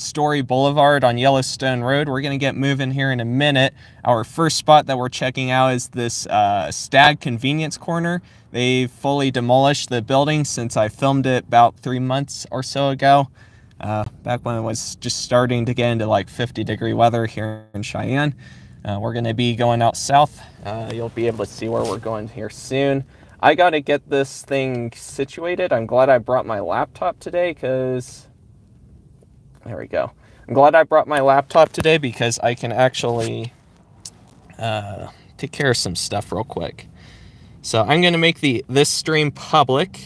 Storey Boulevard on Yellowstone Road. We're going to get moving here in a minute. Our first spot that we're checking out is this uh, Stag Convenience Corner. They fully demolished the building since I filmed it about three months or so ago. Uh, back when it was just starting to get into like 50 degree weather here in Cheyenne. Uh, we're going to be going out south. Uh, you'll be able to see where we're going here soon. I got to get this thing situated. I'm glad I brought my laptop today because... There we go. I'm glad I brought my laptop today because I can actually uh, take care of some stuff real quick. So I'm going to make the this stream public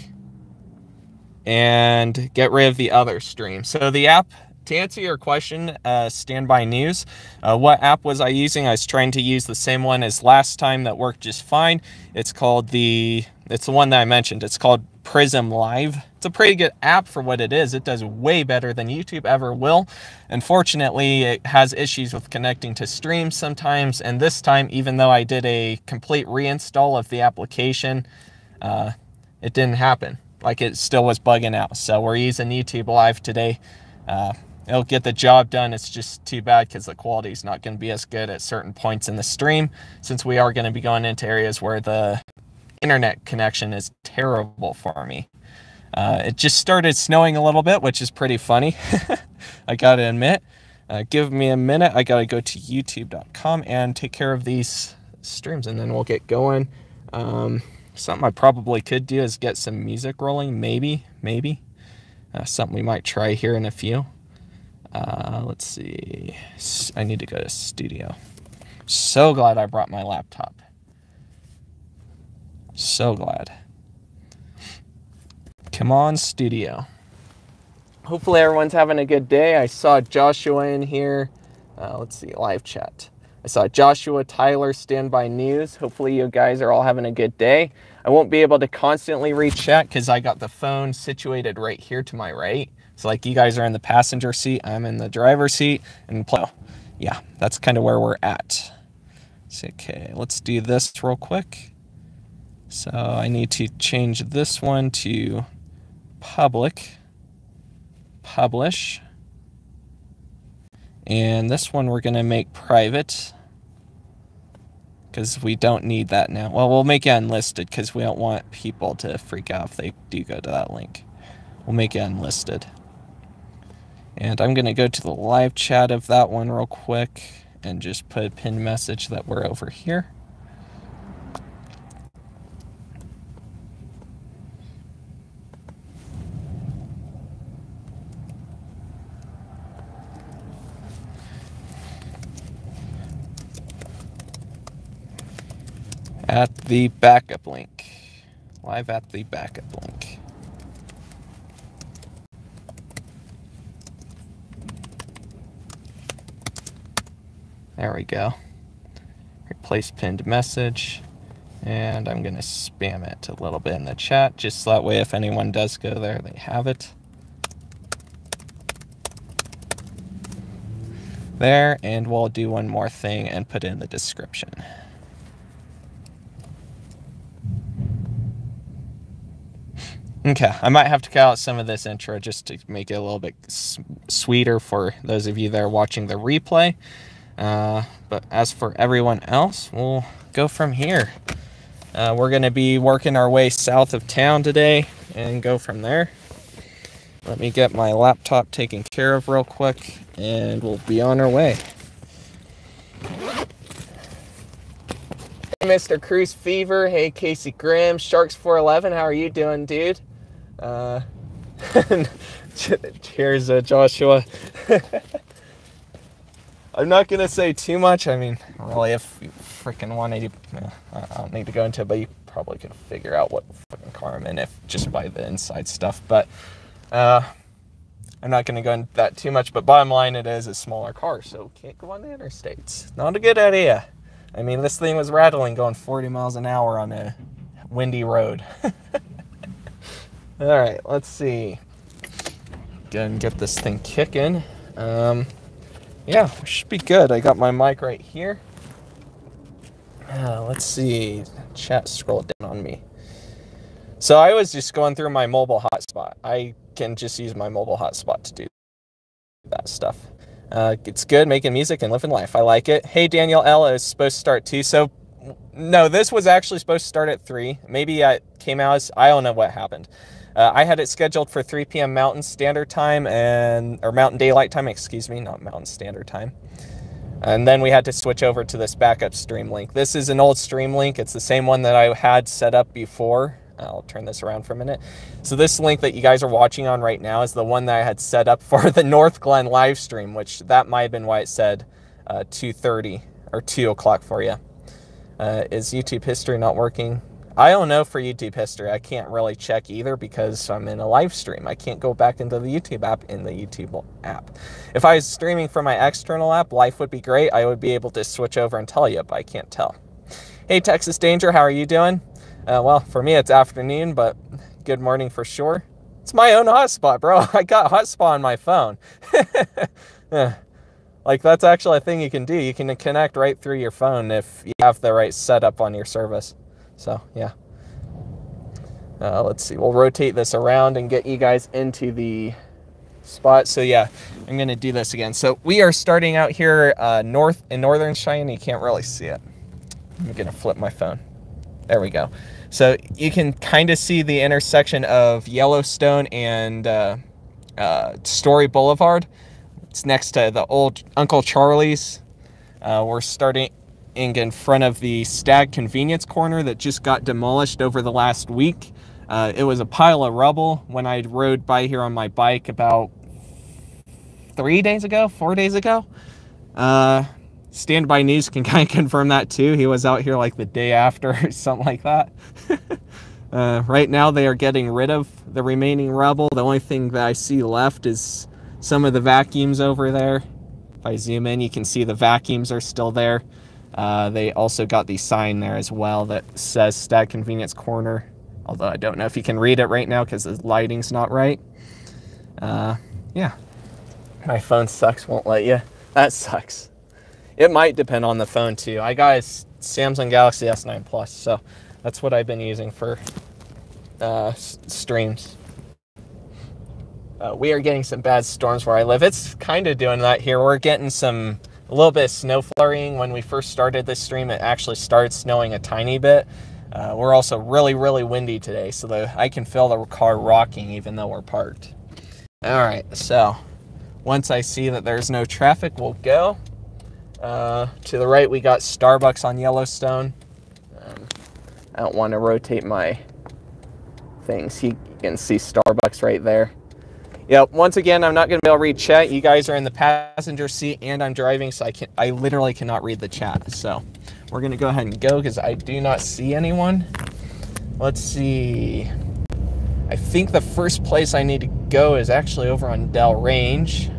and get rid of the other stream. So the app to answer your question, uh, Standby News, uh, what app was I using? I was trying to use the same one as last time that worked just fine. It's called the, it's the one that I mentioned. It's called Prism Live. It's a pretty good app for what it is. It does way better than YouTube ever will. Unfortunately, it has issues with connecting to streams sometimes. And this time, even though I did a complete reinstall of the application, uh, it didn't happen. Like it still was bugging out. So we're using YouTube Live today. Uh, it'll get the job done. It's just too bad because the quality is not going to be as good at certain points in the stream since we are going to be going into areas where the internet connection is terrible for me. Uh, it just started snowing a little bit, which is pretty funny. I got to admit. Uh, give me a minute. I got to go to youtube.com and take care of these streams and then we'll get going. Um, something I probably could do is get some music rolling. Maybe, maybe. Uh, something we might try here in a few. Uh, let's see. I need to go to studio. So glad I brought my laptop. So glad. Come on, studio. Hopefully everyone's having a good day. I saw Joshua in here. Uh, let's see, live chat. I saw Joshua Tyler standby news. Hopefully you guys are all having a good day. I won't be able to constantly read chat because I got the phone situated right here to my right. So like you guys are in the passenger seat, I'm in the driver's seat, and play. Yeah, that's kind of where we're at. So, okay, let's do this real quick. So I need to change this one to public, publish. And this one we're going to make private because we don't need that now. Well, we'll make it unlisted because we don't want people to freak out if they do go to that link. We'll make it unlisted. And I'm going to go to the live chat of that one real quick and just put a pinned message that we're over here. At the backup link. Live at the backup link. There we go. Replace pinned message. And I'm going to spam it a little bit in the chat, just so that way if anyone does go there, they have it. There, and we'll do one more thing and put in the description. Okay, I might have to cut out some of this intro just to make it a little bit sweeter for those of you that are watching the replay. Uh, but as for everyone else, we'll go from here. Uh, we're going to be working our way south of town today and go from there. Let me get my laptop taken care of real quick and we'll be on our way. Hey, Mr. Cruise Fever. Hey, Casey Grimm. Sharks 411. How are you doing, dude? Uh, cheers, uh, Joshua. I'm not gonna say too much. I mean, really, if you freaking 180, I don't need to go into it, but you probably could figure out what fucking car I'm in if just by the inside stuff. But uh, I'm not gonna go into that too much. But bottom line, it is a smaller car, so can't go on the interstates. Not a good idea. I mean, this thing was rattling going 40 miles an hour on a windy road. All right, let's see. Go and get this thing kicking. Um, yeah, should be good. I got my mic right here. Uh, let's see. Chat scrolled down on me. So I was just going through my mobile hotspot. I can just use my mobile hotspot to do that stuff. Uh, it's good making music and living life. I like it. Hey, Daniel L is supposed to start too. So, no, this was actually supposed to start at 3. Maybe it came out as, I don't know what happened. Uh, I had it scheduled for 3 p.m. Mountain Standard Time and, or Mountain Daylight Time, excuse me, not Mountain Standard Time. And then we had to switch over to this backup stream link. This is an old stream link. It's the same one that I had set up before. I'll turn this around for a minute. So this link that you guys are watching on right now is the one that I had set up for the Northglenn live stream, which that might have been why it said uh, 2.30 or 2 o'clock for you. Uh, is YouTube history not working? I don't know for YouTube history. I can't really check either because I'm in a live stream. I can't go back into the YouTube app in the YouTube app. If I was streaming from my external app, life would be great. I would be able to switch over and tell you, but I can't tell. Hey, Texas Danger, how are you doing? Uh, well, for me, it's afternoon, but good morning for sure. It's my own hotspot, bro. I got hotspot on my phone. Like, that's actually a thing you can do. You can connect right through your phone if you have the right setup on your service. So, yeah. Uh, let's see. We'll rotate this around and get you guys into the spot. So, yeah, I'm going to do this again. So, we are starting out here uh, north in Northern Cheyenne. You can't really see it. I'm to flip my phone. There we go. So, you can kind of see the intersection of Yellowstone and uh, uh Storey Boulevard. It's next to the old Uncle Charlie's. Uh, we're starting in front of the Stag Convenience Corner that just got demolished over the last week. Uh, it was a pile of rubble when I rode by here on my bike about three days ago, four days ago. Uh, Standby News can kind of confirm that too. He was out here like the day after or something like that. uh, right now, they are getting rid of the remaining rubble. The only thing that I see left is some of the vacuums over there. If I zoom in, you can see the vacuums are still there. Uh, they also got the sign there as well that says Stag Convenience Corner, although I don't know if you can read it right now because the lighting's not right. Uh, yeah. My phone sucks, won't let you. That sucks. It might depend on the phone too. I got a Samsung Galaxy S9 Plus, so that's what I've been using for uh, streams. Uh, we are getting some bad storms where I live. It's kind of doing that here. We're getting some a little bit of snow flurrying when we first started this stream. It actually started snowing a tiny bit. Uh, we're also really, really windy today, so the, I can feel the car rocking even though we're parked. All right, so once I see that there's no traffic, we'll go. Uh, to the right, we got Starbucks on Yellowstone. Um, I don't want to rotate my things. You can see Starbucks right there. Yep. Once again, I'm not going to be able to read chat. You guys are in the passenger seat, and I'm driving, so I can I literally cannot read the chat. So we're going to go ahead and go because I do not see anyone. Let's see. I think the first place I need to go is actually over on Dell Range,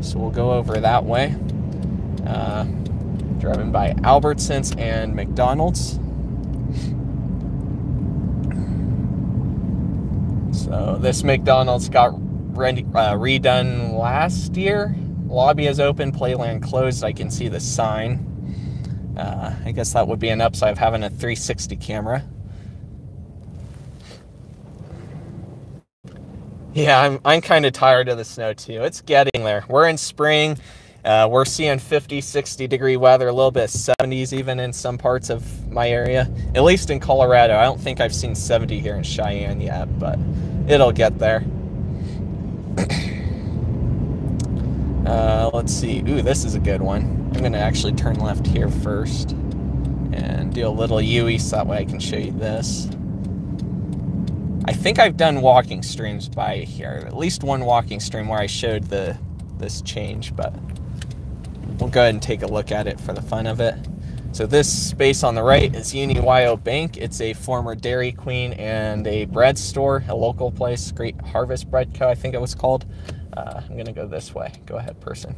so we'll go over that way. Uh, driving by Albertsons and McDonald's. So this McDonald's got uh, redone last year. Lobby is open, Playland closed. I can see the sign. Uh, I guess that would be an upside of having a 360 camera. Yeah, I'm, I'm kind of tired of the snow too. It's getting there. We're in spring. Uh, we're seeing 50, 60 degree weather, a little bit 70s even in some parts of my area. At least in Colorado. I don't think I've seen 70 here in Cheyenne yet, but it'll get there. uh, let's see. Ooh, this is a good one. I'm going to actually turn left here first and do a little UE so that way I can show you this. I think I've done walking streams by here. At least one walking stream where I showed the this change, but we'll go ahead and take a look at it for the fun of it. So this space on the right is Uniwyo Bank. It's a former Dairy Queen and a bread store, a local place, Great Harvest Bread Co. I think it was called. Uh, I'm gonna go this way. Go ahead, person.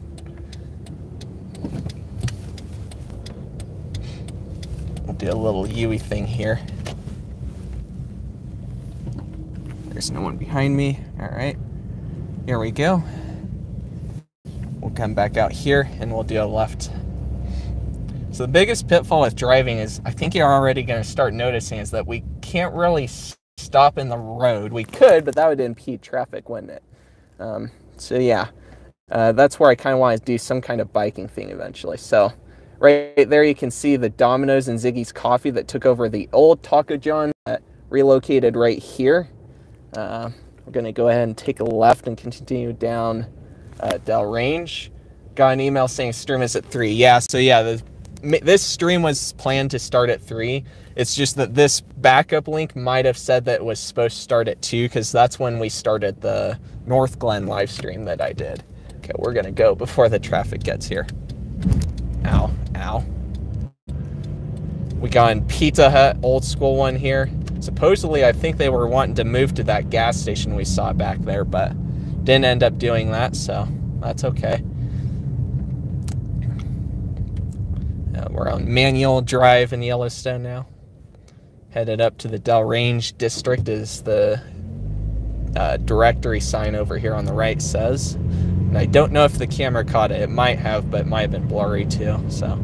Do a little Yui thing here. There's no one behind me. All right, here we go. We'll come back out here and we'll do a left so the biggest pitfall with driving is I think you're already going to start noticing is that we can't really stop in the road. We could, but that would impede traffic, wouldn't it? Um, so yeah, uh, that's where I kind of want to do some kind of biking thing eventually. So right there you can see the Domino's and Ziggy's Coffee that took over the old Taco John that relocated right here. Uh, we're going to go ahead and take a left and continue down uh, Dell Range. Got an email saying stream is at 3. Yeah, so yeah, the, this stream was planned to start at 3. It's just that this backup link might have said that it was supposed to start at 2 because that's when we started the Northglenn live stream that I did. Okay, we're going to go before the traffic gets here. Ow, ow. We got in Pizza Hut, old school one here. Supposedly, I think they were wanting to move to that gas station we saw back there, but didn't end up doing that, so that's okay. Uh, we're on Manual Drive in Yellowstone now. Headed up to the Dell Range District, as the uh, directory sign over here on the right says. And I don't know if the camera caught it. It might have, but it might have been blurry too. So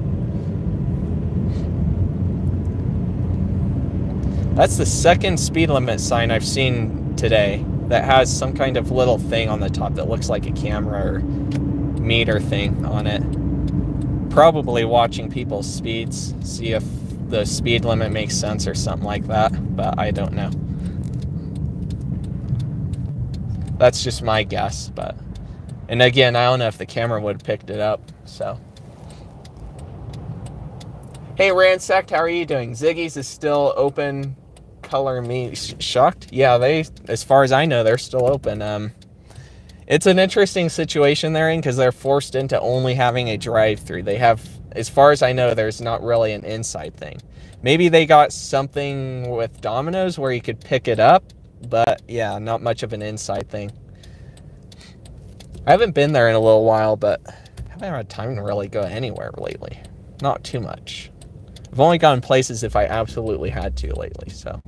that's the second speed limit sign I've seen today that has some kind of little thing on the top that looks like a camera or meter thing on it. Probably watching people's speeds, see if the speed limit makes sense or something like that, but I don't know. That's just my guess, but and again, I don't know if the camera would have picked it up, so. Hey, Ransacked, how are you doing? Ziggy's is still open. Color me shocked. Yeah, they, as far as I know, they're still open. Um, it's an interesting situation they're in because they're forced into only having a drive-through. They have, as far as I know, there's not really an inside thing. Maybe they got something with Domino's where you could pick it up, but yeah, not much of an inside thing. I haven't been there in a little while, but I haven't had time to really go anywhere lately. Not too much. I've only gone places if I absolutely had to lately, so.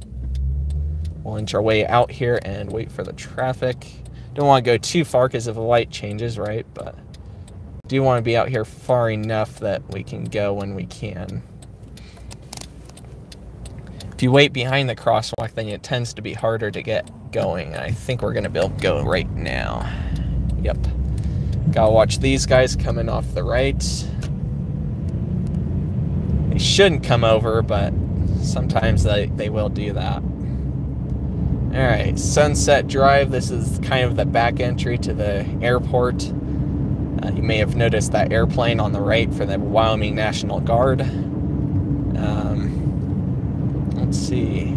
We'll inch our way out here and wait for the traffic. Don't want to go too far because if the light changes, right? But do want to be out here far enough that we can go when we can. If you wait behind the crosswalk, then it tends to be harder to get going. I think we're going to be able to go right now. Yep. Gotta watch these guys coming off the right. They shouldn't come over, but sometimes they, they will do that. Alright, Sunset Drive. This is kind of the back entry to the airport. Uh, you may have noticed that airplane on the right for the Wyoming National Guard. Um, let's see.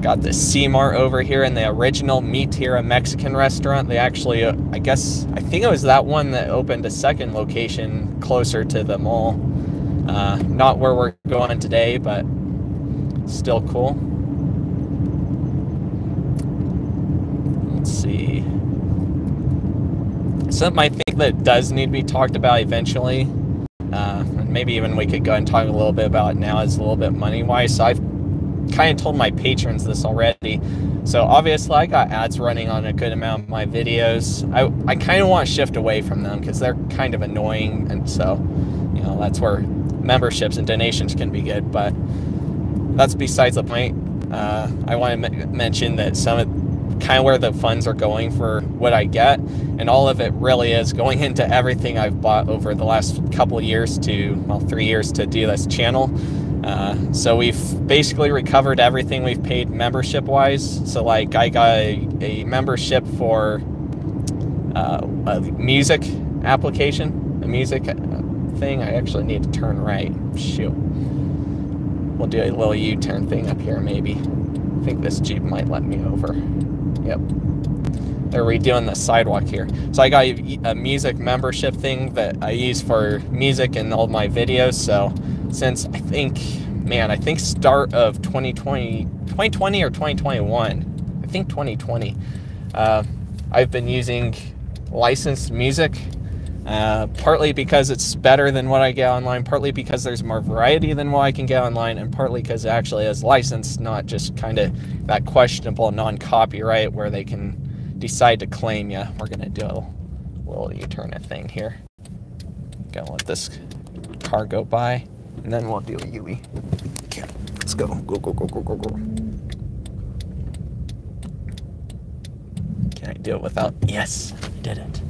Got the C-Mart over here in the original Mi Mexican restaurant. They actually, uh, I guess, I think it was that one that opened a second location closer to the mall. Uh, not where we're going today, but still cool. Let's see. Something I think that does need to be talked about eventually. Uh, maybe even we could go and talk a little bit about it now is a little bit money wise. So I've kind of told my patrons this already. So obviously I got ads running on a good amount of my videos. I, I kind of want to shift away from them because they're kind of annoying. And so, you know, that's where memberships and donations can be good. But that's besides the point. Uh, I want to mention that some of kind of where the funds are going for what I get, and all of it really is going into everything I've bought over the last couple years to, well, three years to do this channel. Uh, so we've basically recovered everything we've paid membership wise. So like I got a, a membership for uh, a music application, a music uh, thing. I actually need to turn right. Shoot. We'll do a little U-turn thing up here maybe. I think this Jeep might let me over. Yep. They're redoing the sidewalk here. So I got a music membership thing that I use for music and all my videos. So since I think, man, I think start of 2020, 2020 or 2021, I think 2020, uh, I've been using licensed music, uh, partly because it's better than what I get online, partly because there's more variety than what I can get online, and partly because it actually is licensed, not just kind of that questionable non-copyright where they can decide to claim you. We're gonna do a little U-turn thing here. Gonna let this car go by and then we'll do a UE. Okay, let's go. Go, go, go, go, go, go. Can I do it without? Yes, I did it.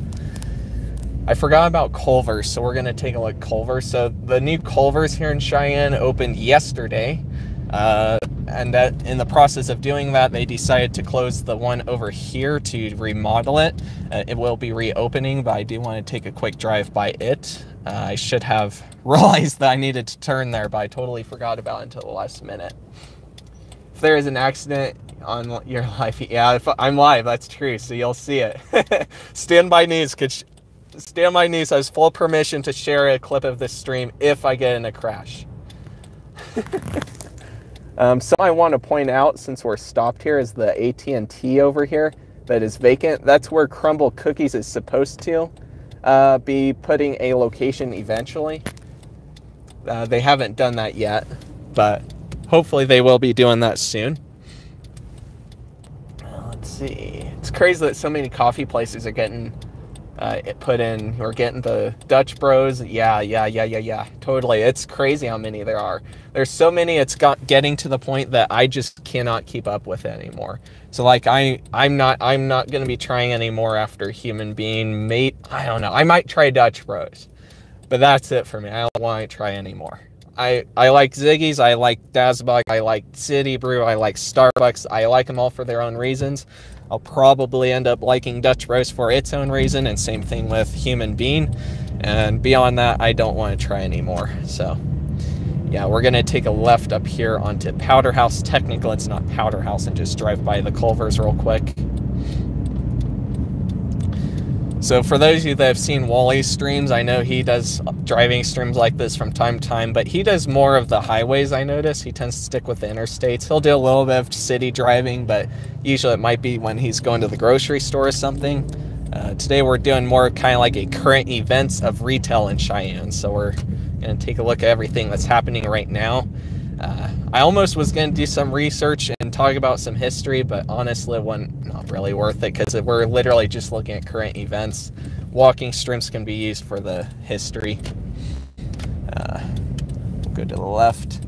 I forgot about Culver's, so we're gonna take a look at Culver's. So the new Culver's here in Cheyenne opened yesterday. Uh, and that in the process of doing that, they decided to close the one over here to remodel it. Uh, it will be reopening, but I do want to take a quick drive by it. Uh, I should have realized that I needed to turn there, but I totally forgot about it until the last minute. If there is an accident on your life, yeah, if I'm live, that's true, so you'll see it. Standby News could Standby News has full permission to share a clip of this stream if I get in a crash. Um, so I want to point out, since we're stopped here, is the AT&T over here that is vacant. That's where Crumble Cookies is supposed to uh, be putting a location eventually. Uh, they haven't done that yet, but hopefully they will be doing that soon. Uh, let's see. It's crazy that so many coffee places are getting uh, put in. We're getting the Dutch Bros. Yeah, yeah, yeah, yeah, yeah. Totally. It's crazy how many there are. There's so many. It's got getting to the point that I just cannot keep up with it anymore. So like I, I'm not, I'm not gonna be trying anymore after Human Bean Mate. I don't know. I might try Dutch Bros, but that's it for me. I don't want to try anymore. I, I like Ziggy's, I like Dazbog, I like City Brew, I like Starbucks. I like them all for their own reasons. I'll probably end up liking Dutch Bros for its own reason, and same thing with Human Bean. And beyond that, I don't want to try anymore. So, yeah, we're going to take a left up here onto Powder House. Technically, it's not Powder House, and just drive by the Culver's real quick. So for those of you that have seen Wally's streams, I know he does driving streams like this from time to time, but he does more of the highways, I notice. He tends to stick with the interstates. He'll do a little bit of city driving, but usually it might be when he's going to the grocery store or something. Uh, today we're doing more kind of like a current events of retail in Cheyenne. So we're going to take a look at everything that's happening right now. Uh, I almost was going to do some research and talk about some history, but honestly, wasn't not really worth it because we're literally just looking at current events. Walking streams can be used for the history. Uh, go to the left.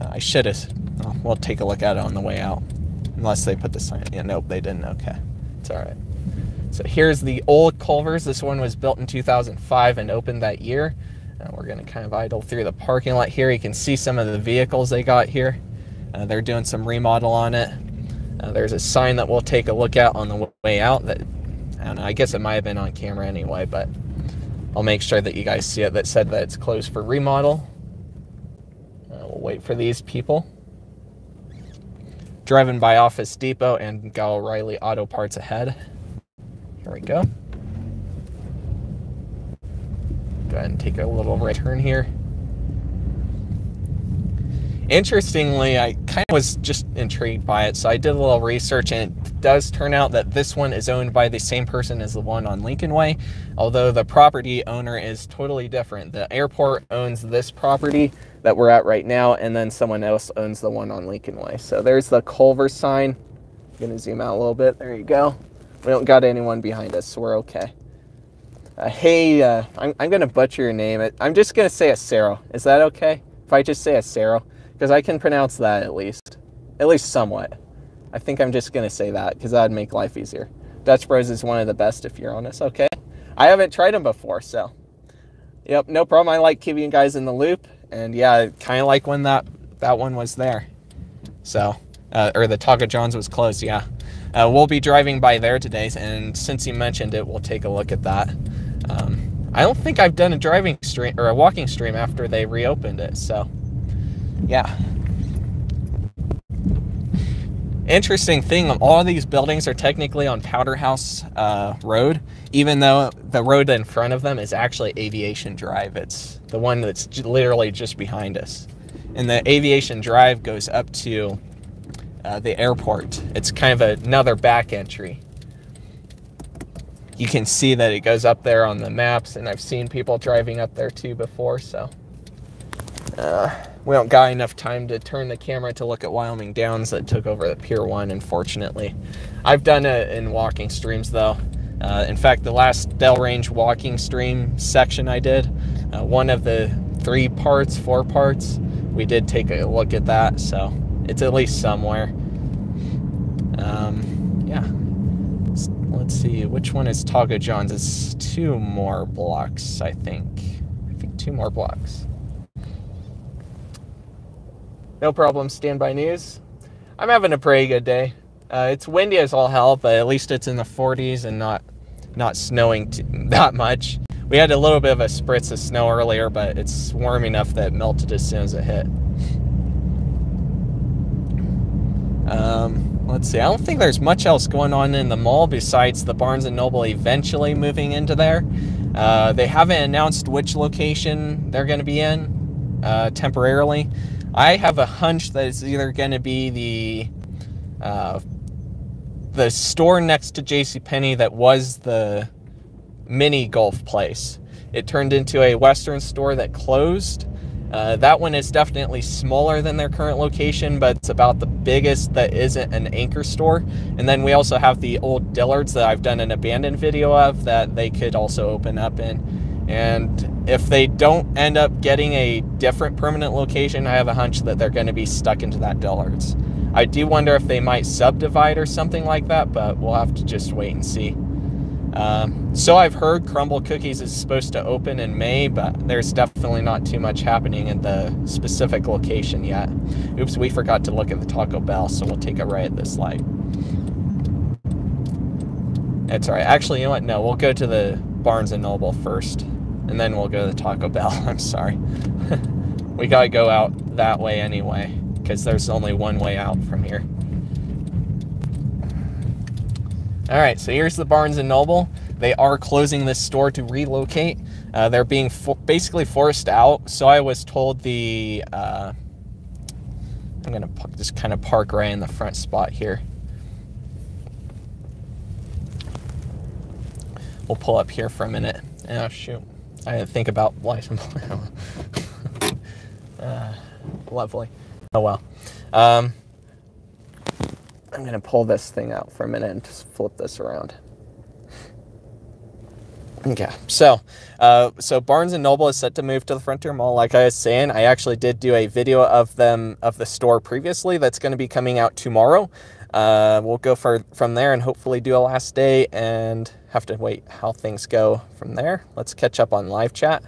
Uh, I should have. Oh, we'll take a look at it on the way out, unless they put the sign. Yeah, nope, they didn't. Okay, it's all right. So here's the old Culver's. This one was built in 2005 and opened that year. Uh, we're going to kind of idle through the parking lot here. You can see some of the vehicles they got here. Uh, they're doing some remodel on it. Uh, there's a sign that we'll take a look at on the way out that, I don't know, I guess it might have been on camera anyway, but I'll make sure that you guys see it that said that it's closed for remodel. Uh, we'll wait for these people. Driving by Office Depot and Gal O'Reilly Auto Parts ahead. Here we go. Go ahead and take a little right turn here. Interestingly, I kind of was just intrigued by it, so I did a little research, and it does turn out that this one is owned by the same person as the one on Lincoln Way, although the property owner is totally different. The airport owns this property that we're at right now, and then someone else owns the one on Lincoln Way. So there's the Culver sign. I'm gonna zoom out a little bit. There you go. We don't got anyone behind us, so we're okay. Uh, hey, uh, I'm, I'm going to butcher your name. I'm just going to say Acero. Is that okay? If I just say Acero? Because I can pronounce that at least. At least somewhat. I think I'm just to say that because that would make life easier. Dutch Bros is one of the best if you're honest, okay? I haven't tried them before, so. Yep, no problem. I like keeping you guys in the loop. And yeah, kind of like when that, that one was there. So, uh, or the Taco John's was closed, yeah. Uh, we'll be driving by there today, and since you mentioned it, we'll take a look at that. Um, I don't think I've done a driving stream or a walking stream after they reopened it. So, yeah. Interesting thing, all these buildings are technically on Powderhouse uh, Road, even though the road in front of them is actually Aviation Drive. It's the one that's literally just behind us. And the Aviation Drive goes up to uh, the airport. It's kind of another back entry you can see that it goes up there on the maps, and I've seen people driving up there too before, so. Uh, we don't got enough time to turn the camera to look at Wyoming Downs that took over the Pier 1, unfortunately. I've done it in walking streams, though. Uh, in fact, the last Dell Range walking stream section I did, uh, one of the three parts, four parts, we did take a look at that, so it's at least somewhere. Um, yeah let's see, which one is Taco John's? It's two more blocks, I think. I think two more blocks. No problem, standby news. I'm having a pretty good day. Uh, it's windy as all hell, but at least it's in the 40s and not not snowing too, that much. We had a little bit of a spritz of snow earlier, but it's warm enough that it melted as soon as it hit. Um, let's see. I don't think there's much else going on in the mall besides the Barnes and Noble eventually moving into there. Uh, they haven't announced which location they're going to be in uh, temporarily. I have a hunch that it's either going to be the uh, the store next to J.C. Penney that was the mini golf place. It turned into a Western store that closed. Uh, that one is definitely smaller than their current location, but it's about the biggest that isn't an anchor store. And then we also have the old Dillards that I've done an abandoned video of that they could also open up in. And if they don't end up getting a different permanent location, I have a hunch that they're going to be stuck into that Dillards. I do wonder if they might subdivide or something like that, but we'll have to just wait and see. Um, so I've heard Crumble Cookies is supposed to open in May, but there's definitely not too much happening in the specific location yet. Oops, we forgot to look at the Taco Bell, so we'll take a right at this light. It's all right. Actually, you know what? No, we'll go to the Barnes and Noble first, and then we'll go to the Taco Bell. I'm sorry. we gotta go out that way anyway, because there's only one way out from here. All right, so here's the Barnes & Noble. They are closing this store to relocate. Uh, they're being for basically forced out. So I was told the, uh, I'm gonna just kind of park right in the front spot here. We'll pull up here for a minute. Oh shoot, I think about license uh, lovely. Oh well. Um, I'm gonna pull this thing out for a minute and just flip this around. Okay, so uh, so Barnes and Noble is set to move to the Frontier Mall. Like I was saying, I actually did do a video of them of the store previously. That's going to be coming out tomorrow. Uh, we'll go for, from there and hopefully do a last day and have to wait how things go from there. Let's catch up on live chat.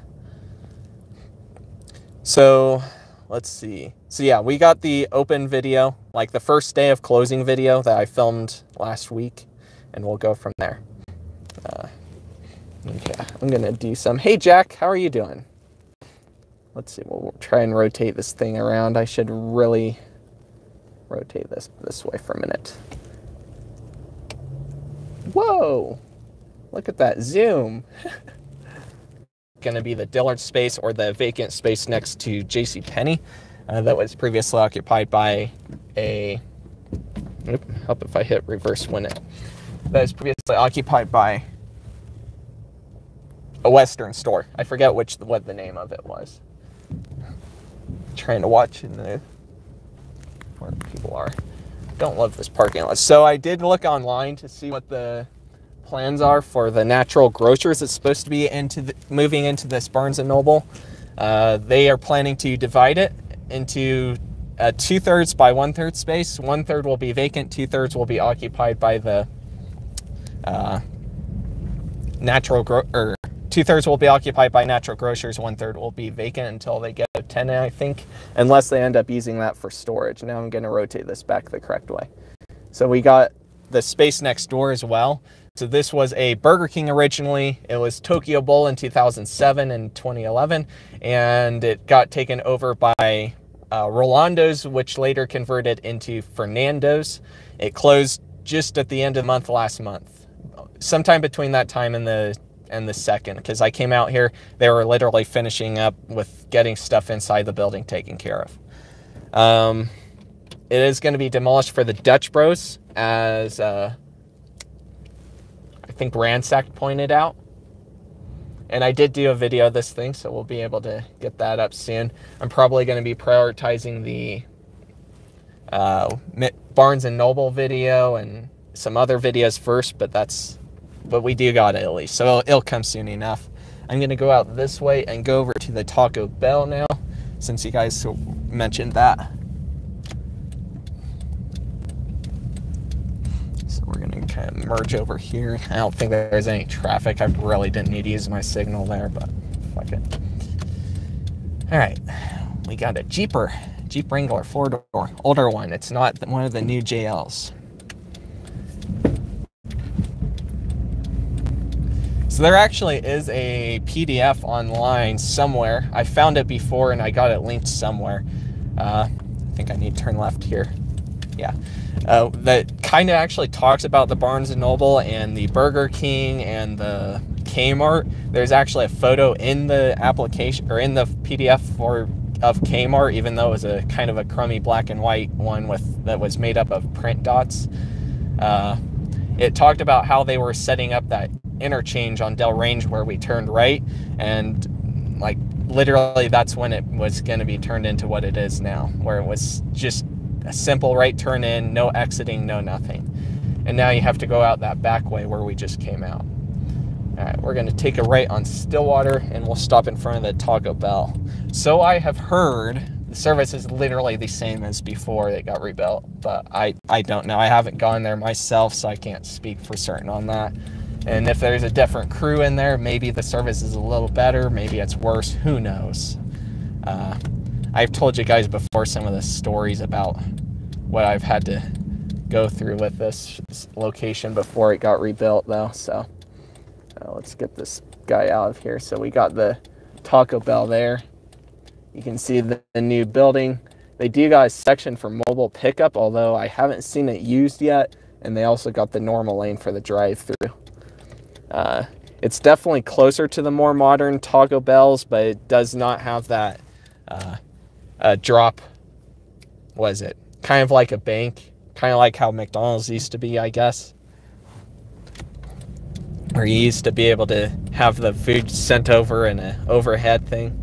So let's see. So yeah, we got the open video, like the first day of closing video that I filmed last week, and we'll go from there. Uh, okay, I'm gonna do some. Hey Jack, how are you doing? Let's see. We'll try and rotate this thing around. I should really rotate this this way for a minute. Whoa! Look at that zoom. going to be the Dillard space or the vacant space next to J.C. Penney uh, that was previously occupied by a. Oop, help if I hit reverse it. That was previously occupied by a Western store. I forget which what the name of it was. trying to watch in the where people are. Don't love this parking lot. So I did look online to see what the plans are for the natural grocers that's supposed to be into the, moving into this Barnes and Noble. Uh, they are planning to divide it into uh, two thirds by one third space. One third will be vacant. Two thirds will be occupied by the uh, natural gro- or two thirds will be occupied by natural grocers. One third will be vacant until they get a tenant, I think, unless they end up using that for storage. Now I'm going to rotate this back the correct way. So we got the space next door as well. So this was a Burger King originally. It was Tokyo Bowl in 2007 and 2011, and it got taken over by uh, Rolando's, which later converted into Fernando's. It closed just at the end of the month last month, sometime between that time and the and the second, because I came out here, they were literally finishing up with getting stuff inside the building taken care of. Um, it is going to be demolished for the Dutch Bros, as uh, think Ransack pointed out. And I did do a video of this thing, so we'll be able to get that up soon. I'm probably going to be prioritizing the uh, Barnes and Noble video and some other videos first, but that's but we do got it at least, so it'll, it'll come soon enough. I'm going to go out this way and go over to the Taco Bell now, since you guys mentioned that. So we're going to kind of merge over here. I don't think there's any traffic. I really didn't need to use my signal there, but fuck it. All right, we got a Jeeper, Jeep Wrangler four door, older one. It's not one of the new JLs. So there actually is a PDF online somewhere. I found it before and I got it linked somewhere. Uh, I think I need to turn left here. Yeah. Uh, that kind of actually talks about the Barnes & Noble and the Burger King and the Kmart. There's actually a photo in the application or in the PDF for of Kmart, even though it was a kind of a crummy black and white one with that was made up of print dots. Uh, it talked about how they were setting up that interchange on Dell Range where we turned right, and like literally that's when it was going to be turned into what it is now, where it was just a simple right turn in, no exiting, no nothing. And now you have to go out that back way where we just came out. All right, we're going to take a right on Stillwater and we'll stop in front of the Taco Bell. So I have heard the service is literally the same as before it got rebuilt, but I, I don't know. I haven't gone there myself, so I can't speak for certain on that. And if there's a different crew in there, maybe the service is a little better, maybe it's worse, who knows. Uh, I've told you guys before some of the stories about what I've had to go through with this location before it got rebuilt, though. So uh, let's get this guy out of here. So we got the Taco Bell there. You can see the, the new building. They do got a section for mobile pickup, although I haven't seen it used yet. And they also got the normal lane for the drive-through. Uh, it's definitely closer to the more modern Taco Bells, but it does not have that uh, uh, drop. Was it kind of like a bank, kind of like how McDonald's used to be, I guess, where you used to be able to have the food sent over in an overhead thing.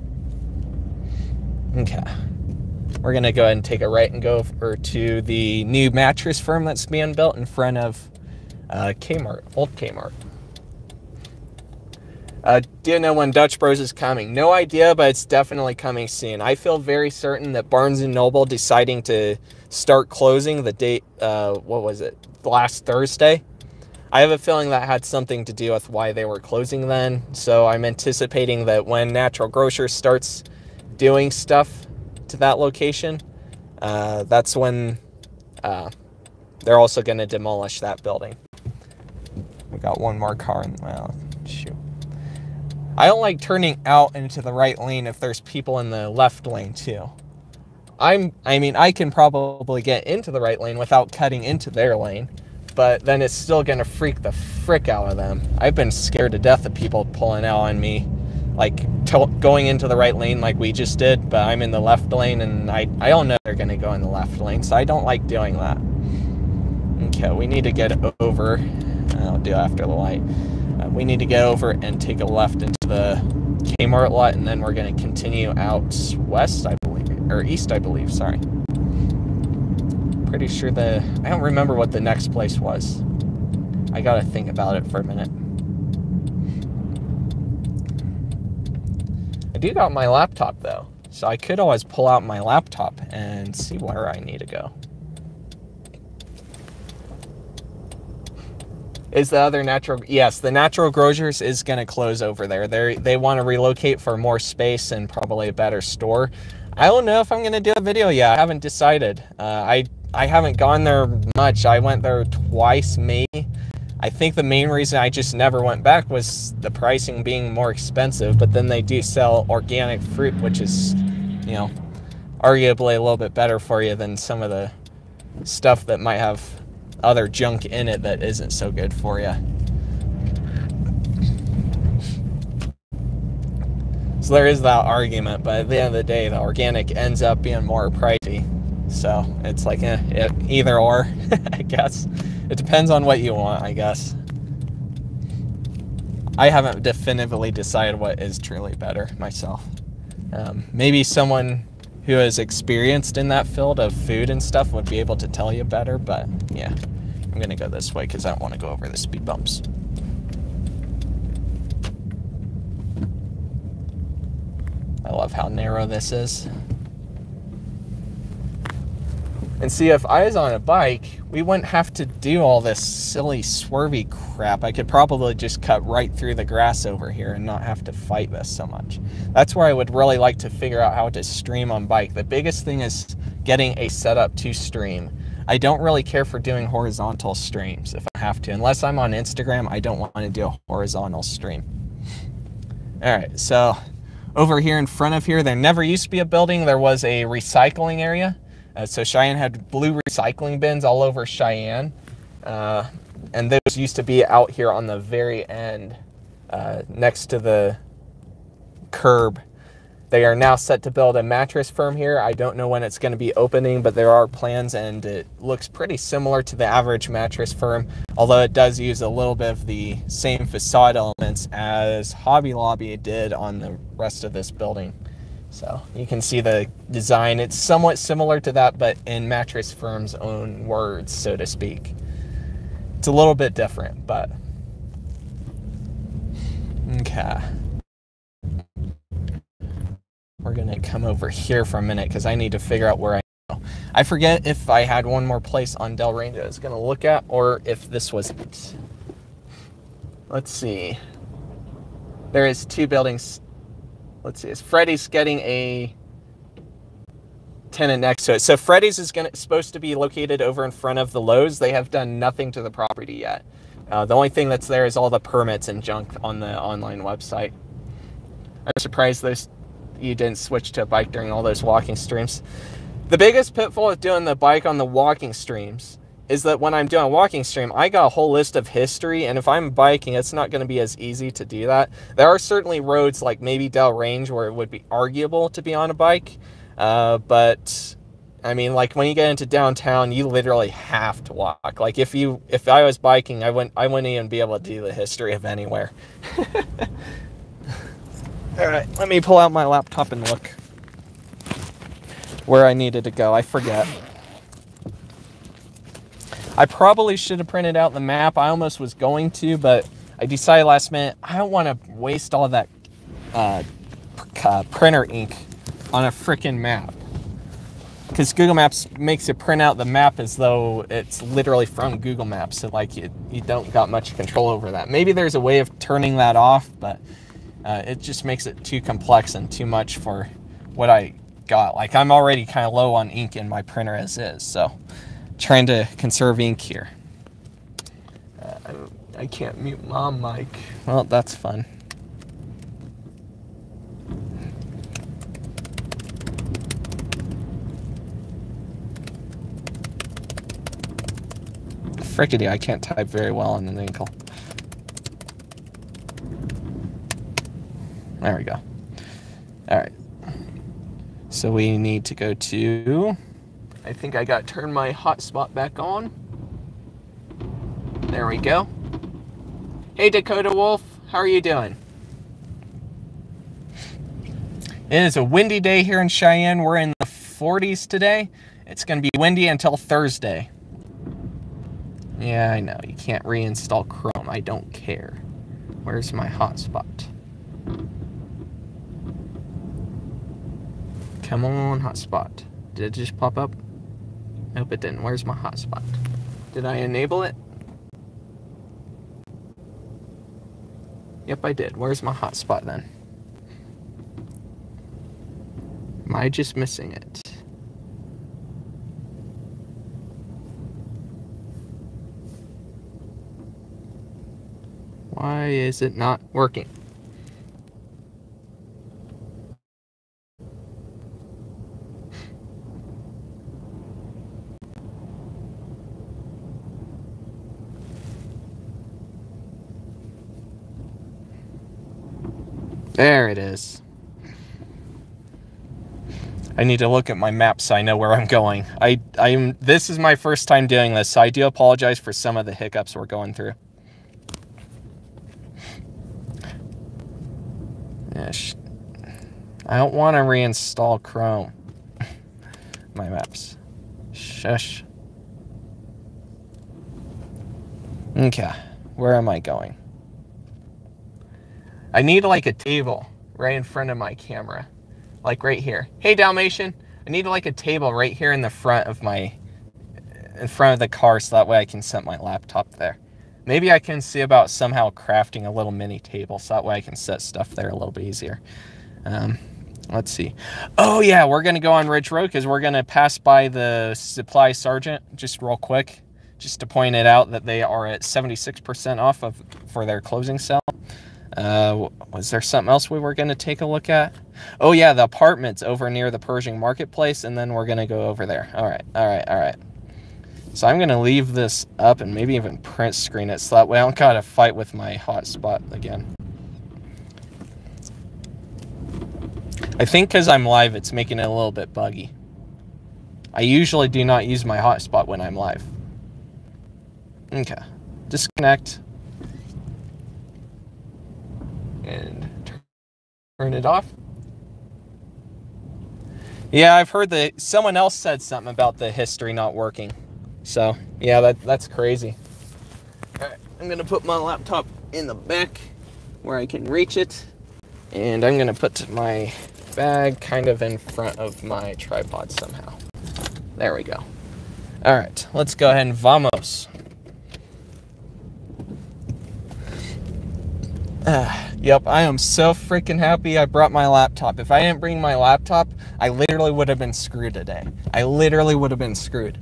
Okay. We're going to go ahead and take a right and go over to the new mattress firm that's being built in front of uh, Kmart, old Kmart. Uh, do you know when Dutch Bros is coming? No idea, but it's definitely coming soon. I feel very certain that Barnes & Noble deciding to start closing the date, uh, what was it, last Thursday? I have a feeling that had something to do with why they were closing then. So I'm anticipating that when Natural Grocers starts doing stuff to that location, uh, that's when uh, they're also going to demolish that building. We got one more car in, the well, shoot. I don't like turning out into the right lane if there's people in the left lane too. I'm, I mean, I can probably get into the right lane without cutting into their lane, but then it's still gonna freak the frick out of them. I've been scared to death of people pulling out on me, like going into the right lane like we just did, but I'm in the left lane and I, I don't know they're gonna go in the left lane, so I don't like doing that. Okay, we need to get over. I'll do after the light. Uh, we need to get over and take a left into the Kmart lot, and then we're going to continue out west, I believe, or east, I believe. Sorry. Pretty sure the I don't remember what the next place was. I gotta think about it for a minute. I do got my laptop though, so I could always pull out my laptop and see where I need to go. Is the other natural yes the natural grocers is going to close over there. They they want to relocate for more space and probably a better store. I don't know if i'm going to do a video yet. I haven't decided. Uh, i i haven't gone there much. I went there twice maybe. I think the main reason i just never went back was the pricing being more expensive but then they do sell organic fruit which is you know arguably a little bit better for you than some of the stuff that might have other junk in it that isn't so good for you. So there is that argument, but at the end of the day, the organic ends up being more pricey. So it's like eh, either or, I guess. It depends on what you want, I guess. I haven't definitively decided what is truly better myself. Um, maybe someone who is experienced in that field of food and stuff would be able to tell you better, but yeah, I'm gonna go this way because I don't want to go over the speed bumps. I love how narrow this is. And see, if I was on a bike, we wouldn't have to do all this silly swervy crap. I could probably just cut right through the grass over here and not have to fight this so much. That's where I would really like to figure out how to stream on bike. The biggest thing is getting a setup to stream. I don't really care for doing horizontal streams if I have to. Unless I'm on Instagram, I don't want to do a horizontal stream. All right, so over here in front of here, there never used to be a building. There was a recycling area. Uh, so Cheyenne had blue recycling bins all over Cheyenne. Uh, and those used to be out here on the very end uh, next to the curb. They are now set to build a mattress firm here. I don't know when it's going to be opening, but there are plans and it looks pretty similar to the average mattress firm, although it does use a little bit of the same facade elements as Hobby Lobby did on the rest of this building. So you can see the design. It's somewhat similar to that, but in Mattress Firm's own words, so to speak. It's a little bit different, but okay. We're gonna come over here for a minute because I need to figure out where I go. I forget if I had one more place on Dell Range I was gonna look at or if this was it. Let's see. There is two buildings let's see, is Freddy's getting a tenant next to it. So Freddy's is gonna, supposed to be located over in front of the Lowe's. They have done nothing to the property yet. Uh, the only thing that's there is all the permits and junk on the online website. I'm surprised those you didn't switch to a bike during all those walking streams. The biggest pitfall of doing the bike on the walking streams is that when I'm doing a walking stream, I got a whole list of history, and if I'm biking, it's not going to be as easy to do that. There are certainly roads like maybe Dell Range where it would be arguable to be on a bike, uh, but I mean, like when you get into downtown, you literally have to walk. Like if you, if I was biking, I wouldn't, I wouldn't even be able to do the history of anywhere. All right, let me pull out my laptop and look where I needed to go. I forget. I probably should have printed out the map. I almost was going to, but I decided last minute I don't want to waste all that uh, uh, printer ink on a freaking map. Because Google Maps makes you print out the map as though it's literally from Google Maps. So like you, you don't got much control over that. Maybe there's a way of turning that off, but uh, it just makes it too complex and too much for what I got. Like I'm already kind of low on ink in my printer as is. So trying to conserve ink here. Uh, I, I can't mute mom mic. Well, that's fun. Frickety, I can't type very well on an ankle. There we go. All right. So we need to go to I think I got turned my hotspot back on. There we go. Hey Dakota Wolf, how are you doing? It is a windy day here in Cheyenne. We're in the 40s today. It's going to be windy until Thursday. Yeah, I know. You can't reinstall Chrome. I don't care. Where's my hotspot? Come on, hotspot. Did it just pop up? Nope, it didn't. Where's my hotspot? Did I enable it? Yep, I did. Where's my hotspot then? Am I just missing it? Why is it not working? There it is. I need to look at my map so I know where I'm going. I, I'm. This is my first time doing this, so I do apologize for some of the hiccups we're going through. I don't want to reinstall Chrome. my maps. Shush. Okay. Where am I going? I need like a table right in front of my camera, like right here. Hey Dalmatian, I need like a table right here in the front of my in front of the car so that way I can set my laptop there. Maybe I can see about somehow crafting a little mini table so that way I can set stuff there a little bit easier. Um, let's see. Oh yeah, we're gonna go on Ridge Road because we're gonna pass by the Supply Sergeant just real quick, just to point it out that they are at 76% off of for their closing sale. Uh, was there something else we were gonna take a look at? Oh yeah, the apartments over near the Pershing Marketplace, and then we're gonna go over there. All right, all right, all right. So I'm gonna leave this up and maybe even print screen it so that way I don't gotta fight with my hotspot again. I think because I'm live, it's making it a little bit buggy. I usually do not use my hotspot when I'm live. Okay. Disconnect. And turn it off. Yeah, I've heard that someone else said something about the history not working. So, yeah, that, that's crazy. All right, I'm going to put my laptop in the back where I can reach it. And I'm going to put my bag kind of in front of my tripod somehow. There we go. All right, let's go ahead and vamos. Uh, yep, I am so freaking happy I brought my laptop. If I didn't bring my laptop, I literally would have been screwed today. I literally would have been screwed.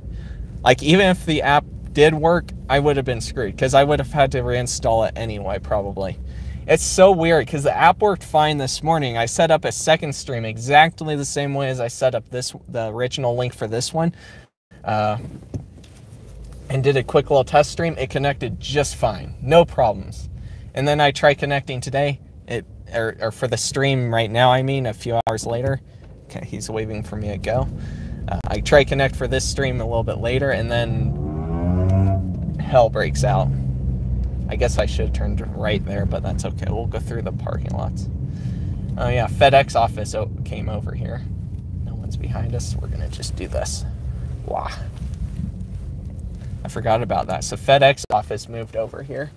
Like, even if the app did work, I would have been screwed because I would have had to reinstall it anyway, probably. It's so weird because the app worked fine this morning. I set up a second stream exactly the same way as I set up this the original link for this one. Uh, and did a quick little test stream. It connected just fine, no problems. And then I try connecting today, it or, or for the stream right now. I mean, a few hours later. Okay, he's waving for me to go. Uh, I try connect for this stream a little bit later, and then hell breaks out. I guess I should have turned right there, but that's okay. We'll go through the parking lots. Oh yeah, FedEx office came over here. No one's behind us. We're gonna just do this. Wow. I forgot about that. So FedEx office moved over here.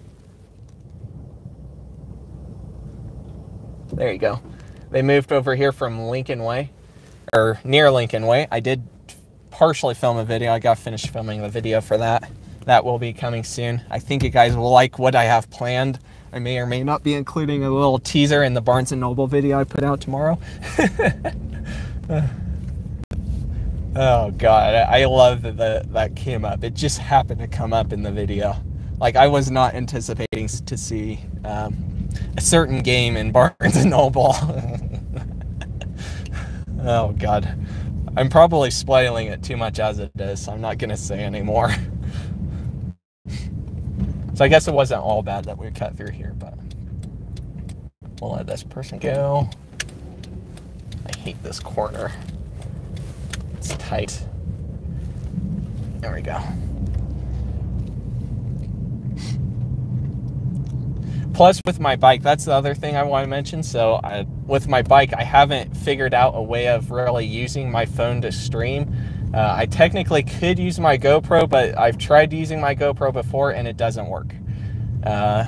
There you go. They moved over here from Lincoln Way, or near Lincoln Way. I did partially film a video. I got finished filming the video for that that will be coming soon. I think you guys will like what I have planned. I may or may not be including a little teaser in the Barnes & Noble video I put out tomorrow. oh god, I love that that came up. It just happened to come up in the video. Like I was not anticipating to see um, a certain game in Barnes & Noble. oh god. I'm probably spoiling it too much as it is, so I'm not to say anymore. So I guess it wasn't all bad that we cut through here, but we'll let this person go. I hate this corner. It's tight. There we go. Plus, with my bike, that's the other thing I want to mention. So, I, with my bike, I haven't figured out a way of really using my phone to stream. Uh, I technically could use my GoPro, but I've tried using my GoPro before and it doesn't work. Uh,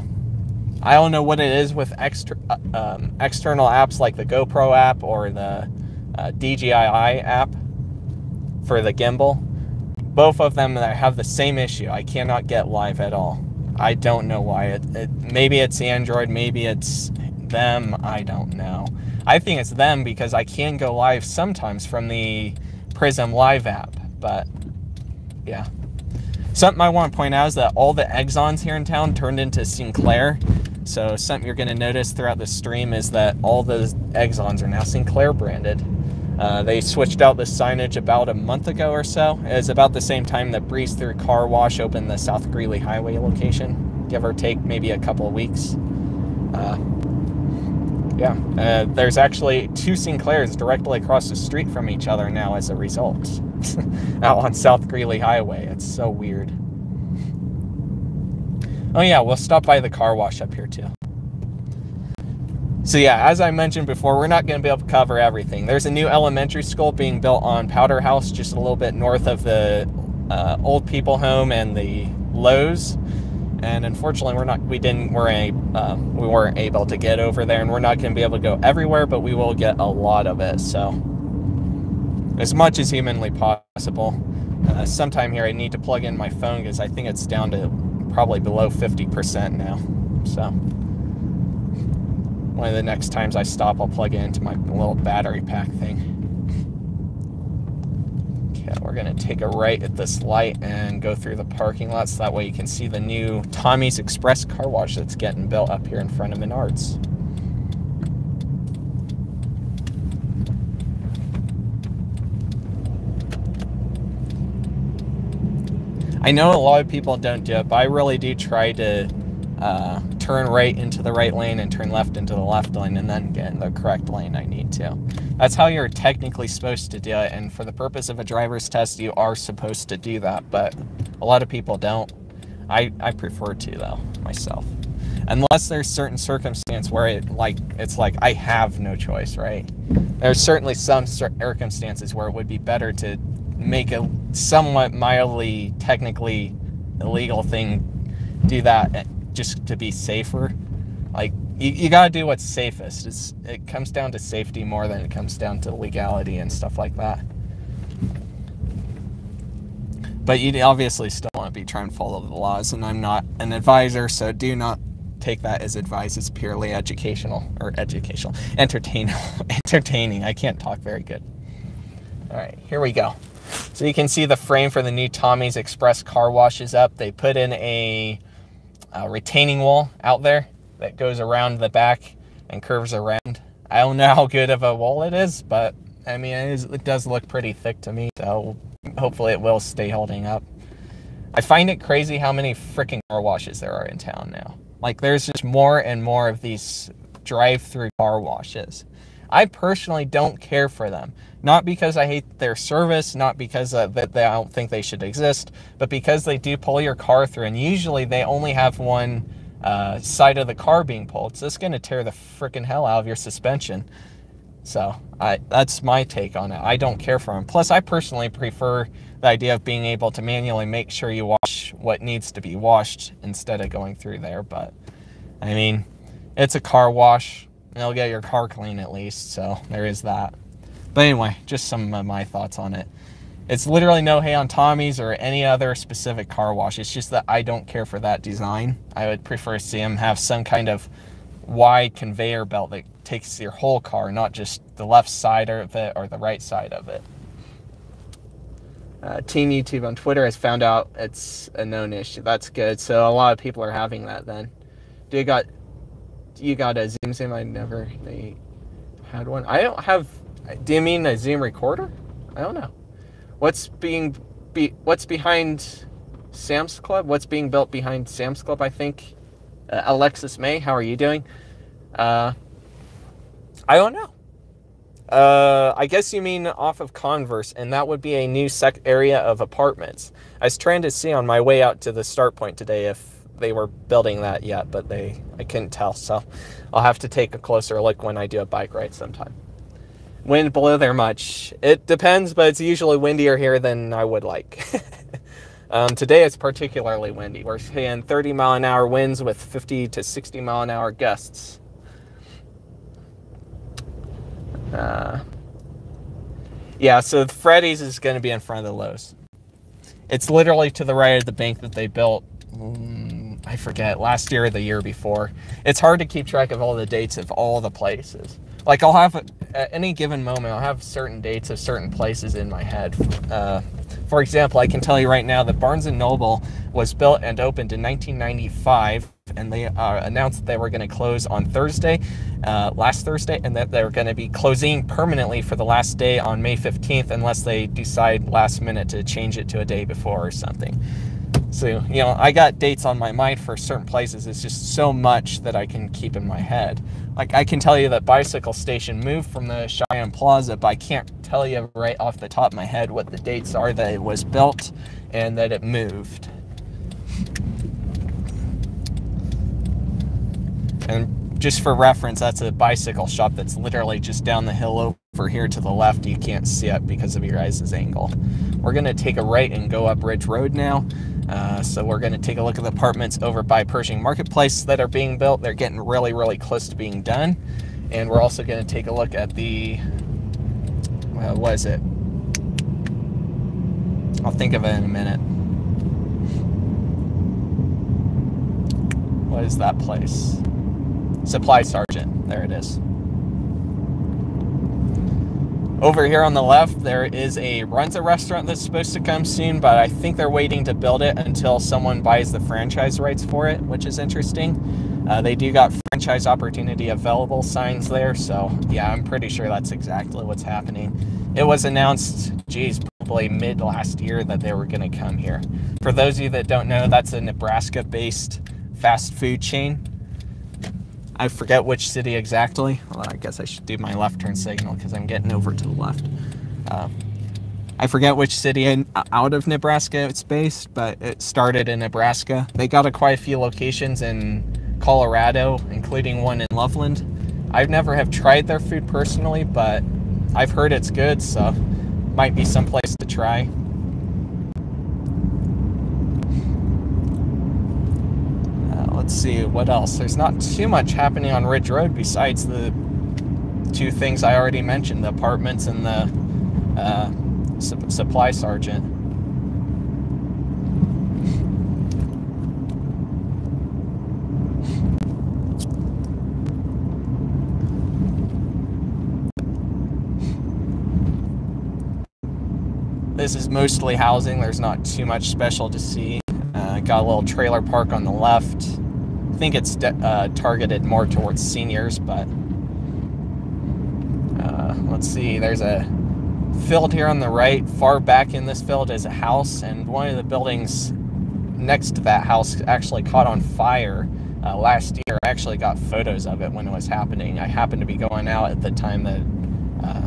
I don't know what it is with extra, uh, um, external apps like the GoPro app or the uh, DJI app for the gimbal. Both of them have the same issue. I cannot get live at all. I don't know why. It, it maybe it's Android, maybe it's them. I don't know. I think it's them because I can go live sometimes from the Prism Live app. But yeah. Something I want to point out is that all the Exxons here in town turned into Sinclair. So something you're going to notice throughout the stream is that all those Exxons are now Sinclair branded. Uh, they switched out the signage about a month ago or so. It was about the same time that Breeze Through Car Wash opened the South Greeley Highway location, give or take maybe a couple of weeks. Uh, yeah, uh, there's actually two Sinclairs directly across the street from each other now as a result. out on South Greeley Highway. It's so weird. Oh yeah, we'll stop by the car wash up here too. So yeah, as I mentioned before, we're not going to be able to cover everything. There's a new elementary school being built on Powderhouse, just a little bit north of the uh, old people home and the Lowe's and unfortunately we're not we didn't we're a uh, we weren't able to get over there and we're not going to be able to go everywhere but we will get a lot of it so as much as humanly possible uh, sometime here I need to plug in my phone because I think it's down to probably below 50% now. So one of the next times I stop, I'll plug it into my little battery pack thing. Okay, we're gonna take a right at this light and go through the parking lot so that way you can see the new Tommy's Express car wash that's getting built up here in front of Menards. I know a lot of people don't do it, but I really do try to uh, turn right into the right lane and turn left into the left lane and then get in the correct lane I need to. That's how you're technically supposed to do it. And for the purpose of a driver's test, you are supposed to do that. But a lot of people don't. I, I prefer to though, myself. Unless there's certain circumstance where it like it's like I have no choice, right? There's certainly some circumstances where it would be better to make a somewhat mildly technically illegal thing do that just to be safer like you, you got to do what's safest. It's, it comes down to safety more than it comes down to legality and stuff like that. But you obviously still want to be trying to follow the laws and i'm not an advisor so do not take that as advice. It's purely educational or educational entertaining entertaining. I can't talk very good. All right here we go. So you can see the frame for the new Tommy's Express car wash is up. They put in a, a retaining wall out there that goes around the back and curves around. I don't know how good of a wall it is, but I mean, it, is, it does look pretty thick to me, so hopefully it will stay holding up. I find it crazy how many freaking car washes there are in town now. Like, there's just more and more of these drive-through car washes. I personally don't care for them. Not because I hate their service, not because that they, I don't think they should exist, but because they do pull your car through. And usually they only have one uh, side of the car being pulled. So it's going to tear the freaking hell out of your suspension. So I, that's my take on it. I don't care for them. Plus, I personally prefer the idea of being able to manually make sure you wash what needs to be washed instead of going through there. But I mean, it's a car wash. It'll get your car clean at least. So there is that. But anyway, just some of my thoughts on it. It's literally no hay on Tommy's or any other specific car wash. It's just that I don't care for that design. I would prefer to see them have some kind of wide conveyor belt that takes your whole car, not just the left side of it or the right side of it. Uh, Team YouTube on Twitter has found out it's a known issue. That's good. So a lot of people are having that then. Do you got you got a Zoom Zoom? I never they had one. I don't have do you mean a Zoom recorder? I don't know. What's being be what's behind Sam's Club? What's being built behind Sam's Club? I think. Uh, Alexis May, how are you doing? Uh, I don't know. Uh, I guess you mean off of Converse, and that would be a new sec area of apartments. I was trying to see on my way out to the start point today if they were building that yet, but they I couldn't tell. So I'll have to take a closer look when I do a bike ride sometime wind blow there much. It depends, but it's usually windier here than I would like. um, today it's particularly windy. We're seeing 30 mile an hour winds with 50 to 60 mile an hour gusts. Uh, yeah, so Freddy's is going to be in front of the Lowe's. It's literally to the right of the bank that they built. Um, I forget last year or the year before. It's hard to keep track of all the dates of all the places like I'll have at any given moment I'll have certain dates of certain places in my head. Uh, for example, I can tell you right now that Barnes and Noble was built and opened in 1995, and they uh, announced that they were going to close on Thursday, uh, last Thursday, and that they're going to be closing permanently for the last day on May 15th, unless they decide last minute to change it to a day before or something. So, you know, I got dates on my mind for certain places. It's just so much that I can keep in my head. Like, I can tell you that Bicycle Station moved from the Cheyenne Plaza, but I can't tell you right off the top of my head what the dates are that it was built and that it moved. And just for reference, that's a bicycle shop that's literally just down the hill over here to the left. You can't see it because of your guys' angle. We're going to take a right and go up Ridge Road now. Uh, so we're going to take a look at the apartments over by Pershing Marketplace that are being built. They're getting really, really close to being done. And we're also going to take a look at the, uh, what is it? I'll think of it in a minute. What is that place? Supply Sergeant. There it is. Over here on the left, there is a Runza restaurant that's supposed to come soon, but I think they're waiting to build it until someone buys the franchise rights for it, which is interesting. Uh, they do got franchise opportunity available signs there, so yeah, I'm pretty sure that's exactly what's happening. It was announced, geez, probably mid last year that they were going to come here. For those of you that don't know, that's a Nebraska based fast food chain I forget which city exactly. Well, I guess I should do my left turn signal because I'm getting over to the left. Uh, I forget which city in, out of Nebraska it's based, but it started in Nebraska. They got a quite a few locations in Colorado, including one in Loveland. I've never have tried their food personally, but I've heard it's good, so might be someplace to try. Let's see what else. There's not too much happening on Ridge Road besides the two things I already mentioned: the apartments and the uh, su- supply sergeant. This is mostly housing. There's not too much special to see. Uh, got a little trailer park on the left think it's uh, targeted more towards seniors, but uh, let's see. There's a field here on the right. Far back in this field is a house, and one of the buildings next to that house actually caught on fire uh, last year. I actually got photos of it when it was happening. I happened to be going out at the time that uh,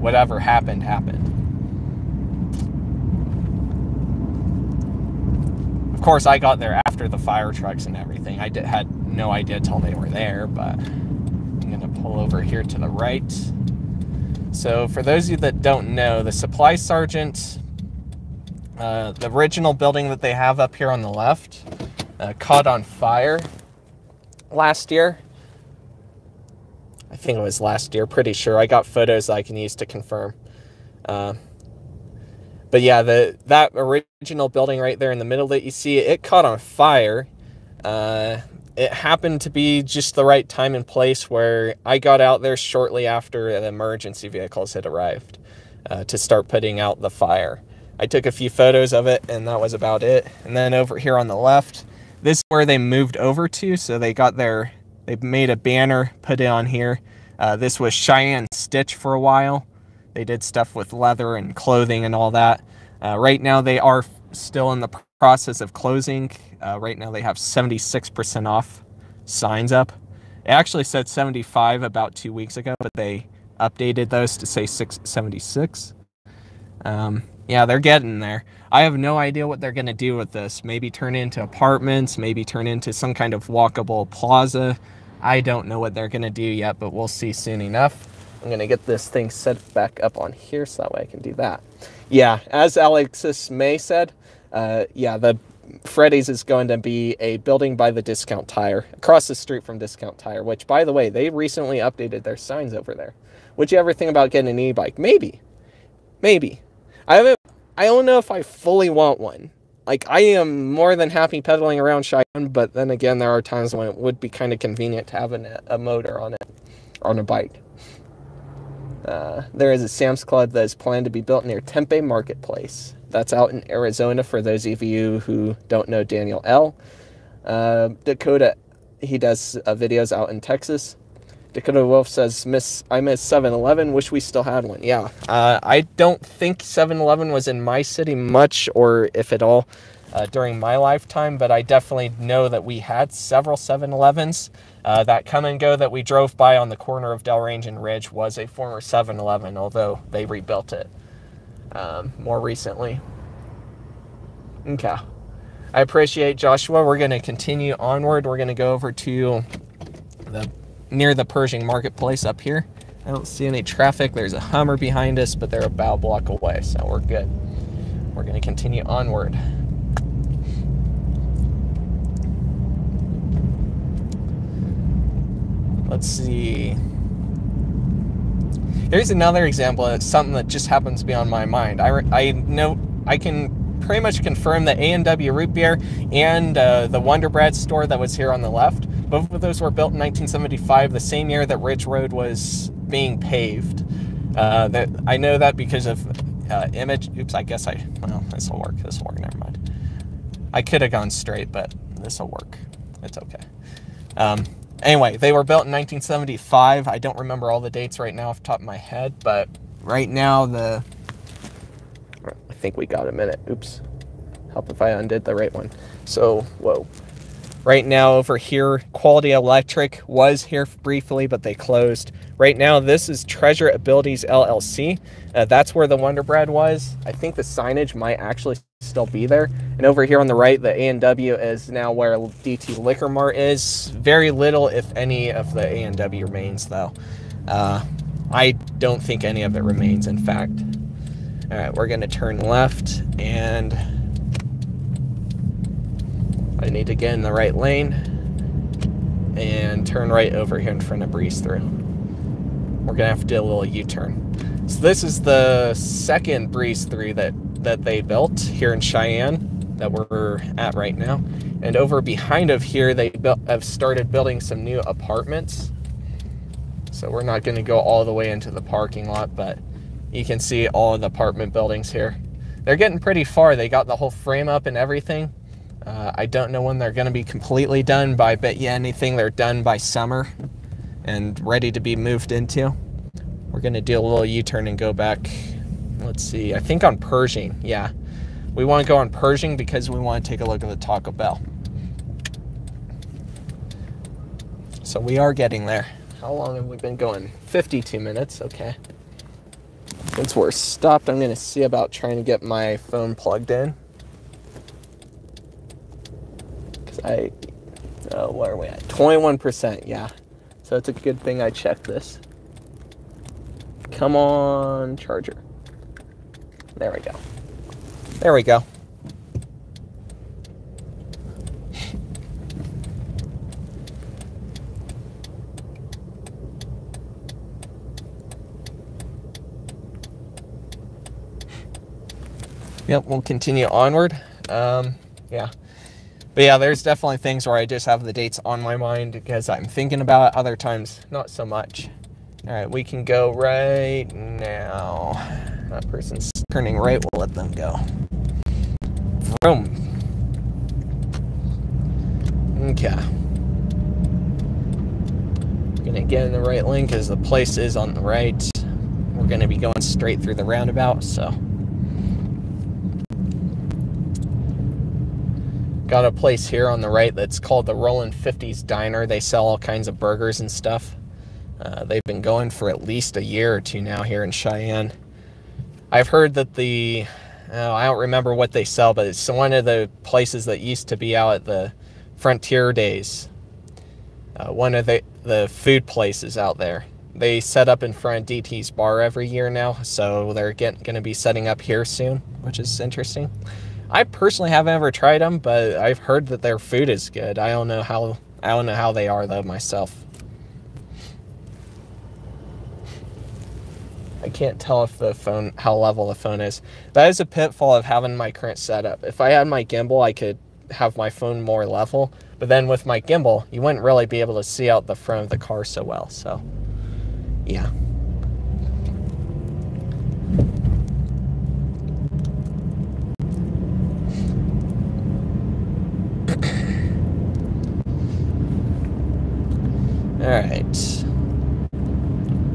whatever happened happened. Of course, I got there after the fire trucks and everything. I did, had no idea till they were there, but I'm going to pull over here to the right. So, for those of you that don't know, the supply sergeant, uh, the original building that they have up here on the left, uh, caught on fire last year. I think it was last year, pretty sure. I got photos I can use to confirm. Uh, but yeah, the that original building right there in the middle that you see, it caught on fire. Uh, it happened to be just the right time and place where I got out there shortly after the emergency vehicles had arrived uh, to start putting out the fire. I took a few photos of it, and that was about it. And then over here on the left, this is where they moved over to. So they got their, they made a banner, put it on here. Uh, this was Cheyenne Stitch for a while. They did stuff with leather and clothing and all that. Uh, right now, they are still in the process of closing. Uh, right now, they have 76% off signs up. It actually said 75 about two weeks ago, but they updated those to say 676. Um, yeah, they're getting there. I have no idea what they're going to do with this. Maybe turn into apartments, maybe turn into some kind of walkable plaza. I don't know what they're going to do yet, but we'll see soon enough. I'm going to get this thing set back up on here so that way I can do that. Yeah, as Alexis May said, uh, yeah, the Freddy's is going to be a building by the Discount Tire across the street from Discount Tire, which, by the way, they recently updated their signs over there. Would you ever think about getting an e-bike? Maybe, maybe. I haven't. I don't know if I fully want one. Like I am more than happy pedaling around Cheyenne, but then again, there are times when it would be kind of convenient to have an, a motor on it, on a bike. Uh, there is a Sam's Club that is planned to be built near Tempe Marketplace. That's out in Arizona for those of you who don't know Daniel L. Uh, Dakota, he does uh, videos out in Texas. Dakota Wolf says, "Miss, I miss 7-Eleven. Wish we still had one." Yeah, uh, I don't think 7-Eleven was in my city much, or if at all, uh, during my lifetime. But I definitely know that we had several 7-Elevens. Uh, that come and go that we drove by on the corner of Range and Ridge was a former 7 Eleven, although they rebuilt it um, more recently. Okay. I appreciate Joshua. We're going to continue onward. We're going to go over to the near the Pershing Marketplace up here. I don't see any traffic. There's a Hummer behind us, but they're about a block away, so we're good. We're going to continue onward. Let's see. Here's another example of something that just happens to be on my mind. I, I know I can pretty much confirm that A&W Root Beer and uh, the Wonder Bread store that was here on the left, both of those were built in 1975, the same year that Ridge Road was being paved. Uh, that I know that because of uh, image. Oops, I guess I. Well, this will work. This will work. Never mind. I could have gone straight, but this will work. It's okay. Um, anyway, they were built in 1975. I don't remember all the dates right now off the top of my head, but right now the. I think we got a minute. Oops. Help if I undid the right one. So, whoa. Right now over here, Quality Electric was here briefly, but they closed. Right now, this is Treasure Abilities LLC. Uh, that's where the Wonder Bread was. I think the signage might actually still be there. And over here on the right, the A&W is now where DT Liquor Mart is. Very little, if any, of the A&W remains, though. Uh, I don't think any of it remains, in fact. All right, we're going to turn left and I need to get in the right lane and turn right over here in front of Breeze Through. We're gonna have to do a little U-turn. So this is the second Breeze Through that, that they built here in Cheyenne that we're at right now. And over behind of here, they built, have started building some new apartments. So we're not gonna go all the way into the parking lot, but you can see all of the apartment buildings here. They're getting pretty far. They got the whole frame up and everything. Uh, I don't know when they're going to be completely done, by but I bet you anything they're done by summer and ready to be moved into. We're going to do a little U-turn and go back. Let's see. I think on Pershing. Yeah. We want to go on Pershing because we want to take a look at the Taco Bell. So we are getting there. How long have we been going? 52 minutes. Okay. Since we're stopped, I'm going to see about trying to get my phone plugged in. Because I, Oh, where are we at? 21%, yeah. So it's a good thing I checked this. Come on, charger. There we go. There we go. Yep, we'll continue onward. Um, yeah. But yeah, there's definitely things where I just have the dates on my mind because I'm thinking about it. Other times, not so much. All right, we can go right now. That person's turning right. We'll let them go. Vroom. Okay. We're Gonna get in the right lane because the place is on the right. We're gonna be going straight through the roundabout, so. Got a place here on the right that's called the Rollin' 50s Diner. They sell all kinds of burgers and stuff. Uh, they've been going for at least a year or two now here in Cheyenne. I've heard that the, oh, I don't remember what they sell, but it's one of the places that used to be out at the Frontier Days. Uh, one of the, the food places out there. They set up in front of DT's bar every year now, so they're going to be setting up here soon, which is interesting. I personally haven't ever tried them, but I've heard that their food is good. I don't know how I don't know how they are though myself. I can't tell if the phone how level the phone is. That is a pitfall of having my current setup. If I had my gimbal, I could have my phone more level, but then with my gimbal, you wouldn't really be able to see out the front of the car so well. So, yeah. Alright.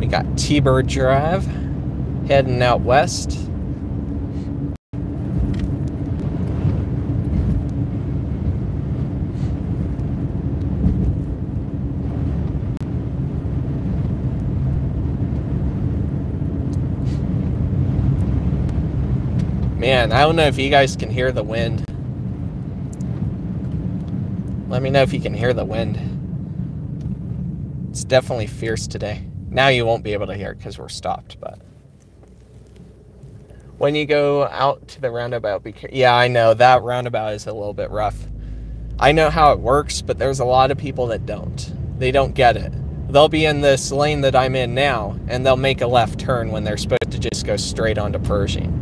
We got T-Bird Drive heading out west. Man, I don't know if you guys can hear the wind. Let me know if you can hear the wind. It's definitely fierce today. Now you won't be able to hear because we're stopped, but when you go out to the roundabout, be yeah, I know that roundabout is a little bit rough. I know how it works, but there's a lot of people that don't. They don't get it. They'll be in this lane that I'm in now, and they'll make a left turn when they're supposed to just go straight onto Pershing.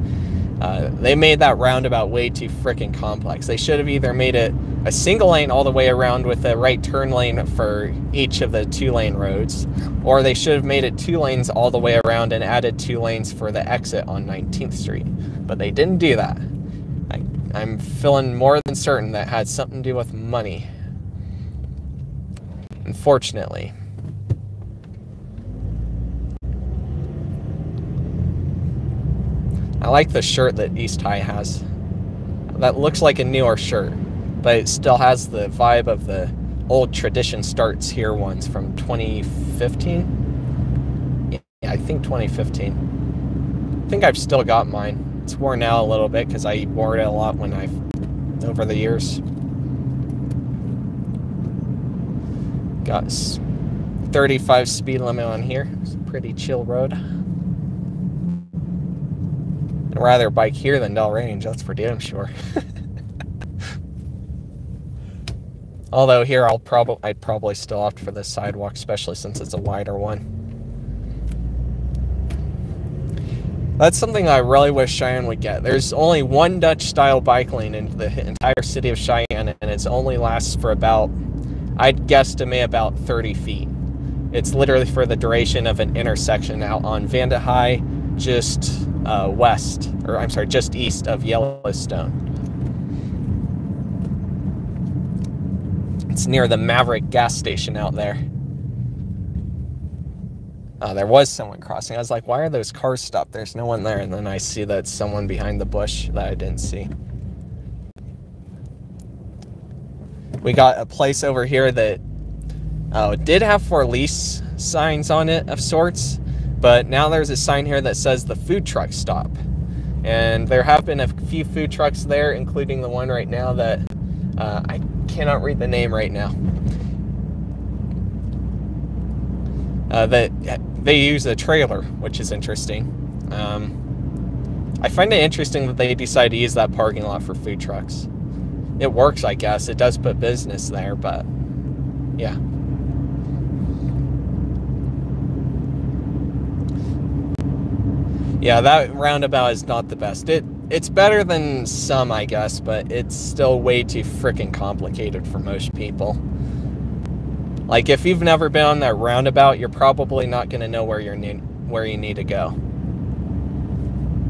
Uh, they made that roundabout way too freaking complex. They should have either made it a single lane all the way around with a right turn lane for each of the two lane roads, or they should have made it two lanes all the way around and added two lanes for the exit on 19th Street. But they didn't do that. I, I'm feeling more than certain that had something to do with money. Unfortunately. I like the shirt that East High has. That looks like a newer shirt, but it still has the vibe of the old tradition starts here ones from 2015. Yeah, I think 2015. I think I've still got mine. It's worn out a little bit because I wore it a lot when I've over the years. Got 35 speed limit on here. It's a pretty chill road. Rather bike here than Range. that's for damn sure. Although here I'll probably I'd probably still opt for the sidewalk, especially since it's a wider one. That's something I really wish Cheyenne would get. There's only one Dutch style bike lane in the entire city of Cheyenne, and it only lasts for about, I'd guesstimate about 30 feet. It's literally for the duration of an intersection out on Vandehei, just uh, west, or I'm sorry, just east of Yellowstone. It's near the Maverick gas station out there. Uh, there was someone crossing. I was like, why are those cars stopped? There's no one there. And then I see that someone behind the bush that I didn't see. We got a place over here that uh, did have for lease signs on it of sorts, but now there's a sign here that says the food truck stop. And there have been a few food trucks there, including the one right now that uh, I cannot read the name right now. Uh, that they use a trailer, which is interesting. Um, I find it interesting that they decide to use that parking lot for food trucks. It works, I guess. It does put business there, but yeah. Yeah, that roundabout is not the best. It it's better than some, I guess, but it's still way too freaking complicated for most people. Like if you've never been on that roundabout, you're probably not going to know where you're need, where you need to go.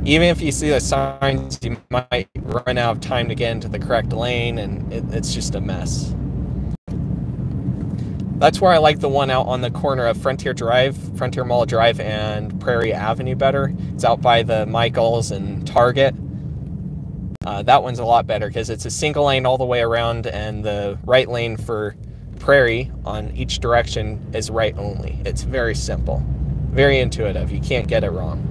Even if you see the signs, you might run out of time to get into the correct lane, and it, it's just a mess. That's where I like the one out on the corner of Frontier Drive, Frontier Mall Drive, and Prairie Avenue better. It's out by the Michaels and Target. Uh, that one's a lot better because it's a single lane all the way around, and the right lane for Prairie on each direction is right only. It's very simple, very intuitive. You can't get it wrong.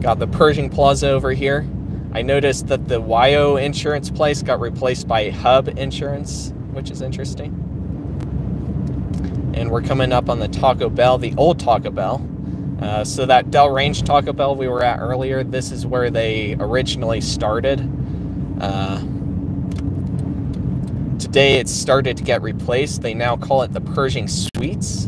Got the Pershing Plaza over here. I noticed that the YO insurance place got replaced by Hub Insurance, which is interesting. And we're coming up on the Taco Bell, the old Taco Bell. Uh, so that Dell Range Taco Bell we were at earlier, this is where they originally started. Uh, today it started to get replaced. They now call it the Pershing Suites.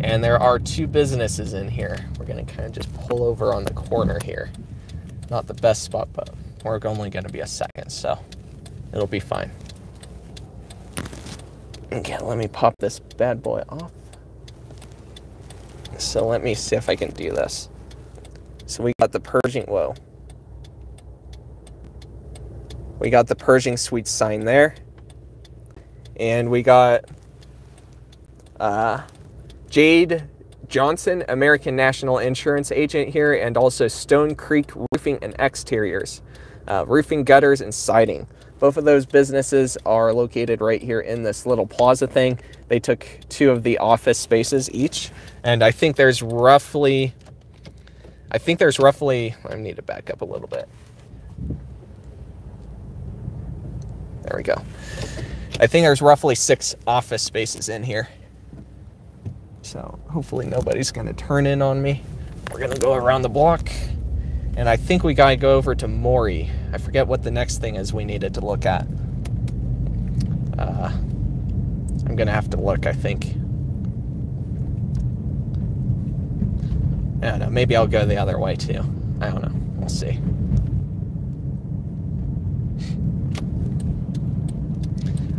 And there are two businesses in here. We're going to kind of just pull over on the corner here. Not the best spot, but we're only going to be a second, so it'll be fine. Okay, let me pop this bad boy off. So let me see if I can do this. So we got the Pershing, whoa. We got the Pershing Suite sign there. And we got uh, Jade Johnson, American National Insurance Agent here, and also Stone Creek Roofing and Exteriors, uh, roofing, gutters, and siding. Both of those businesses are located right here in this little plaza thing. They took two of the office spaces each, and I think there's roughly, I think there's roughly, I need to back up a little bit. There we go. I think there's roughly six office spaces in here. So hopefully nobody's going to turn in on me. We're going to go around the block. And I think we got to go over to Morrie. I forget what the next thing is we needed to look at. Uh, I'm going to have to look, I think. I don't know. Maybe I'll go the other way too. I don't know. We'll see.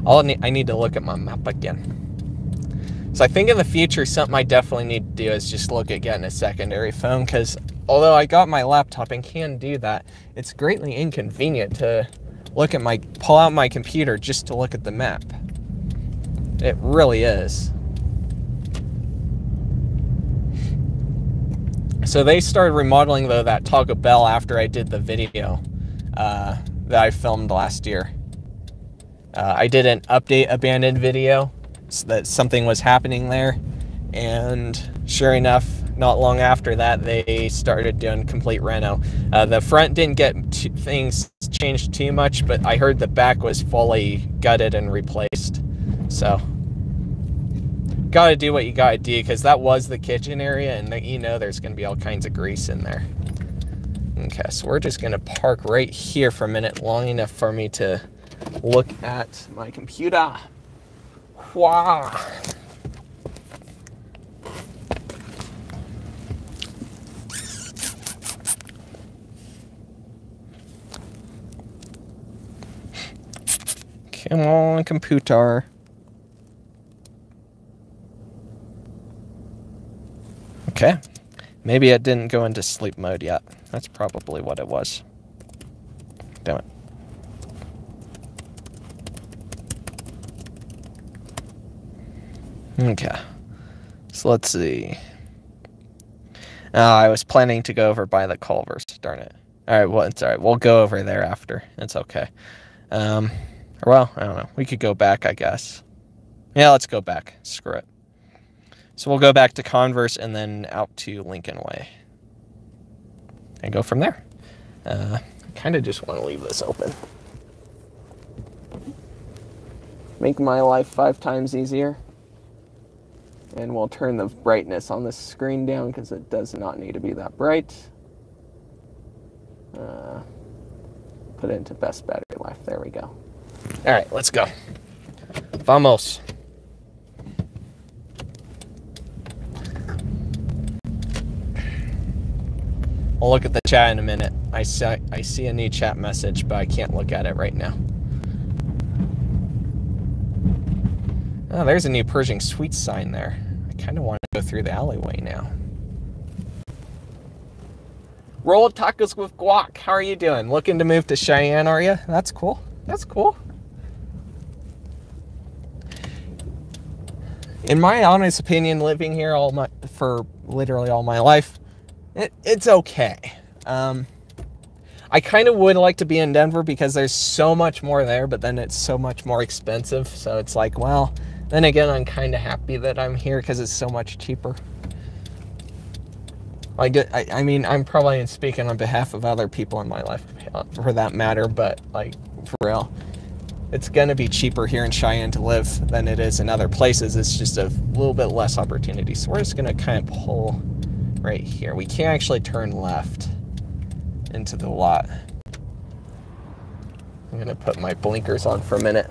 All I need, I need to look at my map again. So I think in the future, something I definitely need to do is just look at getting a secondary phone because although I got my laptop and can do that, it's greatly inconvenient to look at my, pull out my computer just to look at the map. It really is. So they started remodeling though that Taco Bell after I did the video uh, that I filmed last year. Uh, I did an update abandoned video that something was happening there, and sure enough, not long after that, they started doing complete reno. Uh, the front didn't get things changed too much, but I heard the back was fully gutted and replaced. So, gotta do what you gotta do because that was the kitchen area, and you know there's gonna be all kinds of grease in there. Okay, so we're just gonna park right here for a minute, long enough for me to look at my computer. Wow. Come on, computer. Okay. Maybe it didn't go into sleep mode yet. That's probably what it was. Damn it. Okay. So let's see. Oh, I was planning to go over by the Culvers. Darn it. All right, well, it's all right. We'll go over there after. It's okay. Um, well, I don't know. We could go back, I guess. Yeah, let's go back. Screw it. So we'll go back to Converse and then out to Lincoln Way. And go from there. Uh, I kind of just want to leave this open. Make my life five times easier. And we'll turn the brightness on this screen down because it does not need to be that bright. Uh, put it into best battery life. There we go. All right, let's go. Vamos. I'll look at the chat in a minute. I see, I see a new chat message, but I can't look at it right now. Oh, there's a new Pershing Sweets sign there. I kind of want to go through the alleyway now. Roll tacos with guac. How are you doing? Looking to move to Cheyenne, are you? That's cool. That's cool. in my honest opinion, living here all my for literally all my life, it, it's okay. Um, I kind of would like to be in Denver because there's so much more there, but then it's so much more expensive. So it's like, well, then again, I'm kind of happy that I'm here because it's so much cheaper. I I, I mean, I'm probably speaking on behalf of other people in my life for that matter, but like for real it's going to be cheaper here in Cheyenne to live than it is in other places. It's just a little bit less opportunity. So we're just going to kind of pull right here. We can't actually turn left into the lot. I'm going to put my blinkers on for a minute.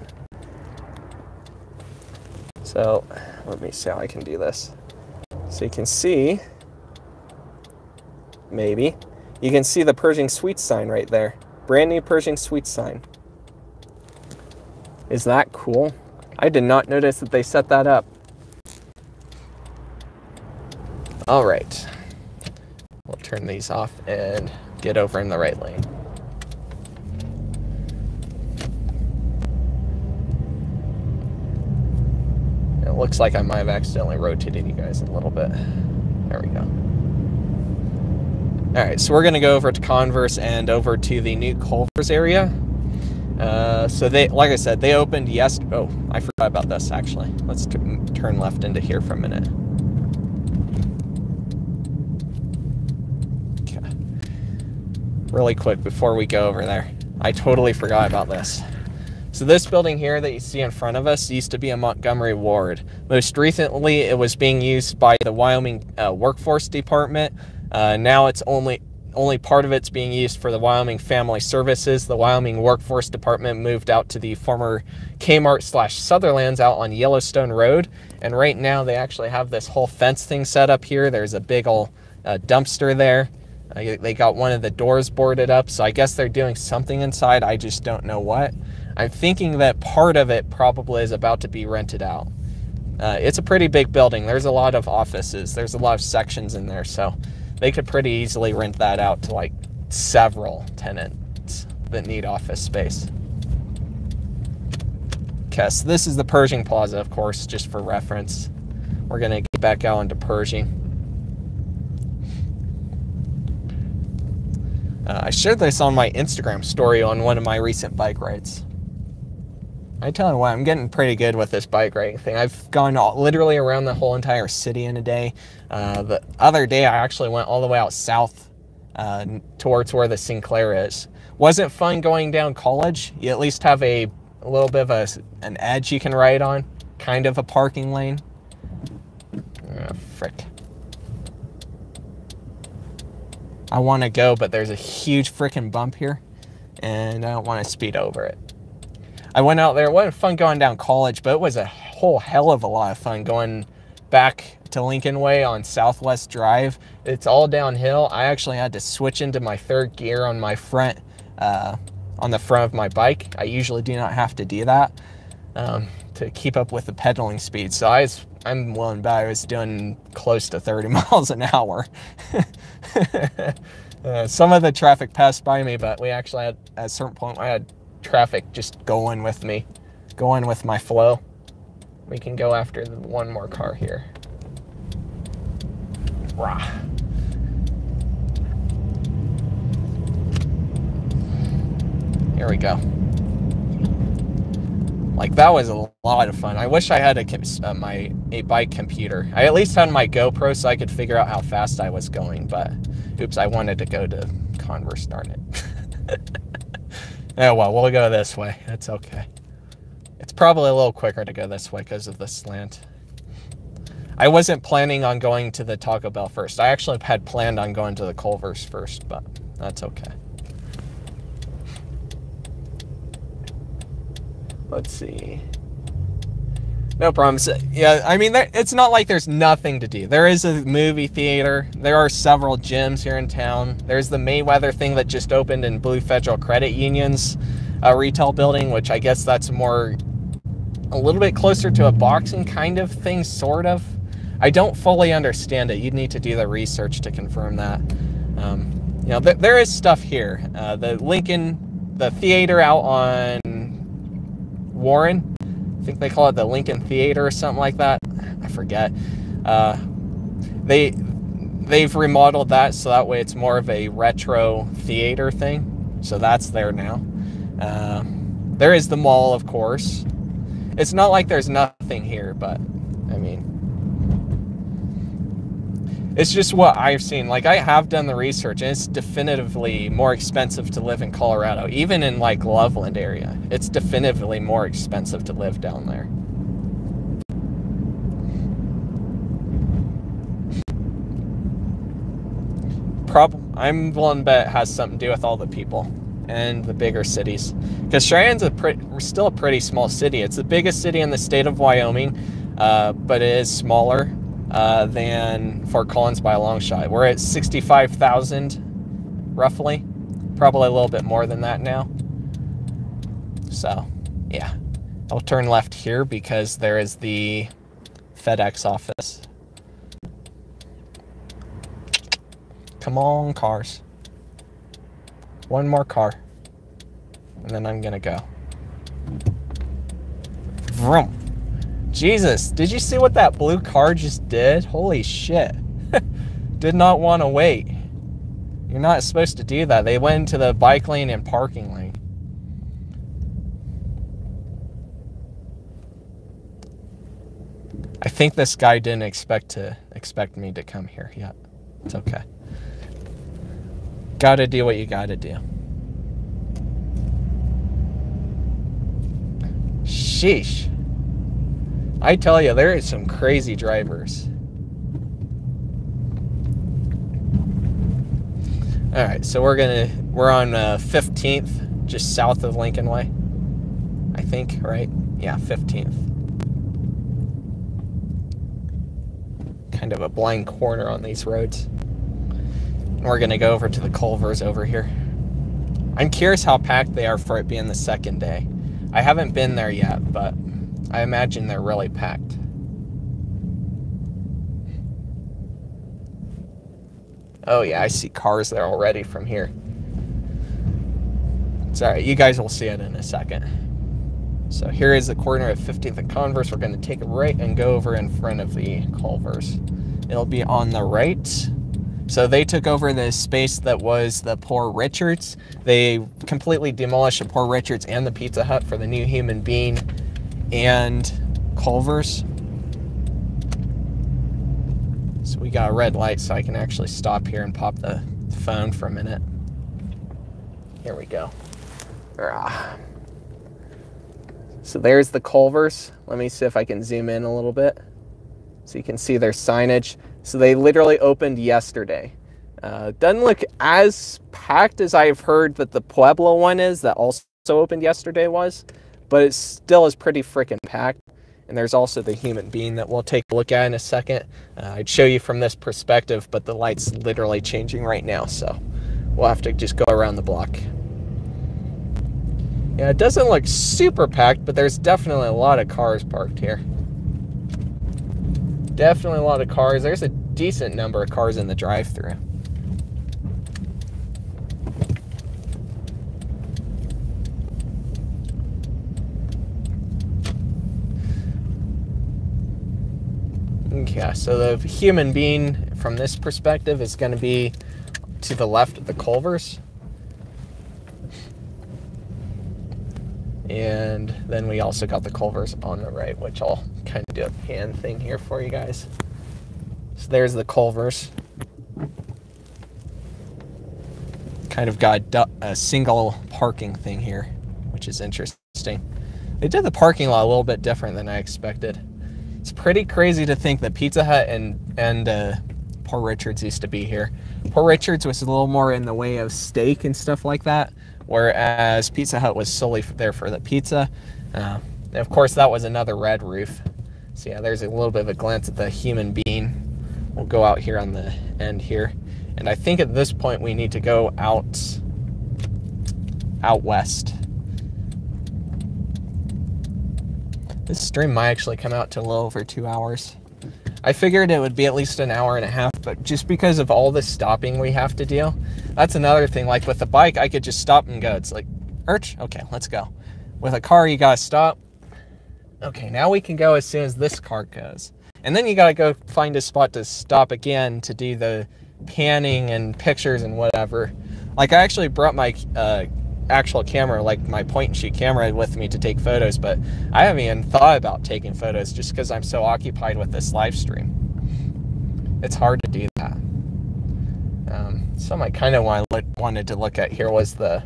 So let me see how I can do this. So you can see, maybe, you can see the Pershing Sweets sign right there. Brand new Pershing Sweets sign. Is that cool? I did not notice that they set that up. All right. We'll turn these off and get over in the right lane. It looks like I might have accidentally rotated you guys a little bit. There we go. All right, so we're gonna go over to Converse and over to the new Culver's area. Uh, so they, like I said, they opened yes. Oh, I forgot about this actually. Let's turn left into here for a minute. Okay. Really quick before we go over there, I totally forgot about this. So this building here that you see in front of us used to be a Montgomery ward. Most recently, it was being used by the Wyoming uh, Workforce Department. Uh, now it's only only part of it's being used for the Wyoming Family Services. The Wyoming Workforce Department moved out to the former Kmart slash Sutherlands out on Yellowstone Road. And right now they actually have this whole fence thing set up here. There's a big old a dumpster there. Uh, they got one of the doors boarded up, so I guess they're doing something inside. I just don't know what. I'm thinking that part of it probably is about to be rented out. Uh, it's a pretty big building. There's a lot of offices. There's a lot of sections in there, so they could pretty easily rent that out to like several tenants that need office space. Okay, so this is the Pershing Plaza, of course, just for reference. We're gonna get back out into Pershing. Uh, I shared this on my Instagram story on one of my recent bike rides. I tell you what, I'm getting pretty good with this bike riding thing. I've gone all, literally around the whole entire city in a day. Uh, the other day, I actually went all the way out south uh, towards where the Sinclair is. Wasn't fun going down college. You at least have a, a little bit of a, an edge you can ride on, kind of a parking lane. Oh, frick. I want to go, but there's a huge freaking bump here, and I don't want to speed over it. I went out there. It wasn't fun going down college, but it was a whole hell of a lot of fun going back to Lincoln Way on Southwest Drive. It's all downhill. I actually had to switch into my third gear on my front, uh, on the front of my bike. I usually do not have to do that um, to keep up with the pedaling speed. So I was, I'm willing to bet I was doing close to 30 miles an hour. uh, some of the traffic passed by me, but we actually had, at a certain point, I had traffic just going with me, going with my flow. We can go after the one more car here. Rah. Here we go. Like that was a lot of fun. I wish I had a uh, my a bike computer. I at least had my GoPro so I could figure out how fast I was going. But oops, I wanted to go to Converse. Darn it. Oh, well, we'll go this way. That's okay. It's probably a little quicker to go this way because of the slant. I wasn't planning on going to the Taco Bell first. I actually had planned on going to the Culver's first, but that's okay. Let's see. No problems. Yeah, I mean, it's not like there's nothing to do. There is a movie theater. There are several gyms here in town. There's the Mayweather thing that just opened in Blue Federal Credit Union's uh, retail building, which I guess that's more, a little bit closer to a boxing kind of thing, sort of. I don't fully understand it. You'd need to do the research to confirm that. Um, you know, th there is stuff here. Uh, the Lincoln, the theater out on Warren, I think they call it the Lincoln Theater or something like that. I forget. Uh, they they've remodeled that so that way it's more of a retro theater thing. So that's there now. Uh, there is the mall, of course. It's not like there's nothing here, but I mean, it's just what I've seen. Like I have done the research, and it's definitively more expensive to live in Colorado, even in like Loveland area. It's definitively more expensive to live down there. Prob I'm willing to bet it has something to do with all the people and the bigger cities. Because Cheyenne's a pretty, still a pretty small city. It's the biggest city in the state of Wyoming, uh, but it is smaller uh, than Fort Collins by a long shot. We're at 65,000 roughly, probably a little bit more than that now. So, yeah. I'll turn left here because there is the FedEx office. Come on, cars. One more car. And then I'm gonna go. Vroom. Jesus, did you see what that blue car just did? Holy shit. did not want to wait. You're not supposed to do that. They went into the bike lane and parking lane. I think this guy didn't expect to expect me to come here yet. It's okay. Gotta do what you gotta do. Sheesh. I tell you, there is some crazy drivers. All right, so we're gonna we're on uh, 15th, just south of Lincoln Way. I think, right? Yeah, 15th. Kind of a blind corner on these roads. we're going to go over to the Culvers over here. I'm curious how packed they are for it being the second day. I haven't been there yet, but I imagine they're really packed. Oh yeah, I see cars there already from here. Sorry, you guys will see it in a second. So here is the corner of 15th and Converse. We're going to take a right and go over in front of the Culvers. It'll be on the right. So they took over the space that was the Poor Richards. They completely demolished the Poor Richards and the Pizza Hut for the new Human Bean and Culver's. So we got a red light so I can actually stop here and pop the phone for a minute. Here we go. So there's the Culver's. Let me see if I can zoom in a little bit so you can see their signage. So they literally opened yesterday. Uh, doesn't look as packed as I've heard that the Pueblo one is that also opened yesterday was, but it still is pretty freaking packed. And there's also the Human Bean that we'll take a look at in a second. Uh, I'd show you from this perspective, but the light's literally changing right now, so we'll have to just go around the block. Yeah, it doesn't look super packed, but there's definitely a lot of cars parked here. Definitely a lot of cars. There's a decent number of cars in the drive-through. Okay, so the Human Bean from this perspective is going to be to the left of the Culvers. And then we also got the Culvers on the right, which I'll kind of do a pan thing here for you guys. So there's the Culvers. Kind of got a single parking thing here, which is interesting. They did the parking lot a little bit different than I expected. It's pretty crazy to think that Pizza Hut and and uh, Poor Richards used to be here. Poor Richards was a little more in the way of steak and stuff like that, whereas Pizza Hut was solely there for the pizza. Uh, of course, that was another red roof. So yeah, there's a little bit of a glance at the Human Bean. We'll go out here on the end here. And I think at this point we need to go out out west. This stream might actually come out to a little over two hours. I figured it would be at least an hour and a half, but just because of all the stopping we have to deal, that's another thing. Like with the bike, I could just stop and go. It's like, Arch, okay, let's go. With a car, you gotta stop. Okay, now we can go as soon as this car goes. And then you gotta go find a spot to stop again to do the panning and pictures and whatever. Like I actually brought my uh, actual camera, like my point and shoot camera with me to take photos, but I haven't even thought about taking photos just because I'm so occupied with this live stream. It's hard to do that. Um, something I kind of wanted to look at here was the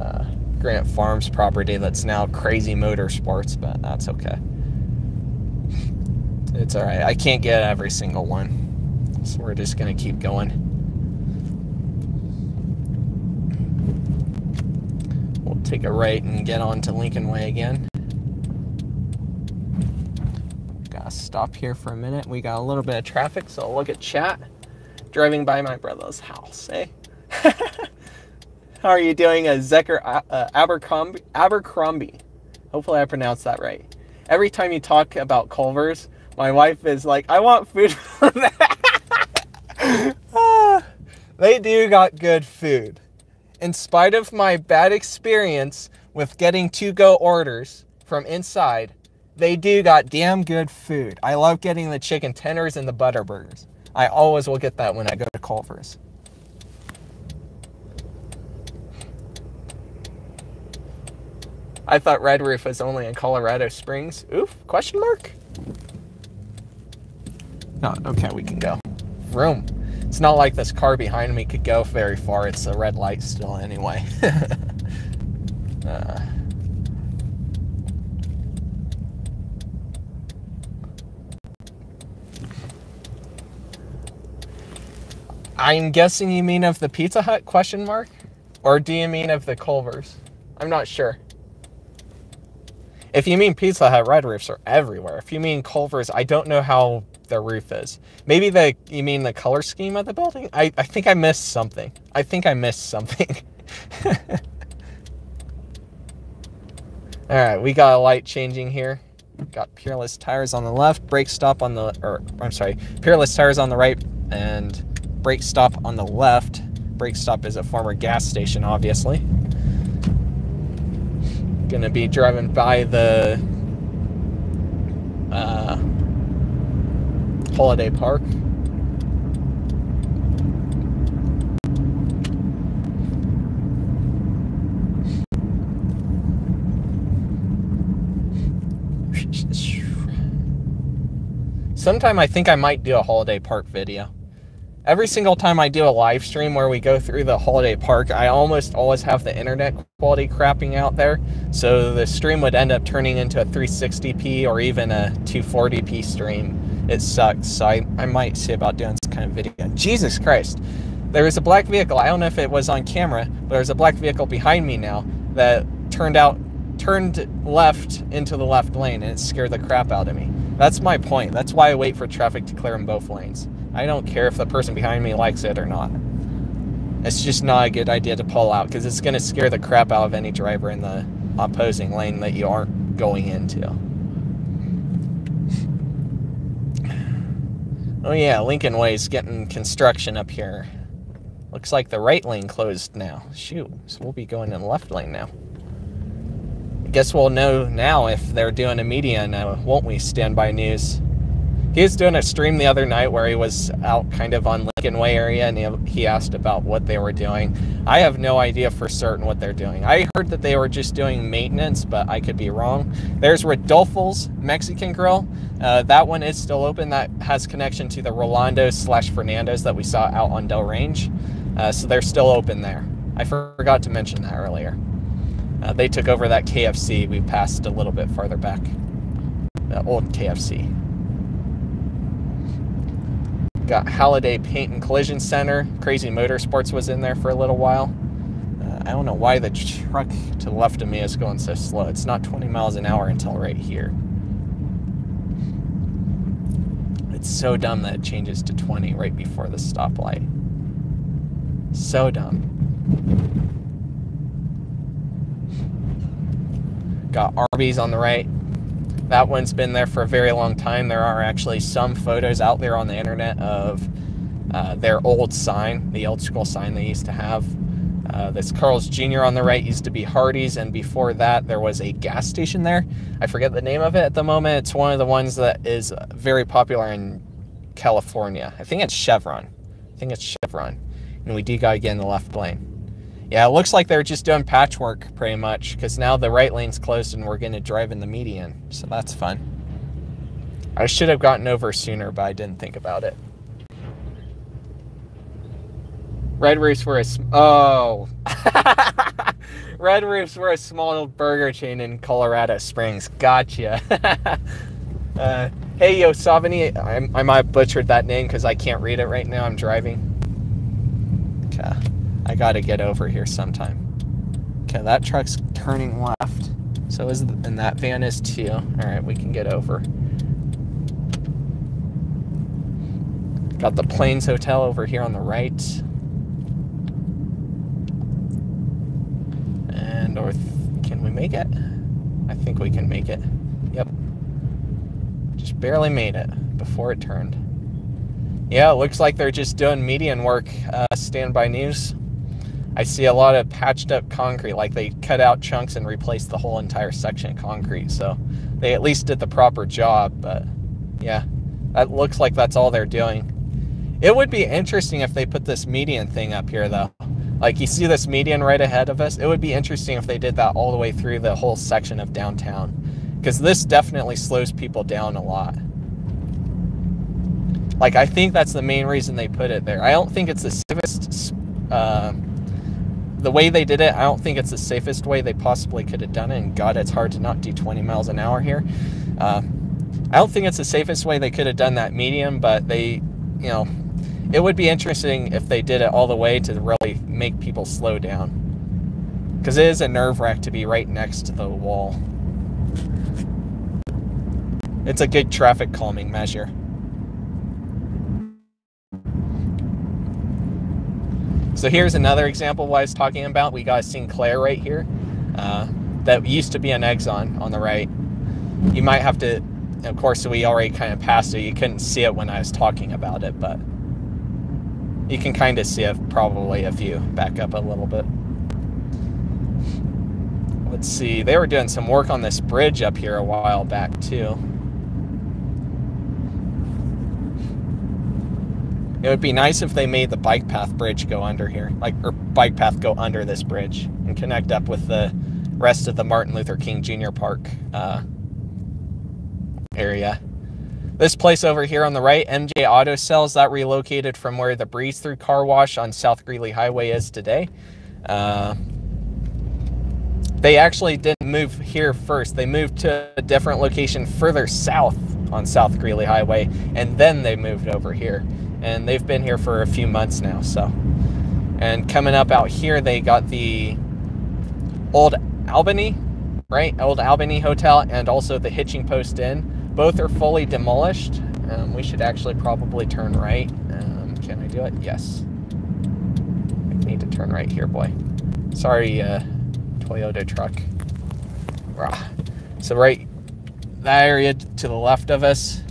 uh, Grant Farms property that's now Crazy Motorsports, but that's okay. It's all right. I can't get every single one, so we're just gonna keep going. Take a right and get on to Lincoln Way again. Gotta stop here for a minute. We got a little bit of traffic, so I'll look at chat. Driving by my brother's house, eh? How are you doing, a uh, Zecker uh, uh, Abercrombie? Abercrombie. Hopefully I pronounced that right. Every time you talk about Culver's, my wife is like, I want food from that. ah, they do got good food in spite of my bad experience with getting to-go orders from inside, they do got damn good food. I love getting the chicken tenders and the butter burgers. I always will get that when I go to Culver's. I thought Red Roof was only in Colorado Springs. Oof, question mark? No, okay, we can go. Room. It's not like this car behind me could go very far. It's a red light still anyway. uh, I'm guessing you mean of the Pizza Hut question mark? Or do you mean of the Culvers? I'm not sure. If you mean Pizza Hut, red roofs are everywhere. If you mean Culver's, I don't know how their roof is. Maybe the you mean the color scheme of the building? I, I think I missed something. I think I missed something. All right, we got a light changing here. Got Peerless tires on the left, brake stop on the, or I'm sorry, Peerless tires on the right, and brake stop on the left. Brake stop is a former gas station, obviously. Gonna be driving by the uh, Holiday Park. Sometime I think I might do a Holiday Park video. Every single time I do a live stream where we go through the Holiday Park, I almost always have the internet quality crapping out there. So the stream would end up turning into a 360p or even a 240p stream it sucks. So I, I might see about doing some kind of video. Jesus Christ. There was a black vehicle. I don't know if it was on camera, but there was a black vehicle behind me now that turned out turned left into the left lane and it scared the crap out of me. That's my point. That's why I wait for traffic to clear in both lanes. I don't care if the person behind me likes it or not. It's just not a good idea to pull out because it's going to scare the crap out of any driver in the opposing lane that you aren't going into. Oh yeah, Lincoln Way's getting construction up here. Looks like the right lane closed now. Shoot, so we'll be going in the left lane now. I guess we'll know now if they're doing a median, uh, won't we, Standby News? He was doing a stream the other night where he was out kind of on Lincoln Way area and he, he asked about what they were doing. I have no idea for certain what they're doing. I heard that they were just doing maintenance, but I could be wrong. There's Rodolfo's Mexican Grill. Uh, that one is still open. That has connection to the Rolando slash Fernando's that we saw out on Dell Range. Uh, so they're still open there. I forgot to mention that earlier. Uh, they took over that KFC we passed a little bit farther back. The old KFC. Got Halliday Paint and Collision Center. Crazy Motorsports was in there for a little while. Uh, I don't know why the truck to the left of me is going so slow. It's not 20 miles an hour until right here. It's so dumb that it changes to 20 right before the stoplight. So dumb. Got Arby's on the right. That one's been there for a very long time. There are actually some photos out there on the internet of uh, their old sign, the old school sign they used to have. Uh, this Carl's Jr. on the right used to be Hardee's, and before that, there was a gas station there. I forget the name of it at the moment. It's one of the ones that is very popular in California. I think it's Chevron. I think it's Chevron. And we do got to get in the left lane. Yeah, it looks like they're just doing patchwork pretty much because now the right lane's closed and we're going to drive in the median. So that's fun. I should have gotten over sooner, but I didn't think about it. Red Roofs were a oh, Red Roofs were a small burger chain in Colorado Springs. Gotcha. uh, hey, Yosavani, I, I might have butchered that name because I can't read it right now. I'm driving. Okay. I gotta get over here sometime. Okay, that truck's turning left. So is the, and that van is too. All right, we can get over. Got the Plains Hotel over here on the right. And or can we make it? I think we can make it. Yep. Just barely made it before it turned. Yeah, looks like they're just doing median work. Uh, standby news. I see a lot of patched up concrete, like they cut out chunks and replaced the whole entire section of concrete. So they at least did the proper job. But yeah, that looks like that's all they're doing. It would be interesting if they put this median thing up here, though. Like you see this median right ahead of us. It would be interesting if they did that all the way through the whole section of downtown, because this definitely slows people down a lot. Like I think that's the main reason they put it there. I don't think it's the safest. Uh, the way they did it, I don't think it's the safest way they possibly could have done it. And God, it's hard to not do 20 miles an hour here. Uh, I don't think it's the safest way they could have done that medium, but they, you know, it would be interesting if they did it all the way to really make people slow down. Because it is a nerve wrack to be right next to the wall. it's a good traffic calming measure. So here's another example what I was talking about. We got a Sinclair right here uh, that used to be an Exxon on the right. You might have to, of course, we already kind of passed it. You couldn't see it when I was talking about it, but you can kind of see it probably if you back up a little bit. Let's see, they were doing some work on this bridge up here a while back too. It would be nice if they made the bike path bridge go under here, like, or bike path go under this bridge and connect up with the rest of the Martin Luther King Jr. Park uh, area. This place over here on the right, MJ Auto Sales, that relocated from where the Breeze Through Car Wash on South Greeley Highway is today. Uh, they actually didn't move here first. They moved to a different location further south on South Greeley Highway, and then they moved over here and they've been here for a few months now. So, and coming up out here, they got the Old Albany, right? Old Albany Hotel, and also the Hitching Post Inn. Both are fully demolished. Um, we should actually probably turn right. Um, can I do it? Yes. I need to turn right here, boy. Sorry, uh, Toyota truck. Rah. So right, that area to the left of us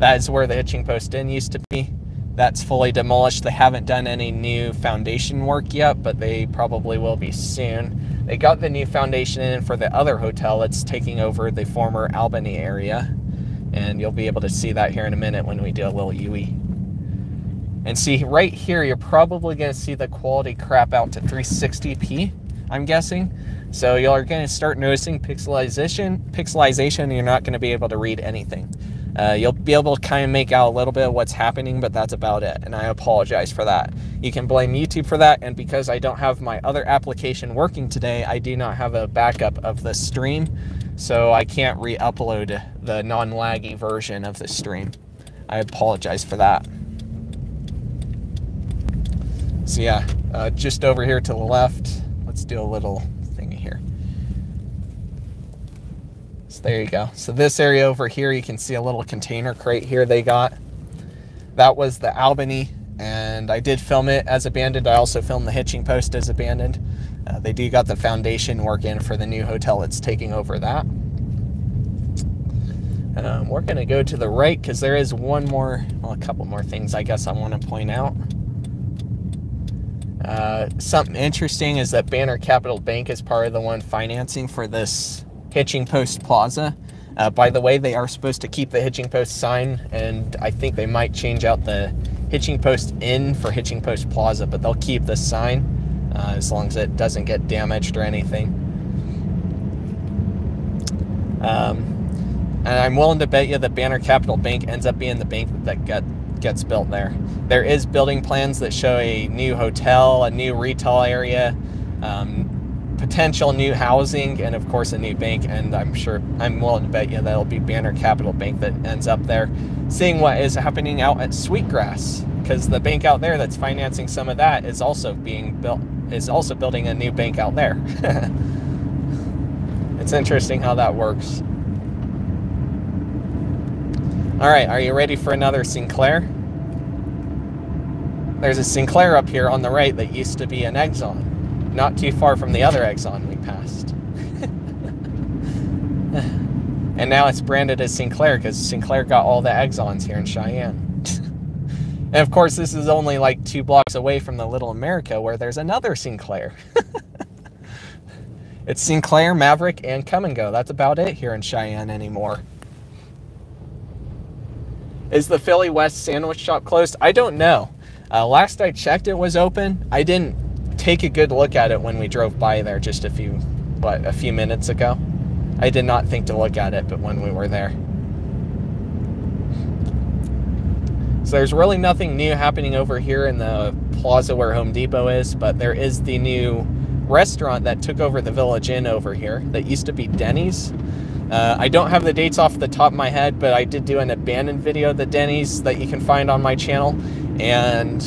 that is where the hitching post inn used to be. That's fully demolished. They haven't done any new foundation work yet, but they probably will be soon. They got the new foundation in for the other hotel that's taking over the former Albany area. And you'll be able to see that here in a minute when we do a little UE. And see right here, you're probably going to see the quality crap out to 360p, I'm guessing. So you're going to start noticing pixelization. Pixelization, you're not going to be able to read anything. Uh, you'll be able to kind of make out a little bit of what's happening, but that's about it. And I apologize for that. You can blame YouTube for that. And because I don't have my other application working today, I do not have a backup of the stream. So I can't re upload the non laggy version of the stream. I apologize for that. So, yeah, uh, just over here to the left, let's do a little there you go. So this area over here, you can see a little container crate here they got. That was the Albany, and I did film it as abandoned. I also filmed the hitching post as abandoned. Uh, they do got the foundation work in for the new hotel that's taking over that. Um, we're going to go to the right because there is one more, well, a couple more things I guess I want to point out. Uh, something interesting is that Banner Capital Bank is part of the one financing for this Hitching Post Plaza. Uh, by the way, they are supposed to keep the Hitching Post sign, and I think they might change out the Hitching Post Inn for Hitching Post Plaza, but they'll keep the sign uh, as long as it doesn't get damaged or anything. Um, and I'm willing to bet you that Banner Capital Bank ends up being the bank that get, gets built there. There is building plans that show a new hotel, a new retail area, um, potential new housing and of course a new bank and i'm sure i'm willing to bet you that'll be banner capital bank that ends up there seeing what is happening out at sweetgrass because the bank out there that's financing some of that is also being built is also building a new bank out there. It's interesting how that works. All right are you ready for another sinclair? There's a sinclair up here on the right that used to be an exxon not too far from the other Exxon we passed. and now it's branded as Sinclair because Sinclair got all the Exxons here in Cheyenne. and of course, this is only like two blocks away from the Little America where there's another Sinclair. it's Sinclair, Maverick, and Kum & Go. That's about it here in Cheyenne anymore. Is the Philly West sandwich shop closed? I don't know. Uh, last I checked, it was open. I didn't take a good look at it when we drove by there just a few, what, a few minutes ago. I did not think to look at it, but when we were there. So there's really nothing new happening over here in the plaza where Home Depot is, but there is the new restaurant that took over the Village Inn over here that used to be Denny's. Uh, I don't have the dates off the top of my head, but I did do an abandoned video of the Denny's that you can find on my channel, and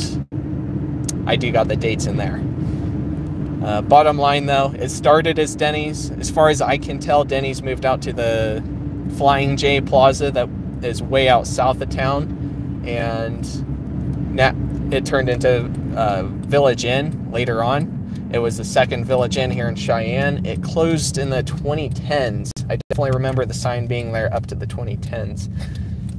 I do got the dates in there. Uh, bottom line though, it started as Denny's. As far as I can tell, Denny's moved out to the Flying J Plaza that is way out south of town, and now it turned into uh, Village Inn later on. It was the second Village Inn here in Cheyenne. It closed in the 2010s. I definitely remember the sign being there up to the 2010s.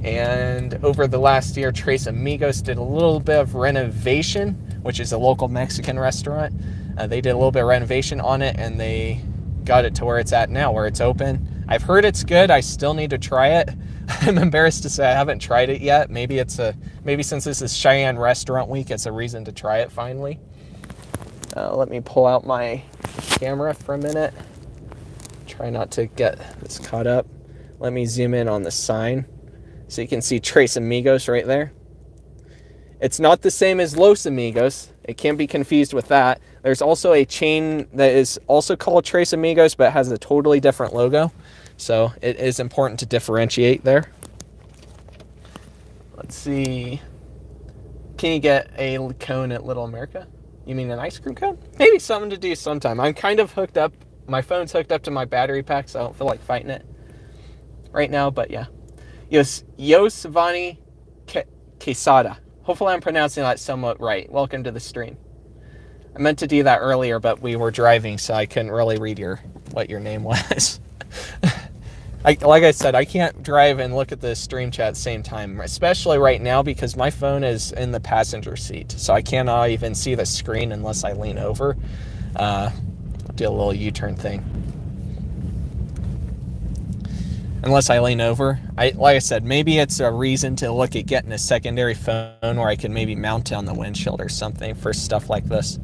And over the last year, Tres Amigos did a little bit of renovation, which is a local Mexican restaurant. Uh, they did a little bit of renovation on it and they got it to where it's at now, where it's open. I've heard it's good. I still need to try it. I'm embarrassed to say I haven't tried it yet. Maybe it's a maybe since this is Cheyenne Restaurant Week, it's a reason to try it finally. Uh, let me pull out my camera for a minute. Try not to get this caught up. Let me zoom in on the sign so you can see Tres Amigos right there. It's not the same as Los Amigos. It can't be confused with that. There's also a chain that is also called Tres Amigos, but has a totally different logo. So it is important to differentiate there. Let's see. Can you get a cone at Little America? You mean an ice cream cone? Maybe something to do sometime. I'm kind of hooked up. My phone's hooked up to my battery pack, so I don't feel like fighting it right now. But yeah. Yos, Yosvani Quesada. Hopefully I'm pronouncing that somewhat right. Welcome to the stream. I meant to do that earlier, but we were driving, so I couldn't really read your what your name was. I, like I said, I can't drive and look at the stream chat at the same time, especially right now because my phone is in the passenger seat, so I cannot even see the screen unless I lean over. Uh, do a little U-turn thing. Unless I lean over, I like I said, maybe it's a reason to look at getting a secondary phone where I can maybe mount it on the windshield or something for stuff like this.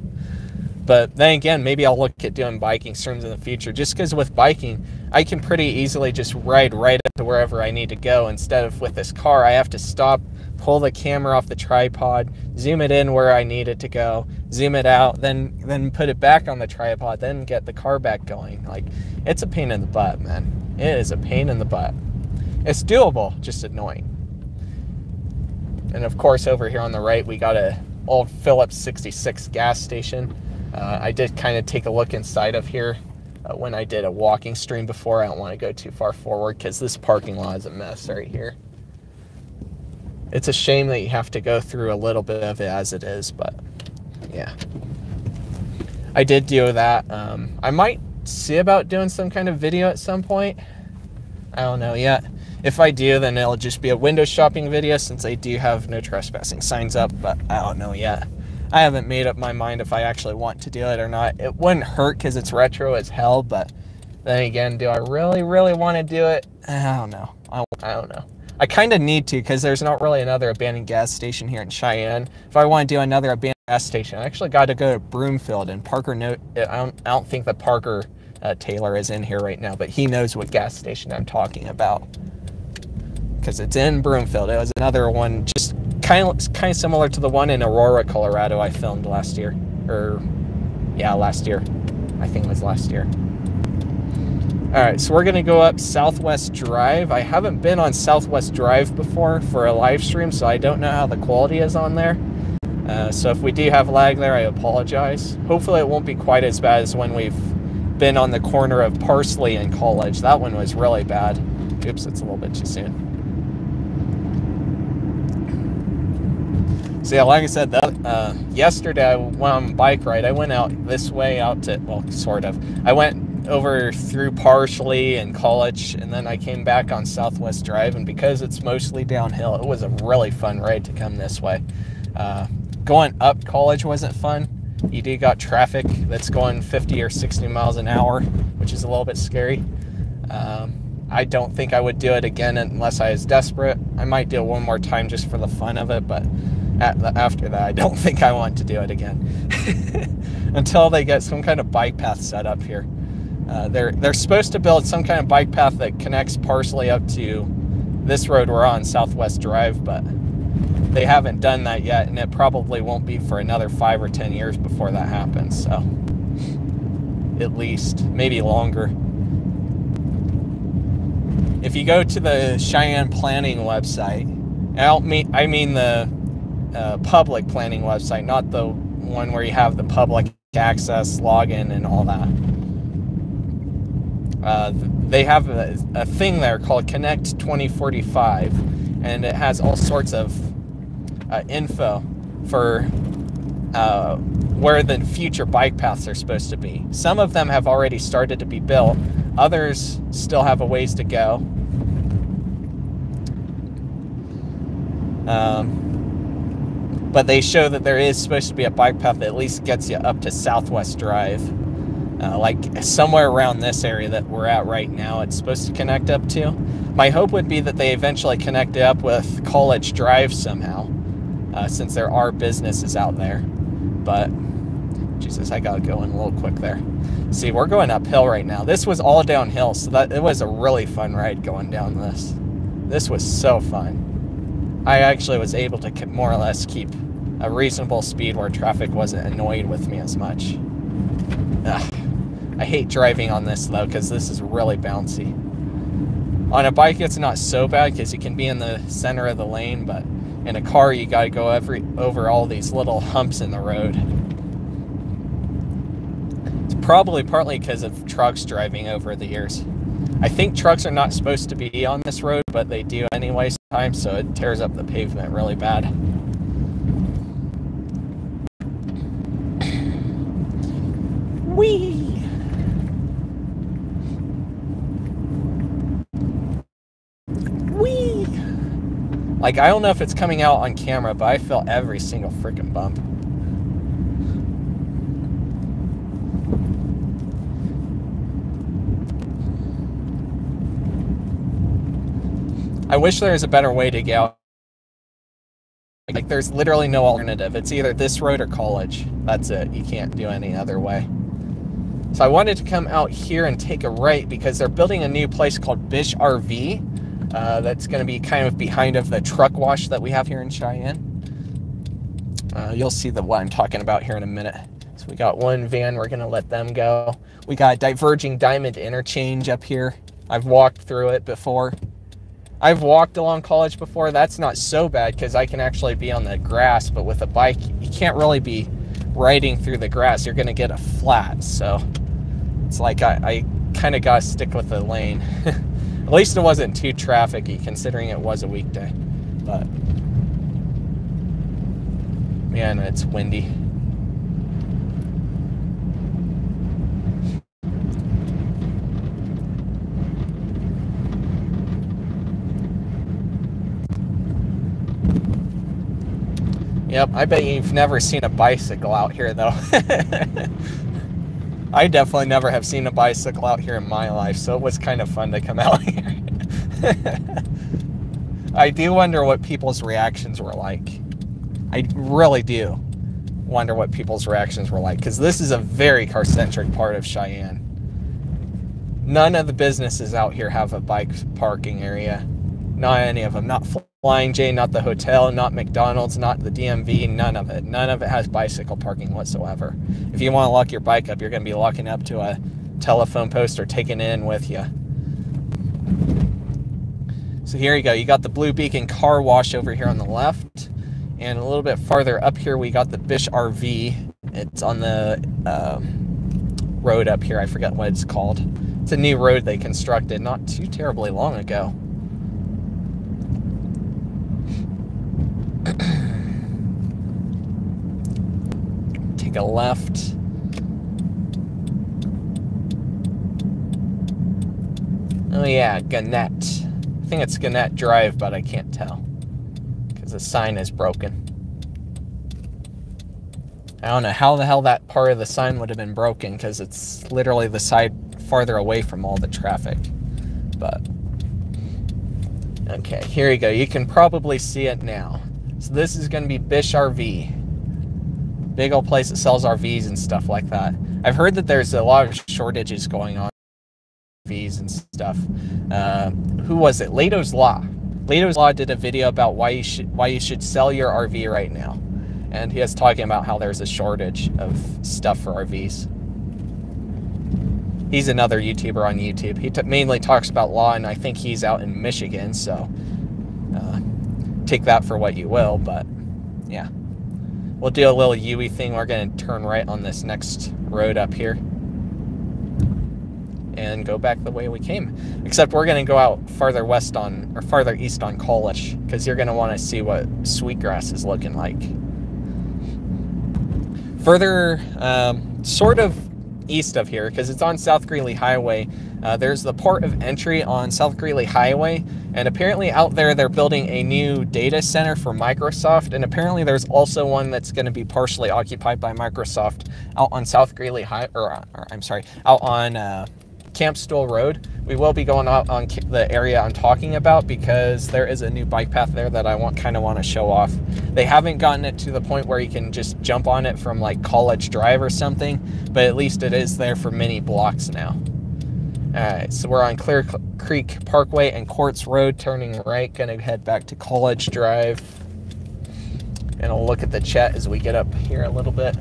But then again, maybe I'll look at doing biking streams in the future. Just because with biking, I can pretty easily just ride right up to wherever I need to go. Instead of with this car, I have to stop, pull the camera off the tripod, zoom it in where I need it to go, zoom it out, then then put it back on the tripod, then get the car back going. Like it's a pain in the butt, man. It is a pain in the butt. It's doable, just annoying. And of course, over here on the right, we got a old Phillips 66 gas station. Uh, I did kind of take a look inside of here uh, when I did a walking stream before. I don't want to go too far forward because this parking lot is a mess right here. It's a shame that you have to go through a little bit of it as it is, but yeah. I did do that. Um, I might see about doing some kind of video at some point. I don't know yet. If I do, then it'll just be a window shopping video since I do have no trespassing signs up, but I don't know yet. I haven't made up my mind if I actually want to do it or not. It wouldn't hurt because it's retro as hell, but then again, do I really, really want to do it? I don't know. I, I don't know. I kind of need to because there's not really another abandoned gas station here in Cheyenne. If I want to do another abandoned gas station, I actually got to go to Broomfield and Parker. Note, I don't, I don't think that Parker uh, Taylor is in here right now, but he knows what gas station I'm talking about because it's in Broomfield. It was another one just kind of kind of similar to the one in Aurora, Colorado. I filmed last year, or yeah, last year. I think it was last year. All right, so we're gonna go up Southwest Drive. I haven't been on Southwest Drive before for a live stream, so I don't know how the quality is on there. Uh, so if we do have lag there, I apologize. Hopefully it won't be quite as bad as when we've been on the corner of Parsley and College. That one was really bad. Oops, it's a little bit too soon. So yeah, like I said, that uh, yesterday I went on a bike ride. I went out this way out to well, sort of. I went over through Parsley and College, and then I came back on Southwest Drive. And because it's mostly downhill, it was a really fun ride to come this way. Uh, going up College wasn't fun. You do got traffic that's going 50 or 60 miles an hour, which is a little bit scary. Um, I don't think I would do it again unless I was desperate. I might do it one more time just for the fun of it, but after that, I don't think I want to do it again until they get some kind of bike path set up here. Uh, they're they're supposed to build some kind of bike path that connects Parsley up to this road we're on, Southwest Drive, but they haven't done that yet, and it probably won't be for another five or ten years before that happens. So, at least, maybe longer. If you go to the Cheyenne Planning website, I don't mean I mean the uh, public planning website, not the one where you have the public access login and all that. uh, they have a, a, thing there called Connect 2045, and it has all sorts of uh, info for uh, where the future bike paths are supposed to be. Some of them have already started to be built, others still have a ways to go. Um, but they show that there is supposed to be a bike path that at least gets you up to Southwest Drive. Uh, like somewhere around this area that we're at right now, it's supposed to connect up to. My hope would be that they eventually connect it up with College Drive somehow, uh, since there are businesses out there. But Jesus, I gotta go in a little quick there. See, we're going uphill right now. This was all downhill, so that it was a really fun ride going down this. This was so fun. I actually was able to more or less keep a reasonable speed where traffic wasn't annoyed with me as much. Ugh. I hate driving on this though because this is really bouncy. On a bike, it's not so bad because you can be in the center of the lane, but in a car, you got to go every over all these little humps in the road. It's probably partly because of trucks driving over the years. I think trucks are not supposed to be on this road, but they do anyway sometimes, so it tears up the pavement really bad. Whee! Like, I don't know if it's coming out on camera, but I felt every single freaking bump. I wish there was a better way to out. Like, there's literally no alternative. It's either this road or college. That's it. You can't do any other way. So I wanted to come out here and take a right because they're building a new place called Bish RV uh, that's going to be kind of behind of the truck wash that we have here in Cheyenne. Uh, you'll see the what I'm talking about here in a minute. So we got one van, we're going to let them go. We got diverging diamond interchange up here. I've walked through it before. I've walked along college before. That's not so bad because I can actually be on the grass, but with a bike, you can't really be riding through the grass. You're going to get a flat. So it's like I, I kind of got to stick with the lane. At least it wasn't too trafficy considering it was a weekday. But man, it's windy. Yep, I bet you've never seen a bicycle out here though. I definitely never have seen a bicycle out here in my life, so it was kind of fun to come out here. I do wonder what people's reactions were like. I really do wonder what people's reactions were like because this is a very car centric part of Cheyenne. None of the businesses out here have a bike parking area. Not any of them. Not Flying J, not the hotel, not McDonald's, not the DMV, none of it. None of it has bicycle parking whatsoever. If you want to lock your bike up, you're going to be locking up to a telephone post or taking in with you. So here you go. You got the Blue Beacon car wash over here on the left. And a little bit farther up here, we got the Bish RV. It's on the uh, road up here. I forget what it's called. It's a new road they constructed not too terribly long ago. Take a left. Oh yeah, Gannett. I think it's Gannett Drive, but I can't tell. Because the sign is broken. I don't know how the hell that part of the sign would have been broken because it's literally the side farther away from all the traffic. But, okay, here you go. You can probably see it now. So this is going to be Bish RV. Big old place that sells RVs and stuff like that. I've heard that there's a lot of shortages going on RVs and stuff. Uh, who was it? Lehto's Law. Lehto's Law did a video about why you should why you should sell your RV right now, and he was talking about how there's a shortage of stuff for RVs. He's another YouTuber on YouTube. He mainly talks about law, and I think he's out in Michigan, so uh, take that for what you will, but yeah. We'll do a little UE thing. We're going to turn right on this next road up here. and go back the way we came. Except we're going to go out farther west on, or farther east on College, because you're going to want to see what Sweetgrass is looking like. Further, um, sort of east of here, because it's on South Greeley Highway, uh, there's the port of entry on South Greeley Highway, and apparently out there they're building a new data center for Microsoft, and apparently there's also one that's going to be partially occupied by Microsoft out on South Greeley High, or, or I'm sorry, out on uh, Campstool Road. We will be going out on the area I'm talking about because there is a new bike path there that I want kind of want to show off. They haven't gotten it to the point where you can just jump on it from like College Drive or something, but at least it is there for many blocks now. Alright, so we're on Clear Creek Parkway and Quartz Road, turning right, gonna head back to College Drive. And I'll look at the chat as we get up here a little bit.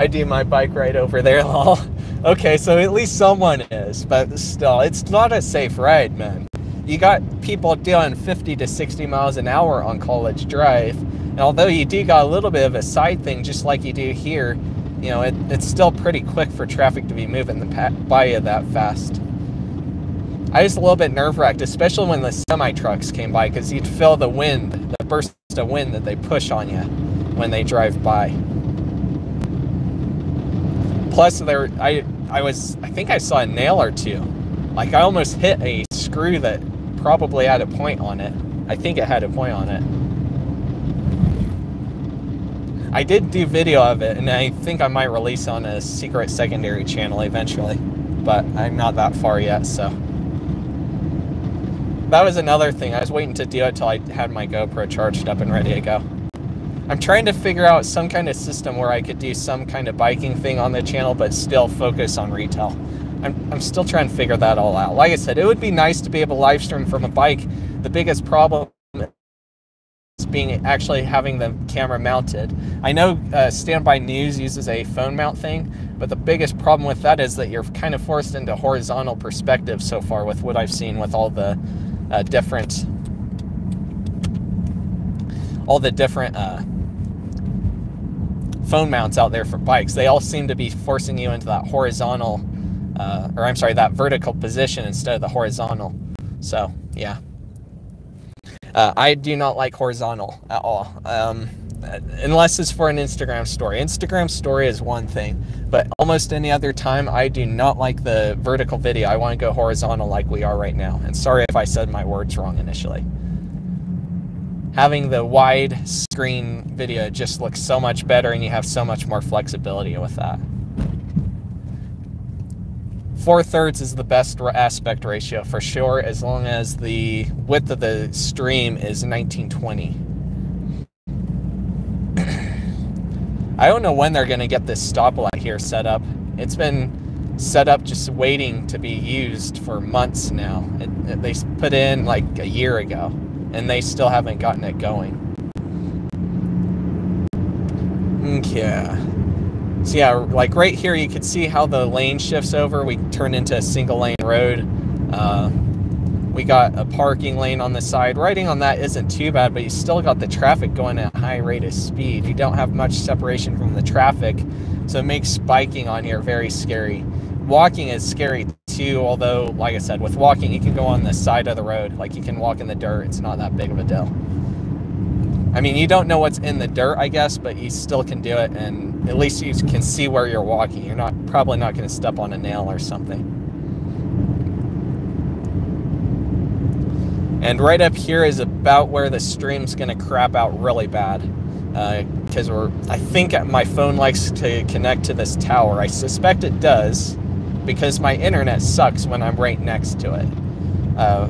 I do my bike ride over there, lol. Okay, so at least someone is, but still, it's not a safe ride, man. You got people doing 50 to 60 miles an hour on College Drive, and although you do got a little bit of a side thing, just like you do here, you know, it, it's still pretty quick for traffic to be moving the by you that fast. I was a little bit nerve wracked, especially when the semi trucks came by, because you'd feel the wind, the burst of wind that they push on you when they drive by. Plus, there, I, I was, I think I saw a nail or two. Like I almost hit a screw that probably had a point on it. I think it had a point on it. I did do video of it, and I think I might release on a secret secondary channel eventually, but I'm not that far yet, so. That was another thing. I was waiting to do it till I had my GoPro charged up and ready to go. I'm trying to figure out some kind of system where I could do some kind of biking thing on the channel, but still focus on retail. I'm, I'm still trying to figure that all out. Like I said, it would be nice to be able to live stream from a bike. The biggest problem is being actually having the camera mounted. I know uh, Standby News uses a phone mount thing, but the biggest problem with that is that you're kind of forced into horizontal perspective so far with what I've seen with all the uh, different, all the different uh, phone mounts out there for bikes. They all seem to be forcing you into that horizontal, uh, or I'm sorry, that vertical position instead of the horizontal. So yeah. Uh, I do not like horizontal at all, um, unless it's for an Instagram story. Instagram story is one thing, but almost any other time, I do not like the vertical video. I want to go horizontal like we are right now. And sorry if I said my words wrong initially. Having the wide screen video just looks so much better, and you have so much more flexibility with that. Four thirds is the best aspect ratio for sure, as long as the width of the stream is 1920. I don't know when they're going to get this stoplight here set up. It's been set up just waiting to be used for months now. It, it, they put in like a year ago, and they still haven't gotten it going. Okay. So yeah, like right here, you can see how the lane shifts over. We turn into a single lane road. Uh, we got a parking lane on the side. Riding on that isn't too bad, but you still got the traffic going at a high rate of speed. You don't have much separation from the traffic, so it makes biking on here very scary. Walking is scary too, although, like I said, with walking, you can go on the side of the road. Like you can walk in the dirt. It's not that big of a deal. I mean, you don't know what's in the dirt, I guess, but you still can do it, and at least you can see where you're walking. You're not probably not going to step on a nail or something. And right up here is about where the stream's going to crap out really bad. Because uh, we're, I think my phone likes to connect to this tower. I suspect it does, because my internet sucks when I'm right next to it. Uh,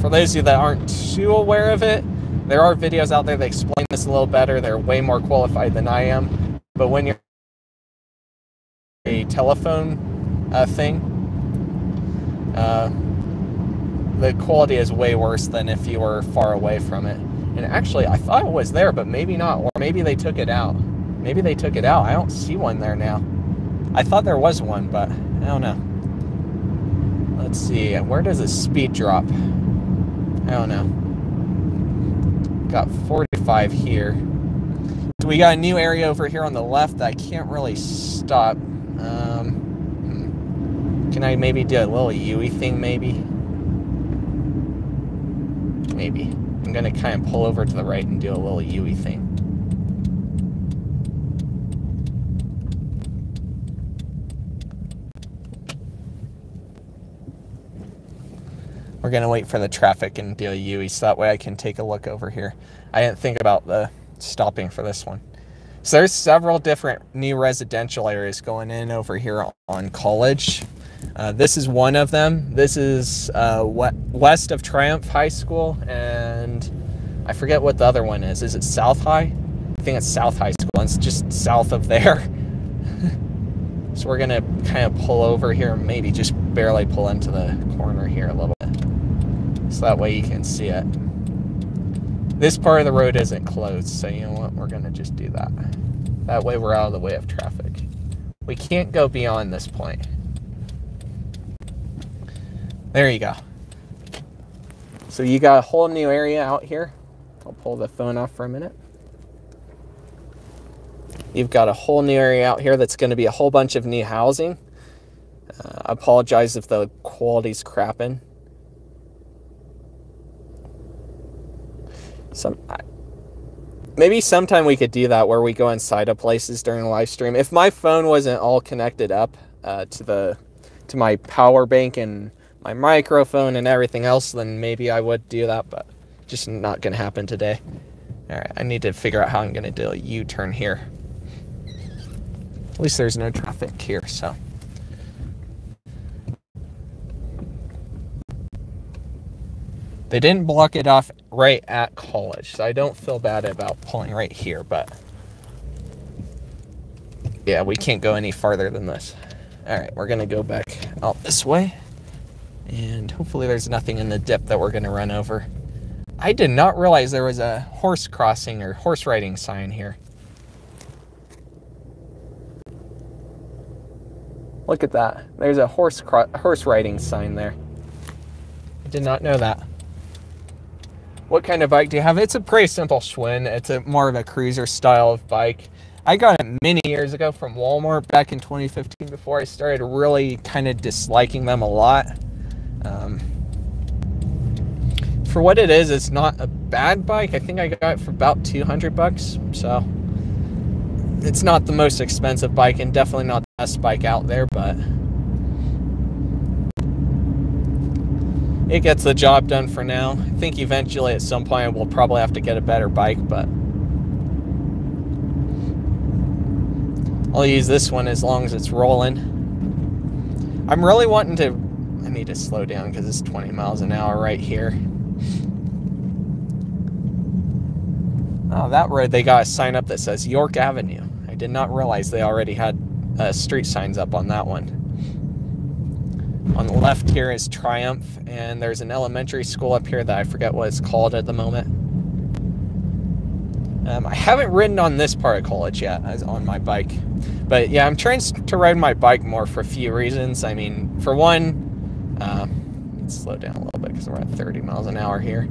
for those of you that aren't too aware of it, there are videos out there that explain this a little better. They're way more qualified than I am. But when you're a telephone uh, thing, uh, the quality is way worse than if you were far away from it. And actually, I thought it was there, but maybe not. Or maybe they took it out. Maybe they took it out. I don't see one there now. I thought there was one, but I don't know. Let's see. Where does the speed drop? I don't know. Got 45 here. So we got a new area over here on the left that I can't really stop. Uh, Can I maybe do a little Yui thing, maybe? Maybe. I'm gonna kind of pull over to the right and do a little Yui thing. We're gonna wait for the traffic a Yui so that way I can take a look over here. I didn't think about the stopping for this one. So there's several different new residential areas going in over here on College. Uh, this is one of them. This is uh, west of Triumph High School, and I forget what the other one is. Is it South High? I think it's South High School. It's just south of there. so we're gonna kind of pull over here, maybe just barely pull into the corner here a little so that way you can see it. This part of the road isn't closed, so you know what? We're gonna just do that. That way we're out of the way of traffic. We can't go beyond this point. There you go. So you got a whole new area out here. I'll pull the phone off for a minute. You've got a whole new area out here that's going to be a whole bunch of new housing. Uh, I apologize if the quality's crapping. Some maybe sometime we could do that where we go inside of places during the live stream. If my phone wasn't all connected up uh, to the to my power bank and my microphone and everything else, then maybe I would do that, but just not gonna happen today. All right, I need to figure out how I'm gonna do a U-turn here. At least there's no traffic here, so. They didn't block it off right at college, so I don't feel bad about pulling right here, but yeah, we can't go any farther than this. All right, we're gonna go back out this way, and hopefully there's nothing in the dip that we're gonna run over. I did not realize there was a horse crossing or horse riding sign here. Look at that. There's a horse horse riding sign there. I did not know that. What kind of bike do you have? It's a pretty simple Schwinn. It's a more of a cruiser style of bike. I got it many years ago from Walmart back in 2015 before I started really kind of disliking them a lot. Um, for what it is, it's not a bad bike. I think I got it for about 200 bucks. So it's not the most expensive bike and definitely not the best bike out there, but it gets the job done for now. I think eventually at some point we'll probably have to get a better bike, but I'll use this one as long as it's rolling. I'm really wanting to, I need to slow down because it's 20 miles an hour right here. Oh, that road they got a sign up that says York Avenue. I did not realize they already had uh, street signs up on that one. On the left here is Triumph, and there's an elementary school up here that I forget what it's called at the moment. Um, I haven't ridden on this part of college yet as on my bike. But yeah, I'm trying to ride my bike more for a few reasons. I mean, for one, uh, let's slow down a little bit because we're at 30 miles an hour here.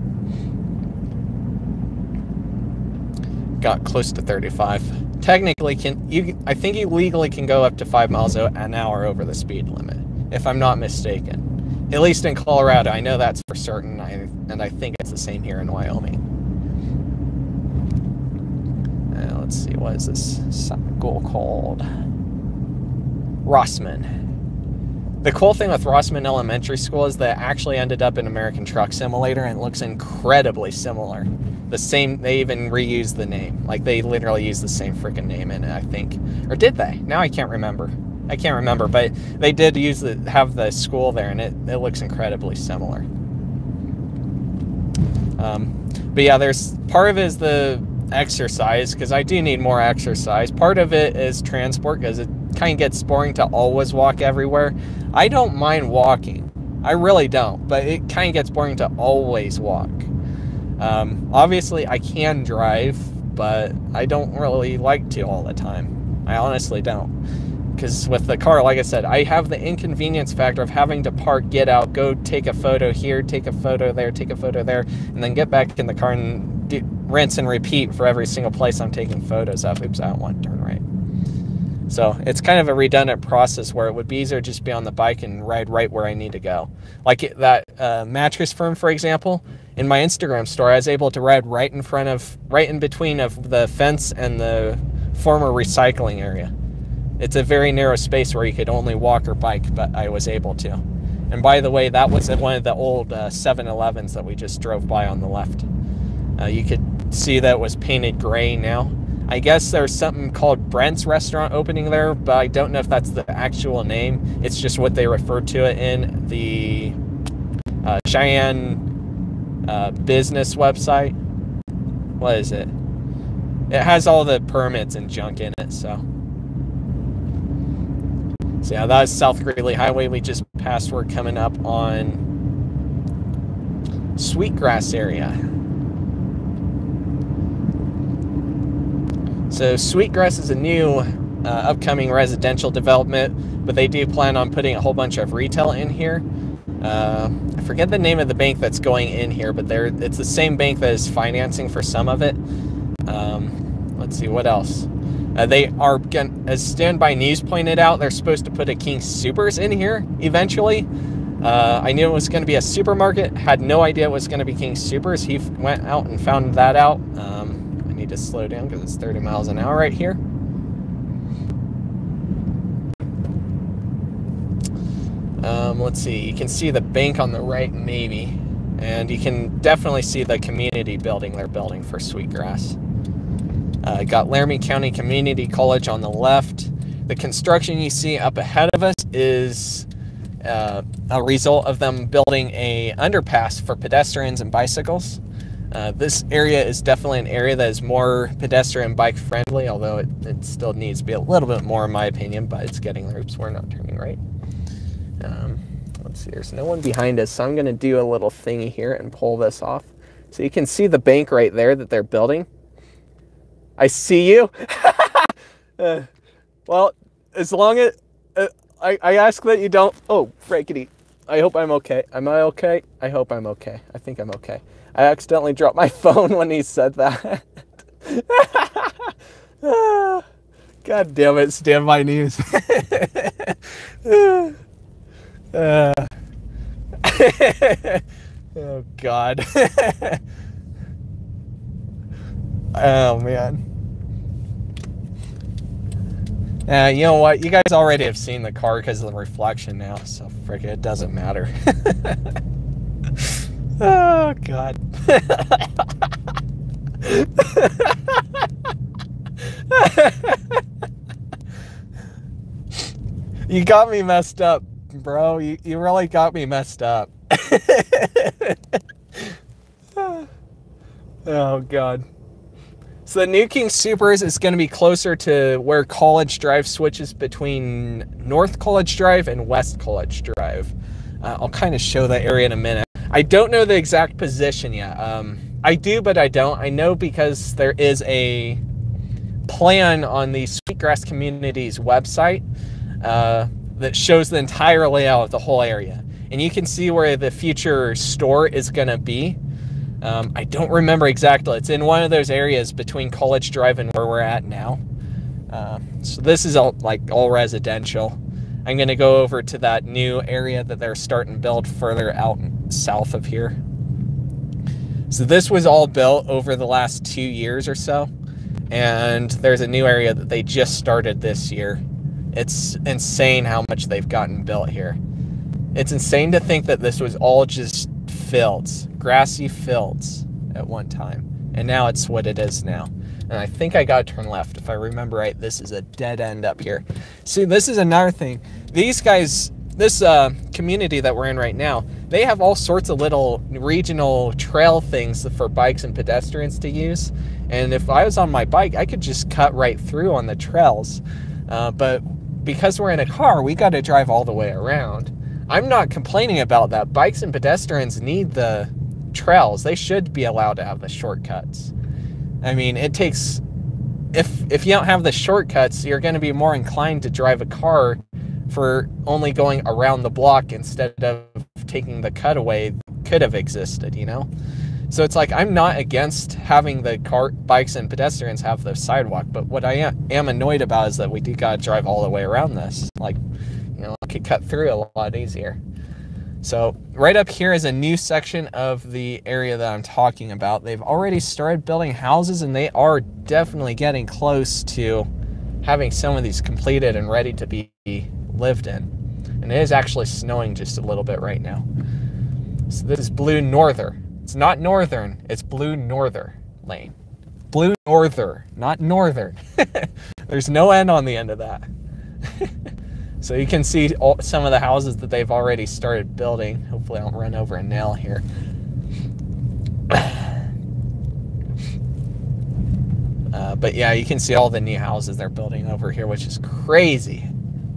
Got close to 35. Technically, can you? I think you legally can go up to five miles an hour over the speed limit if I'm not mistaken. At least in Colorado, I know that's for certain, I, and I think it's the same here in Wyoming. Uh, let's see, what is this school called? Rossman. The cool thing with Rossman Elementary School is that actually ended up in American Truck Simulator and looks incredibly similar. The same, they even reused the name. Like they literally used the same freaking name in it, I think. Or did they? Now I can't remember. I can't remember, but they did use the have the school there, and it, it looks incredibly similar. Um, but yeah, there's part of it is the exercise because I do need more exercise. Part of it is transport because it kind of gets boring to always walk everywhere. I don't mind walking, I really don't, but it kind of gets boring to always walk. Um, obviously, I can drive, but I don't really like to all the time. I honestly don't because with the car, like I said, I have the inconvenience factor of having to park, get out, go take a photo here, take a photo there, take a photo there, and then get back in the car and do, rinse and repeat for every single place I'm taking photos of. Oops, I don't want to turn right. So it's kind of a redundant process where it would be easier to just be on the bike and ride right where I need to go. Like that uh, mattress firm, for example, in my Instagram store, I was able to ride right in front of, right in between of the fence and the former recycling area. It's a very narrow space where you could only walk or bike, but I was able to. And by the way, that was one of the old 7-Elevens uh, that we just drove by on the left. Uh, you could see that it was painted gray now. I guess there's something called Brent's Restaurant opening there, but I don't know if that's the actual name. It's just what they refer to it in the uh, Cheyenne uh, business website. What is it? It has all the permits and junk in it, so. So yeah, that is South Greeley Highway. We just passed. We're coming up on Sweetgrass area. So Sweetgrass is a new uh, upcoming residential development, but they do plan on putting a whole bunch of retail in here. Uh, I forget the name of the bank that's going in here, but they it's the same bank that is financing for some of it. Um, let's see what else. Uh, they are gonna, as Standby News pointed out, they're supposed to put a King Soopers in here eventually. Uh, I knew it was going to be a supermarket. Had no idea it was going to be King Soopers. He went out and found that out. Um, need to slow down because it's 30 miles an hour right here. Um, let's see, you can see the bank on the right, maybe. And you can definitely see the community building they're building for Sweetgrass. Uh, got Laramie County Community College on the left. The construction you see up ahead of us is uh, a result of them building a underpass for pedestrians and bicycles. Uh, this area is definitely an area that is more pedestrian bike friendly, although it, it still needs to be a little bit more in my opinion, but it's getting there. Oops, we're not turning right. Um, let's see, there's no one behind us, so I'm going to do a little thingy here and pull this off. So you can see the bank right there that they're building. I see you. uh, well, as long as uh, I, I ask that you don't. Oh, frankity. I hope I'm okay. Am I okay? I hope I'm okay. I think I'm okay. I accidentally dropped my phone when he said that. God damn it, standby news. uh. oh, God. Oh, man. Uh, you know what? You guys already have seen the car because of the reflection now, so frick it, it doesn't matter. oh, God. you got me messed up, bro. You, you really got me messed up. oh, God. So the new King Soopers is going to be closer to where College Drive switches between North College Drive and West College Drive. Uh, I'll kind of show that area in a minute. I don't know the exact position yet. Um, I do, but I don't. I know because there is a plan on the Sweetgrass Community's website uh, that shows the entire layout of the whole area. And you can see where the future store is going to be. Um, I don't remember exactly. It's in one of those areas between College Drive and where we're at now. Uh, so this is all like all residential. I'm going to go over to that new area that they're starting to build further out south of here. So this was all built over the last two years or so. And there's a new area that they just started this year. It's insane how much they've gotten built here. It's insane to think that this was all just fields, grassy fields at one time. And now it's what it is now. And I think I got to turn left. If I remember right, this is a dead end up here. See, this is another thing. These guys, this uh, community that we're in right now, they have all sorts of little regional trail things for bikes and pedestrians to use. And if I was on my bike, I could just cut right through on the trails. Uh, but because we're in a car, we got to drive all the way around. I'm not complaining about that. Bikes and pedestrians need the trails. They should be allowed to have the shortcuts. I mean, it takes if if you don't have the shortcuts, you're going to be more inclined to drive a car for only going around the block instead of taking the cutaway that could have existed, you know? So it's like I'm not against having the car, bikes and pedestrians have the sidewalk, but what I am, am annoyed about is that we do gotta drive all the way around this. Like, you know, I could cut through a lot easier. So right up here is a new section of the area that I'm talking about. They've already started building houses and they are definitely getting close to having some of these completed and ready to be lived in. And it is actually snowing just a little bit right now. So this is Blue Norther. It's not Northern, it's Blue Norther Lane. Blue Norther, not Northern. There's no N on the end of that. so you can see all, some of the houses that they've already started building. Hopefully I don't run over a nail here. Uh, but yeah, you can see all the new houses they're building over here, which is crazy.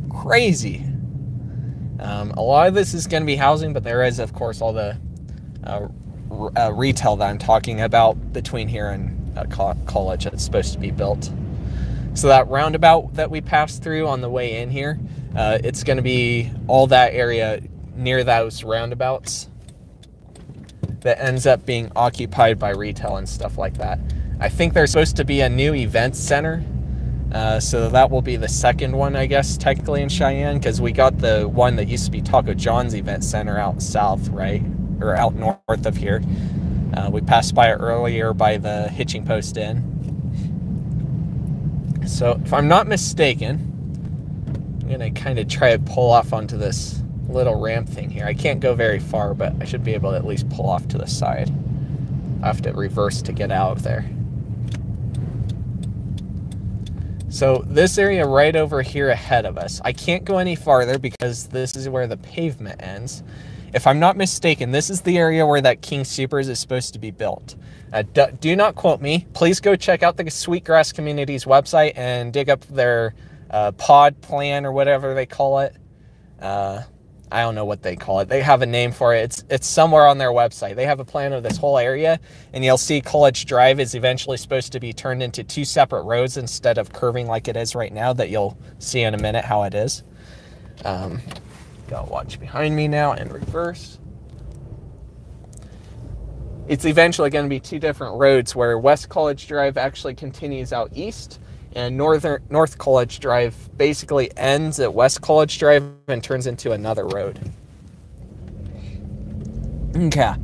Crazy. Um, a lot of this is going to be housing, but there is, of course, all the uh, uh, retail that I'm talking about between here and uh, college that's supposed to be built. So that roundabout that we passed through on the way in here, uh, it's going to be all that area near those roundabouts that ends up being occupied by retail and stuff like that. I think there's supposed to be a new event center. Uh, so that will be the second one, I guess, technically in Cheyenne, because we got the one that used to be Taco John's event center out south, right? Or out north of here. Uh, we passed by it earlier by the hitching post inn. So if I'm not mistaken, To kind of try to pull off onto this little ramp thing here. I can't go very far, but I should be able to at least pull off to the side. I have to reverse to get out of there. So this area right over here ahead of us, I can't go any farther because this is where the pavement ends. If I'm not mistaken, this is the area where that King Soopers is supposed to be built. Uh, do, do, not quote me. Please go check out the Sweetgrass Community's website and dig up their uh, PUD plan or whatever they call it. Uh, I don't know what they call it. They have a name for it. It's it's somewhere on their website. They have a plan of this whole area, and you'll see College Drive is eventually supposed to be turned into two separate roads instead of curving like it is right now. That you'll see in a minute how it is. Um, gotta watch behind me now and reverse. It's eventually going to be two different roads where West College Drive actually continues out east and northern North College Drive basically ends at West College Drive and turns into another road. Okay.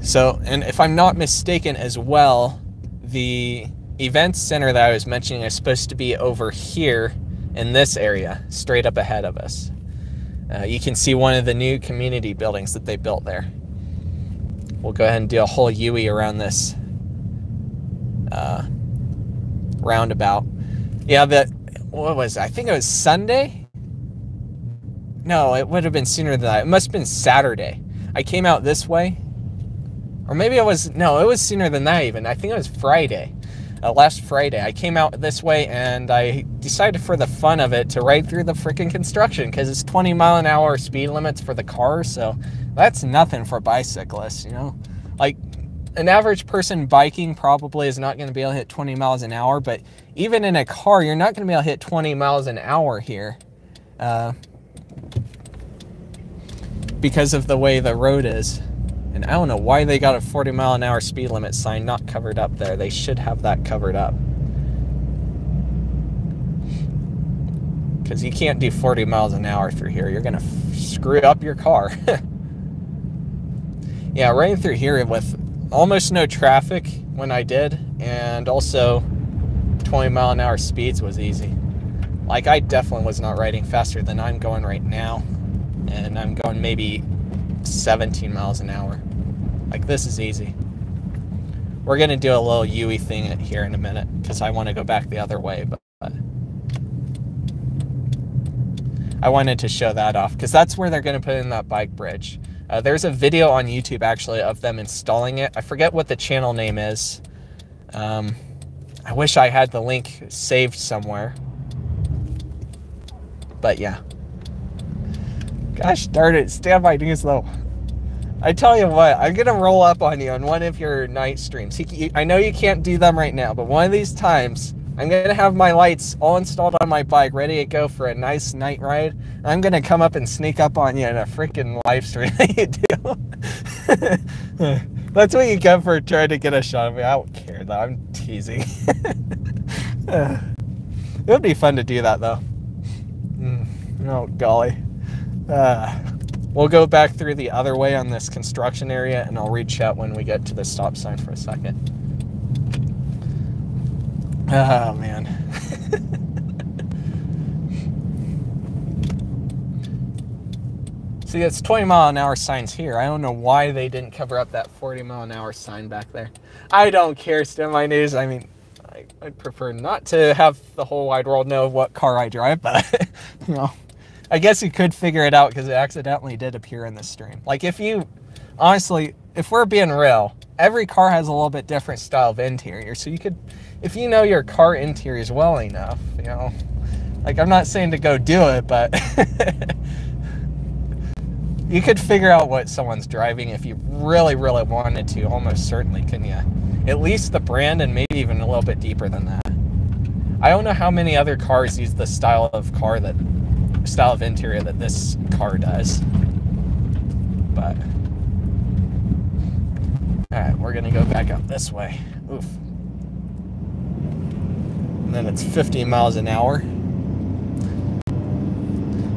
So, and if I'm not mistaken as well, the event center that I was mentioning is supposed to be over here in this area, straight up ahead of us. Uh, you can see one of the new community buildings that they built there. We'll go ahead and do a whole UE around this uh, roundabout. Yeah, the what was it? I think it was Sunday. No, it would have been sooner than that. It must have been Saturday. I came out this way, or maybe it was no, it was sooner than that even. I think it was Friday, uh, last Friday. I came out this way and I decided for the fun of it to ride through the freaking construction because it's 20 mile an hour speed limits for the cars, so that's nothing for bicyclists, you know. Like an average person biking probably is not going to be able to hit 20 miles an hour, but even in a car, you're not going to be able to hit 20 miles an hour here uh, because of the way the road is. And I don't know why they got a 40 mile an hour speed limit sign not covered up there. They should have that covered up. Because you can't do 40 miles an hour through here. You're going to screw up your car. yeah, right through here with almost no traffic when I did, and also 20 mile an hour speeds was easy. Like, I definitely was not riding faster than I'm going right now, and I'm going maybe 17 miles an hour. Like, this is easy. We're to do a little UE thing here in a minute because I want to go back the other way, but. I wanted to show that off because that's where they're going to put in that bike bridge. Uh, there's a video on YouTube actually of them installing it. I forget what the channel name is. Um, I wish I had the link saved somewhere. But yeah. Gosh darn it, standby news though. I tell you what, I'm gonna roll up on you on one of your night streams. I know you can't do them right now, but one of these times, I'm going to have my lights all installed on my bike, ready to go for a nice night ride. I'm going to come up and sneak up on you in a freaking live stream that you do. That's what you get for trying to get a shot of me. I don't care though. I'm teasing. it would be fun to do that though. Mm, oh golly. Uh, we'll go back through the other way on this construction area and I'll read chat when we get to the stop sign for a second. Oh man. See, it's 20 mile an hour signs here. I don't know why they didn't cover up that 40 mile an hour sign back there. I don't care, Standby News. I mean, I, would prefer not to have the whole wide world know what car I drive, but, you know, I guess you could figure it out because it accidentally did appear in the stream. Like, if you, honestly, if we're being real, every car has a little bit different style of interior. So you could, if you know your car interiors well enough, you know, like I'm not saying to go do it, but you could figure out what someone's driving if you really, really wanted to, almost certainly, can you? At least the brand and maybe even a little bit deeper than that. I don't know how many other cars use the style of car that, style of interior that this car does. But, all right, we're gonna go back up this way. Oof. And then it's 50 miles an hour.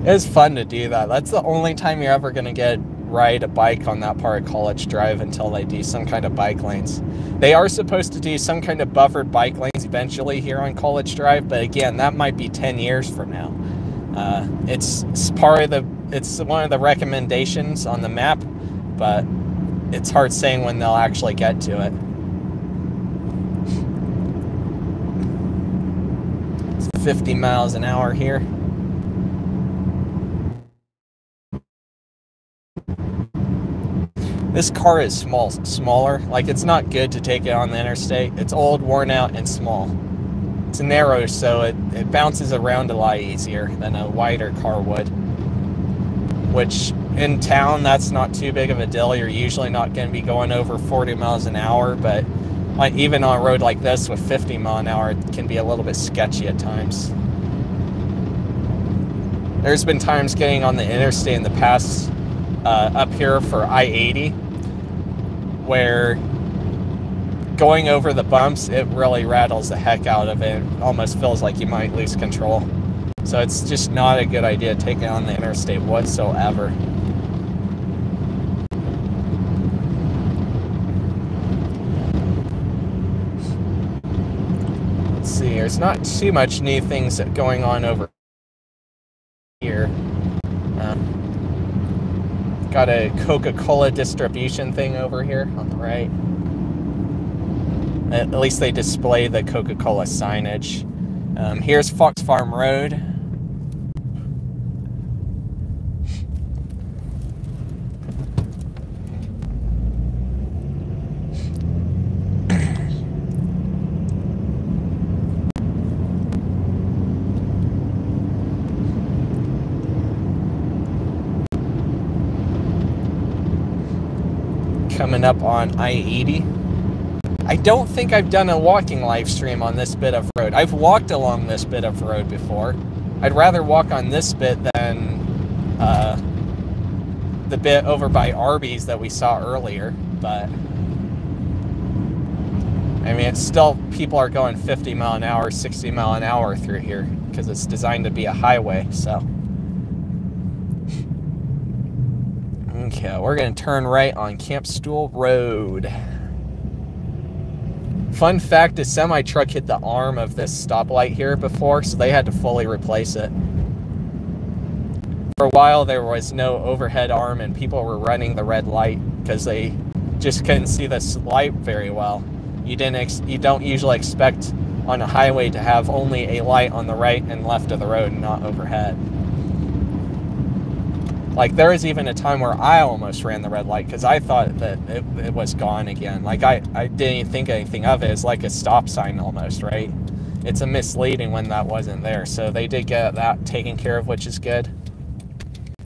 It's fun to do that. That's the only time you're ever going to get ride a bike on that part of College Drive until they do some kind of bike lanes. They are supposed to do some kind of buffered bike lanes eventually here on College Drive, but again, that might be 10 years from now. Uh, it's, it's part of the it's one of the recommendations on the map, but it's hard saying when they'll actually get to it. It's 50 miles an hour here. This car is small, smaller. Like it's not good to take it on the interstate. It's old, worn out, and small. It's narrow, so it, it bounces around a lot easier than a wider car would. Which in town, that's not too big of a deal. You're usually not going to be going over 40 miles an hour, but like even on a road like this with 50 mile an hour, it can be a little bit sketchy at times. There's been times getting on the interstate in the past uh, up here for I-80 where going over the bumps, it really rattles the heck out of it. it. Almost feels like you might lose control. So it's just not a good idea taking on the interstate whatsoever. Let's see, there's not too much new things going on over here. Um, Got a Coca-Cola distribution thing over here on the right. At least they display the Coca-Cola signage. Um, here's Fox Farm Road. Coming up on I-80. I don't think I've done a walking live stream on this bit of road. I've walked along this bit of road before. I'd rather walk on this bit than uh, the bit over by Arby's that we saw earlier, but I mean, it's still, people are going 50 mile an hour, 60 mile an hour through here because it's designed to be a highway, so. Okay, we're going to turn right on Campstool Road. Fun fact, a semi-truck hit the arm of this stoplight here before, so they had to fully replace it. For a while, there was no overhead arm, and people were running the red light because they just couldn't see this light very well. You didn't. you don't usually expect on a highway to have only a light on the right and left of the road, and not overhead. Like there was even a time where I almost ran the red light because I thought that it, it, was gone again. Like I, I didn't think anything of it. It's like a stop sign almost, right? It's a misleading when that wasn't there. So they did get that taken care of, which is good.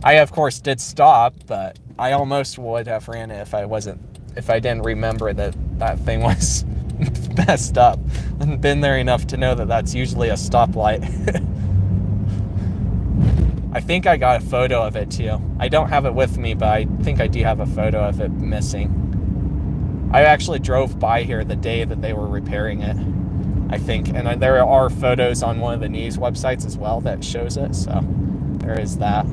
I of course did stop, but I almost would have ran it if I wasn't, if I didn't remember that that thing was messed up and been there enough to know that that's usually a stoplight. I think I got a photo of it too. I don't have it with me, but I think I do have a photo of it missing. I actually drove by here the day that they were repairing it, I think. And there are photos on one of the news websites as well that shows it. So there is that.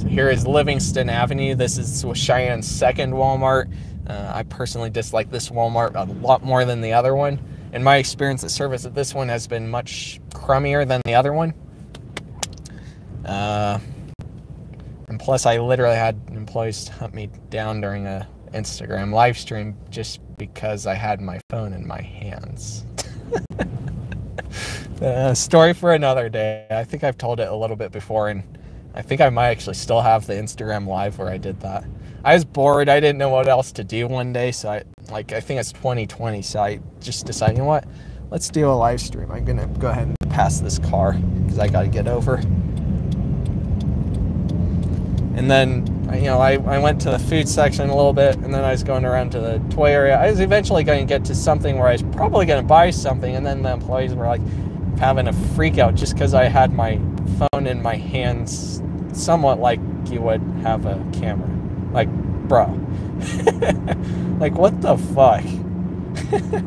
So here is Livingston Avenue. This is Cheyenne's second Walmart. Uh, I personally dislike this Walmart a lot more than the other one. In my experience, the service at this one has been much crummier than the other one. Uh, and plus, I literally had employees hunt me down during a Instagram live stream just because I had my phone in my hands. uh, story for another day. I think I've told it a little bit before, and I think I might actually still have the Instagram live where I did that. I was bored. I didn't know what else to do one day, so I like I think it's 2020, so I just decided, you know what? Let's do a live stream. I'm gonna go ahead and pass this car because I got to get over. And then, you know, I, I went to the food section a little bit, and then I was going around to the toy area. I was eventually going to get to something where I was probably going to buy something, and then the employees were like having a freak out just because I had my phone in my hands, somewhat like you would have a camera. Like, bro. like, what the fuck?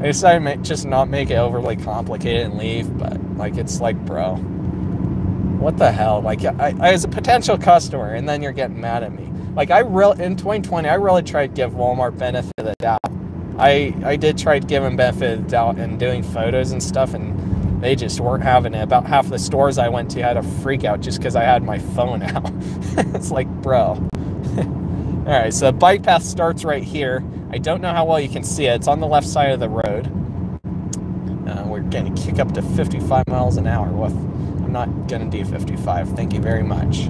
I decided to just not make it overly complicated and leave, but like, it's like, bro, what the hell? Like, I, I as a potential customer, and then you're getting mad at me. Like, I real in 2020, I really tried to give Walmart benefit of the doubt. I I did try to give them benefit of the doubt and doing photos and stuff, and they just weren't having it. About half the stores I went to had a freak out just because I had my phone out. it's like, bro. All right, so the bike path starts right here. I don't know how well you can see it. It's on the left side of the road. Uh, we're going to kick up to 55 miles an hour. With, Not going to do 55. Thank you very much.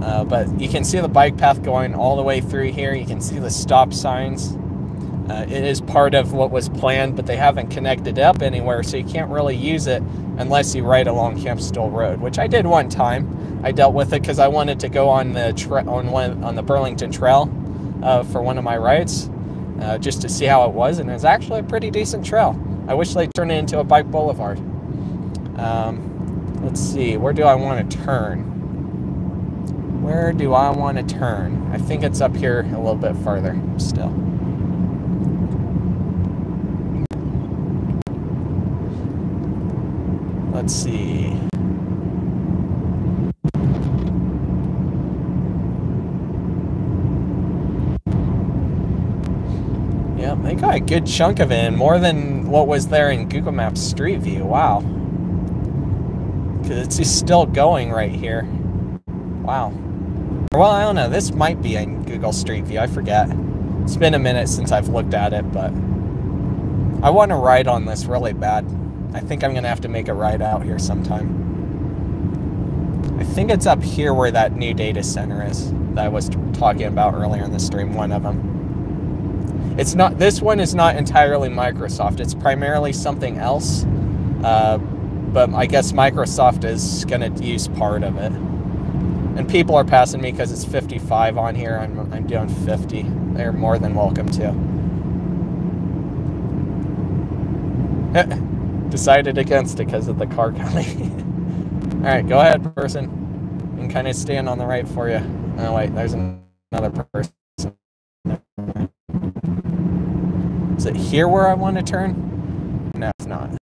Uh, but you can see the bike path going all the way through here. You can see the stop signs. Uh, it is part of what was planned, but they haven't connected up anywhere, so you can't really use it unless you ride along Campstool Road, which I did one time. I dealt with it because I wanted to go on the on one on the Burlington Trail uh, for one of my rides, uh, just to see how it was, and it's actually a pretty decent trail. I wish they turned it into a bike boulevard. Um, let's see, where do I want to turn? Where do I want to turn? I think it's up here a little bit farther still. Let's see. Yeah, they got a good chunk of it more than what was there in Google Maps Street View. Wow. It's just still going right here. Wow. Well, I don't know. This might be in Google Street View. I forget. It's been a minute since I've looked at it, but I want to ride on this really bad. I think I'm going to have to make a ride out here sometime. I think it's up here where that new data center is that I was talking about earlier in the stream, one of them. It's not, this one is not entirely Microsoft. It's primarily something else. Uh, but I guess Microsoft is going to use part of it. And people are passing me because it's 55 on here. I'm, I'm doing 50. They're more than welcome to. decided against it because of the car coming. All right, go ahead, person. And kind of stand on the right for you. Oh, wait, there's another person. Is it here where I want to turn? No, it's not.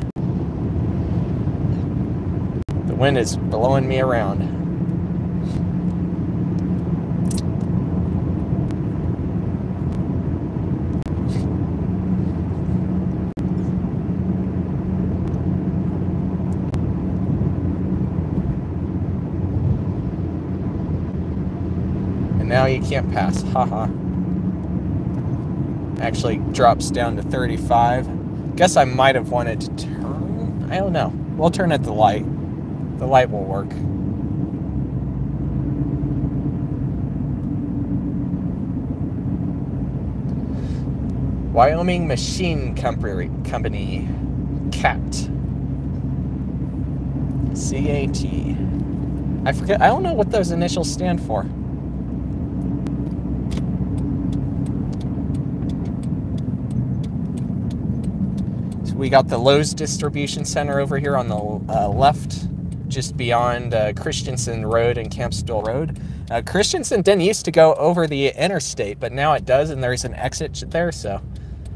The wind is blowing me around. And now you can't pass. Haha. Actually drops down to 35. Guess I might have wanted to turn. I don't know. We'll turn at the light. The light will work. Wyoming Machine Company, Company CAT. CAT. I forget, I don't know what those initials stand for. So we got the Lowe's distribution center over here on the uh, left, just beyond uh, Christensen Road and Campstool Road. Uh, Christensen didn't used to go over the interstate, but now it does, and there's an exit there, so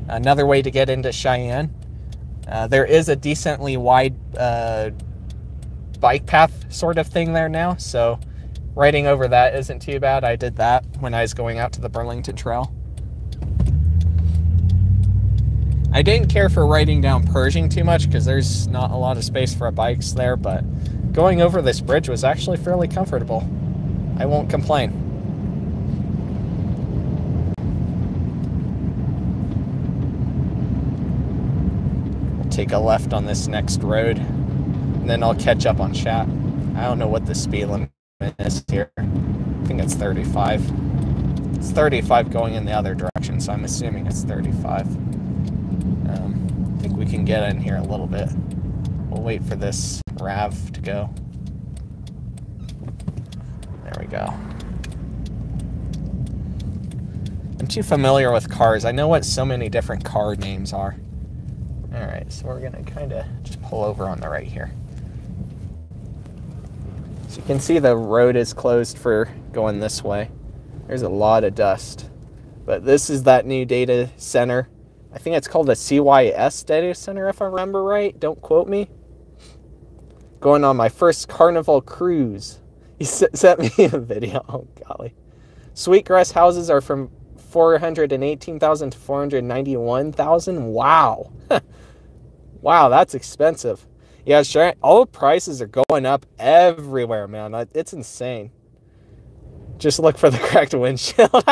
another way to get into Cheyenne. Uh, there is a decently wide uh, bike path sort of thing there now, so riding over that isn't too bad. I did that when I was going out to the Burlington Trail. I didn't care for riding down Pershing too much because there's not a lot of space for bikes there, but going over this bridge was actually fairly comfortable. I won't complain. We'll take a left on this next road, and then I'll catch up on chat. I don't know what the speed limit is here. I think it's 35. It's 35 going in the other direction, so I'm assuming it's 35 Um, think we can get in here a little bit. We'll wait for this RAV to go. There we go. I'm too familiar with cars. I know what so many different car names are. All right, so we're gonna kind of just pull over on the right here. So you can see the road is closed for going this way. There's a lot of dust. But this is that new data center I think it's called a CYS data center, if I remember right. Don't quote me. Going on my first carnival cruise. He sent me a video. Oh, golly. Sweetgrass houses are from 418,000 to 491,000. Wow. wow, that's expensive. Yeah, sure. All prices are going up everywhere, man. It's insane. Just look for the cracked windshield.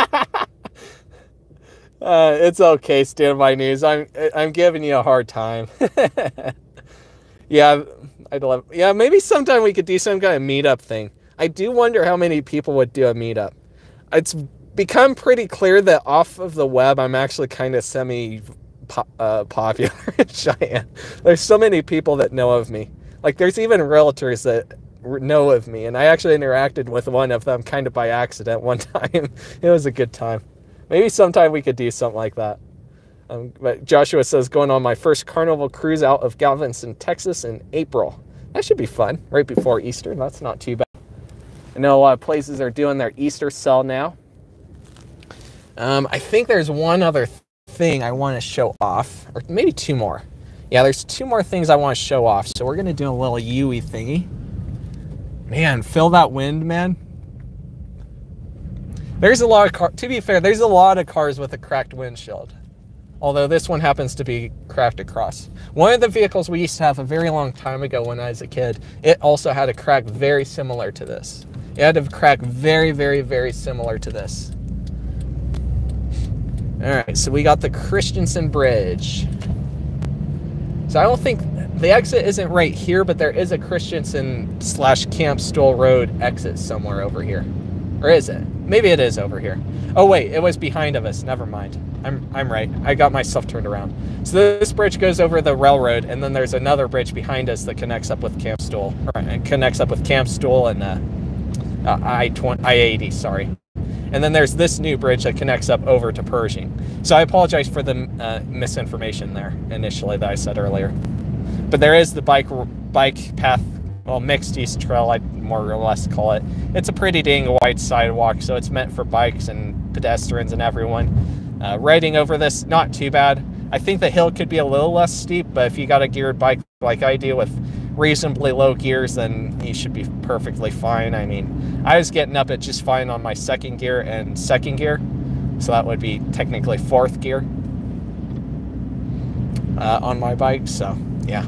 Uh, it's okay, standby news. I'm I'm giving you a hard time. yeah, I'd love. Yeah, maybe sometime we could do some kind of meetup thing. I do wonder how many people would do a meetup. It's become pretty clear that off of the web, I'm actually kind of semi uh, popular in Cheyenne. There's so many people that know of me. Like, there's even realtors that know of me, and I actually interacted with one of them kind of by accident one time. it was a good time. Maybe sometime we could do something like that. Um, but Joshua says, going on my first carnival cruise out of Galveston, Texas in April. That should be fun, right before Easter. That's not too bad. I know a lot of places are doing their Easter sell now. Um, I think there's one other thing I want to show off, or maybe two more. Yeah, there's two more things I want to show off. So we're going to do a little UE thingy. Man, feel that wind, man. There's a lot of car. To be fair, there's a lot of cars with a cracked windshield. Although this one happens to be cracked across. One of the vehicles we used to have a very long time ago when I was a kid, it also had a crack very similar to this. It had a crack very, very, very similar to this. All right, so we got the Christensen Bridge. So I don't think the exit isn't right here, but there is a Christensen slash Campstool Road exit somewhere over here. Or is it? Maybe it is over here. Oh wait, it was behind of us. Never mind. I'm I'm right. I got myself turned around. So this bridge goes over the railroad, and then there's another bridge behind us that connects up with Campstool, or uh, connects up with Campstool and uh, uh, I twenty I eighty. Sorry. And then there's this new bridge that connects up over to Pershing. So I apologize for the uh, misinformation there initially that I said earlier. But there is the bike bike path well, mixed use trail, I'd more or less call it. It's a pretty dang wide sidewalk, so it's meant for bikes and pedestrians and everyone. Uh, riding over this, not too bad. I think the hill could be a little less steep, but if you got a geared bike like I do with reasonably low gears, then you should be perfectly fine. I mean, I was getting up at just fine on my second gear and second gear, so that would be technically fourth gear uh, on my bike. So, yeah.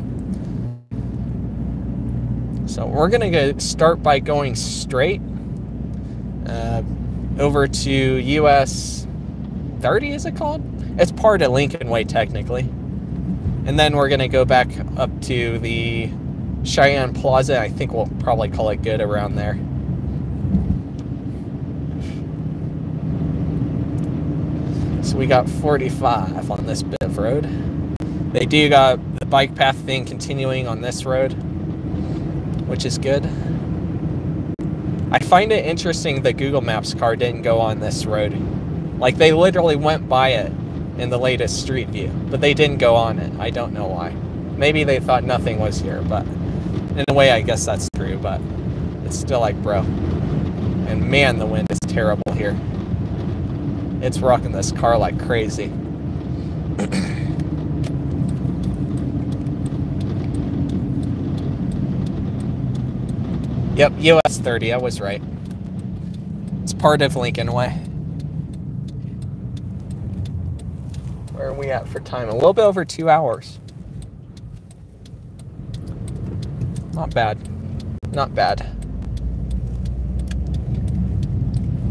So we're going to start by going straight uh, over to US 30, is it called? It's part of Lincoln Way, technically. And then we're going to go back up to the Cheyenne Plaza. I think we'll probably call it good around there. So we got 45 on this bit of road. They do got the bike path thing continuing on this road which is good. I find it interesting that Google Maps car didn't go on this road. Like, they literally went by it in the latest Street View, but they didn't go on it. I don't know why. Maybe they thought nothing was here, but in a way, I guess that's true, but it's still like, bro. And man, the wind is terrible here. It's rocking this car like crazy. yep, US 30, I was right. It's part of Lincoln Way. Where are we at for time? A little bit over two hours. Not bad. Not bad.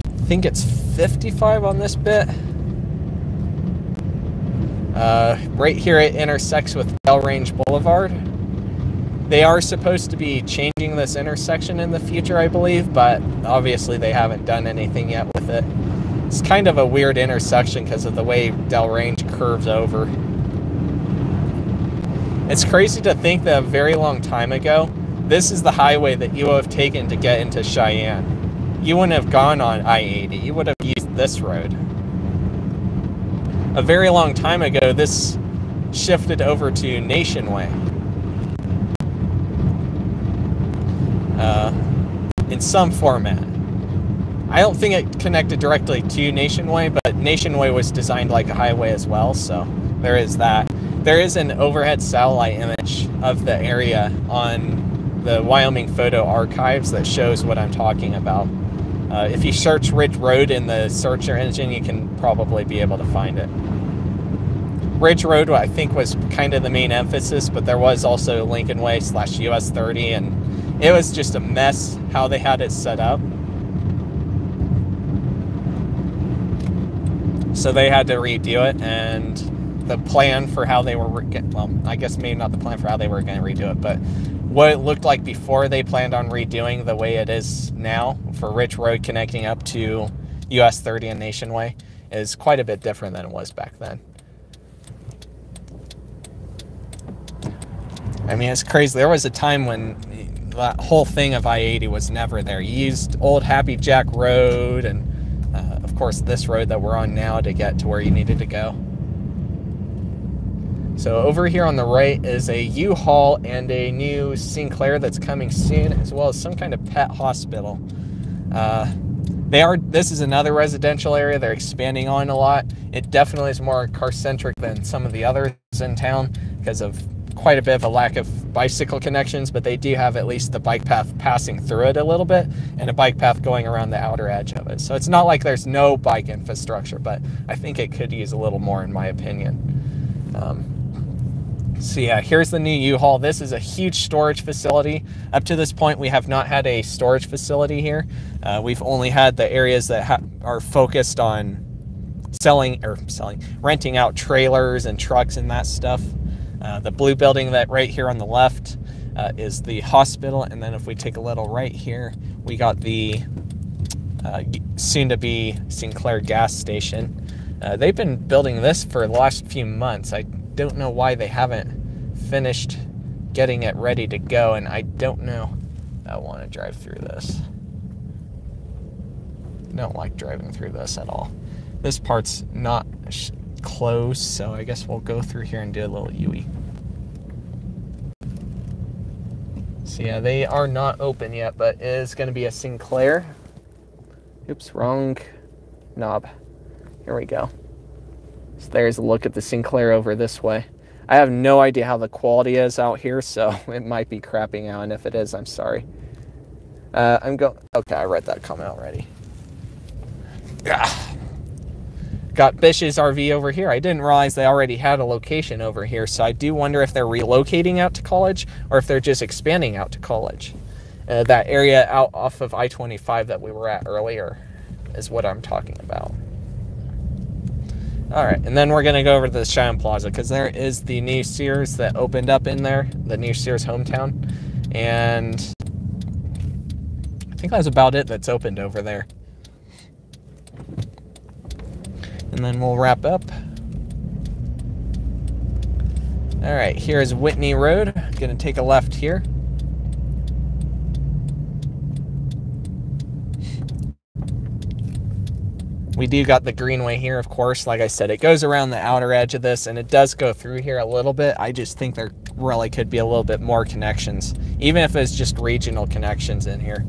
I think it's 55 on this bit. Uh, right here it intersects with Dell Range Boulevard. They are supposed to be changing this intersection in the future, I believe, but obviously they haven't done anything yet with it. It's kind of a weird intersection because of the way Dell Range curves over. It's crazy to think that a very long time ago, this is the highway that you would have taken to get into Cheyenne. You wouldn't have gone on I-80. You would have used this road. A very long time ago, this shifted over to Nationway. Uh, in some format. I don't think it connected directly to Nationway, but Nationway was designed like a highway as well, so there is that. There is an overhead satellite image of the area on the Wyoming Photo Archives that shows what I'm talking about. Uh, if you search Ridge Road in the search engine, you can probably be able to find it. Ridge Road, I think, was kind of the main emphasis, but there was also Lincoln Way slash US 30, and it was just a mess how they had it set up. So they had to redo it, and the plan for how they were, well, I guess maybe not the plan for how they were going to redo it, but what it looked like before they planned on redoing the way it is now for Ridge Road connecting up to US 30 and Nationway is quite a bit different than it was back then. I mean, it's crazy. There was a time when that whole thing of I-80 was never there. You used old Happy Jack Road and uh, of course this road that we're on now to get to where you needed to go. So over here on the right is a U-Haul and a new Sinclair that's coming soon, as well as some kind of pet hospital. Uh, they are. This is another residential area they're expanding on a lot. It definitely is more car centric than some of the others in town because of quite a bit of a lack of bicycle connections, but they do have at least the bike path passing through it a little bit and a bike path going around the outer edge of it. So it's not like there's no bike infrastructure, but I think it could use a little more in my opinion. Um, so yeah, here's the new U-Haul. This is a huge storage facility. Up to this point, we have not had a storage facility here. Uh, we've only had the areas that are focused on selling or selling, renting out trailers and trucks and that stuff. Uh, the blue building that right here on the left uh, is the hospital. And then if we take a little right here, we got the uh, soon to be Sinclair gas station. Uh, they've been building this for the last few months. I don't know why they haven't finished getting it ready to go. And I don't know. I want to drive through this. don't like driving through this at all. This part's not closed, so I guess we'll go through here and do a little UE. So yeah, they are not open yet, but it is going to be a Sinclair. Oops, wrong knob. Here we go. So there's a look at the Sinclair over this way. I have no idea how the quality is out here, so it might be crapping out, and if it is, I'm sorry. Uh, I'm going. Okay, I read that comment already. Yeah got Bish's RV over here. I didn't realize they already had a location over here, so I do wonder if they're relocating out to college or if they're just expanding out to college. Uh, that area out off of I-25 that we were at earlier is what I'm talking about. All right, and then we're gonna go over to the Cheyenne Plaza because there is the new Sears that opened up in there, the new Sears hometown, and I think that's about it that's opened over there and then we'll wrap up. All right, here's Whitney Road. Gonna take a left here. We do got the greenway here, of course. Like I said, it goes around the outer edge of this, and it does go through here a little bit. I just think they're really could be a little bit more connections, even if it's just regional connections in here.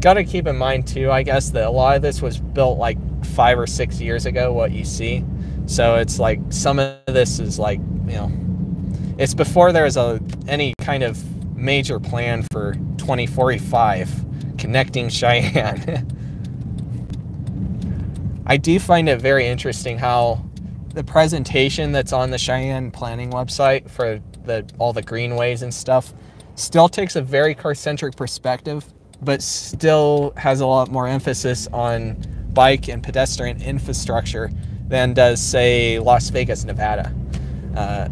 Got to keep in mind too, I guess, that a lot of this was built like five or six years ago, what you see. So it's like some of this is like, you know, it's before there's a any kind of major plan for 2045 connecting Cheyenne. I do find it very interesting how the presentation that's on the Cheyenne planning website for the all the greenways and stuff still takes a very car-centric perspective, but still has a lot more emphasis on bike and pedestrian infrastructure than does, say, Las Vegas, Nevada. Uh,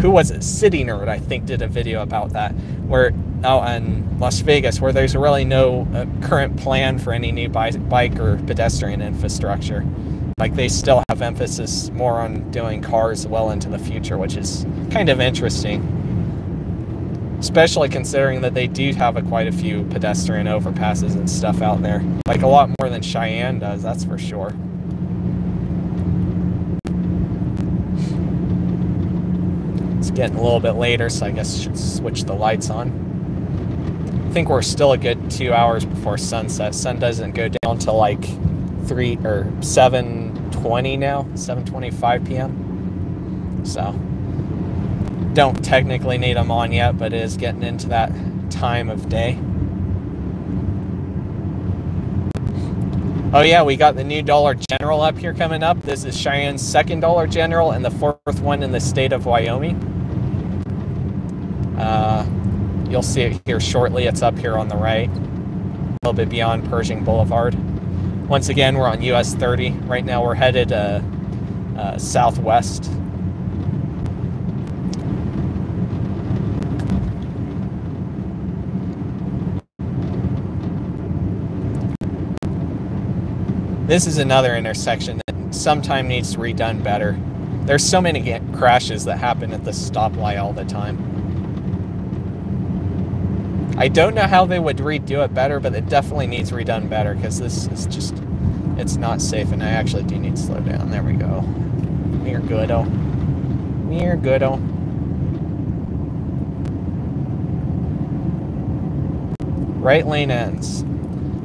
who was it? City Nerd, I think, did a video about that, where out in Las Vegas, where there's really no uh, current plan for any new bike, bike or pedestrian infrastructure. Like they still have emphasis more on doing cars well into the future, which is kind of interesting. Especially considering that they do have a, quite a few pedestrian overpasses and stuff out there. Like a lot more than Cheyenne does, that's for sure. It's getting a little bit later, so I guess I should switch the lights on. I think we're still a good two hours before sunset. Sun doesn't go down till like three or seven twenty now, seven twenty-five p.m. So don't technically need them on yet, but it is getting into that time of day. Oh yeah, we got the new Dollar General up here coming up. This is Cheyenne's second Dollar General and the fourth one in the state of Wyoming. Uh, you'll see it here shortly. It's up here on the right, a little bit beyond Pershing Boulevard. Once again, we're on US 30. Right now we're headed uh, uh, southwest. This is another intersection that sometime needs to be redone better. There's so many crashes that happen at the stoplight all the time. I don't know how they would redo it better, but it definitely needs redone better because this is just, it's not safe. And I actually do need to slow down. There we go. We're good-o. We're good-o. Right lane ends.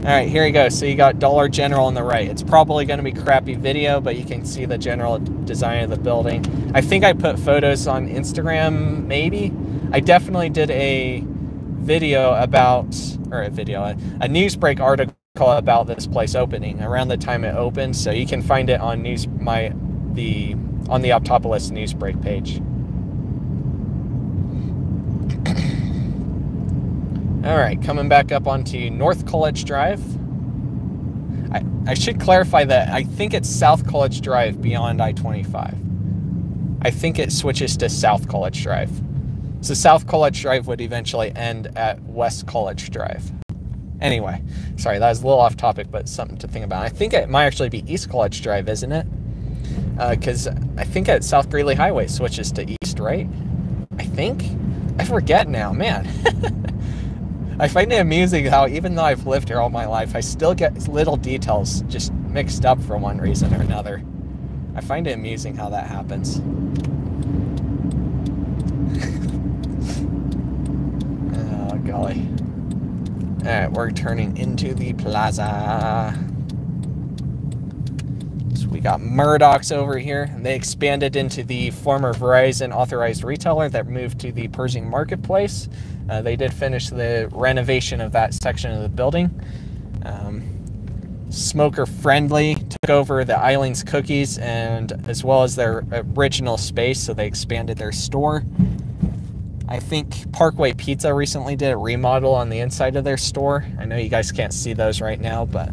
All right, here you go. So you got Dollar General on the right. It's probably going to be crappy video, but you can see the general design of the building. I think I put photos on Instagram, maybe. I definitely did a video about, or a video, a, a Newsbreak article about this place opening around the time it opened. So you can find it on news my the on the Optopolis Newsbreak page. All right, coming back up onto North College Drive. I, I should clarify that I think it's South College Drive beyond I-25. I think it switches to South College Drive. So South College Drive would eventually end at West College Drive. Anyway, sorry, that was a little off topic, but something to think about. I think it might actually be East College Drive, isn't it? Because uh, I think at South Greeley Highway switches to East, right? I think? I forget now, man. I find it amusing how even though I've lived here all my life, I still get little details just mixed up for one reason or another. I find it amusing how that happens. Oh, golly. Alright, we're turning into the plaza. We got Murdoch's over here. And they expanded into the former Verizon authorized retailer that moved to the Pershing Marketplace. Uh, they did finish the renovation of that section of the building. Um, smoker friendly took over the Eileen's cookies and as well as their original space so they expanded their store I think Parkway Pizza recently did a remodel on the inside of their store. I know you guys can't see those right now, but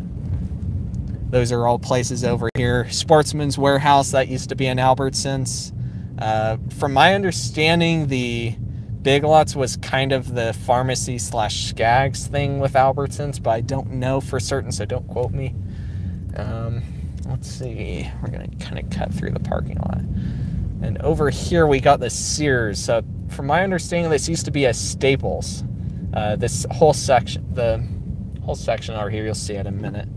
those are all places over here. Sportsman's Warehouse, that used to be in Albertsons. Uh, from my understanding, the Big Lots was kind of the pharmacy slash Skaggs thing with Albertsons, but I don't know for certain, so don't quote me. Um, let's see. We're going to kind of cut through the parking lot. And over here we got the Sears. So from my understanding, this used to be a Staples. Uh, this whole section, the whole section over here, you'll see it in a minute.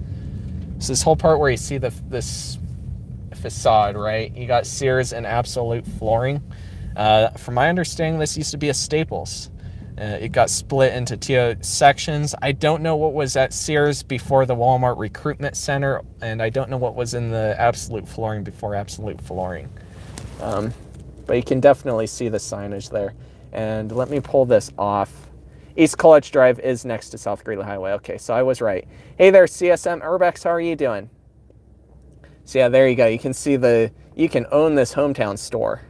So this whole part where you see the this facade, right? You got Sears and Absolute flooring. Uh, from my understanding, this used to be a Staples. Uh, it got split into two sections. I don't know what was at Sears before the Walmart Recruitment Center, and I don't know what was in the Absolute Flooring before Absolute Flooring. Um, but you can definitely see the signage there. And let me pull this off. East College Drive is next to South Greeley Highway. Okay, so I was right. Hey there, CSM Urbex, how are you doing? So yeah, there you go. You can see the, you can own this hometown store.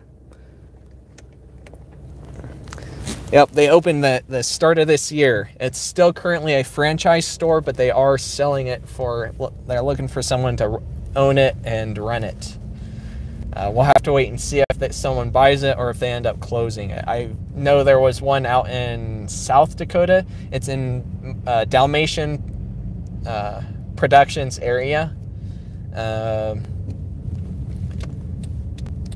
Yep, they opened the, the start of this year. It's still currently a franchise store, but they are selling it for, they're looking for someone to own it and run it. Uh, we'll have to wait and see if that someone buys it or if they end up closing it. I know there was one out in South Dakota. It's in uh, Dalmatian uh, Productions area. Um,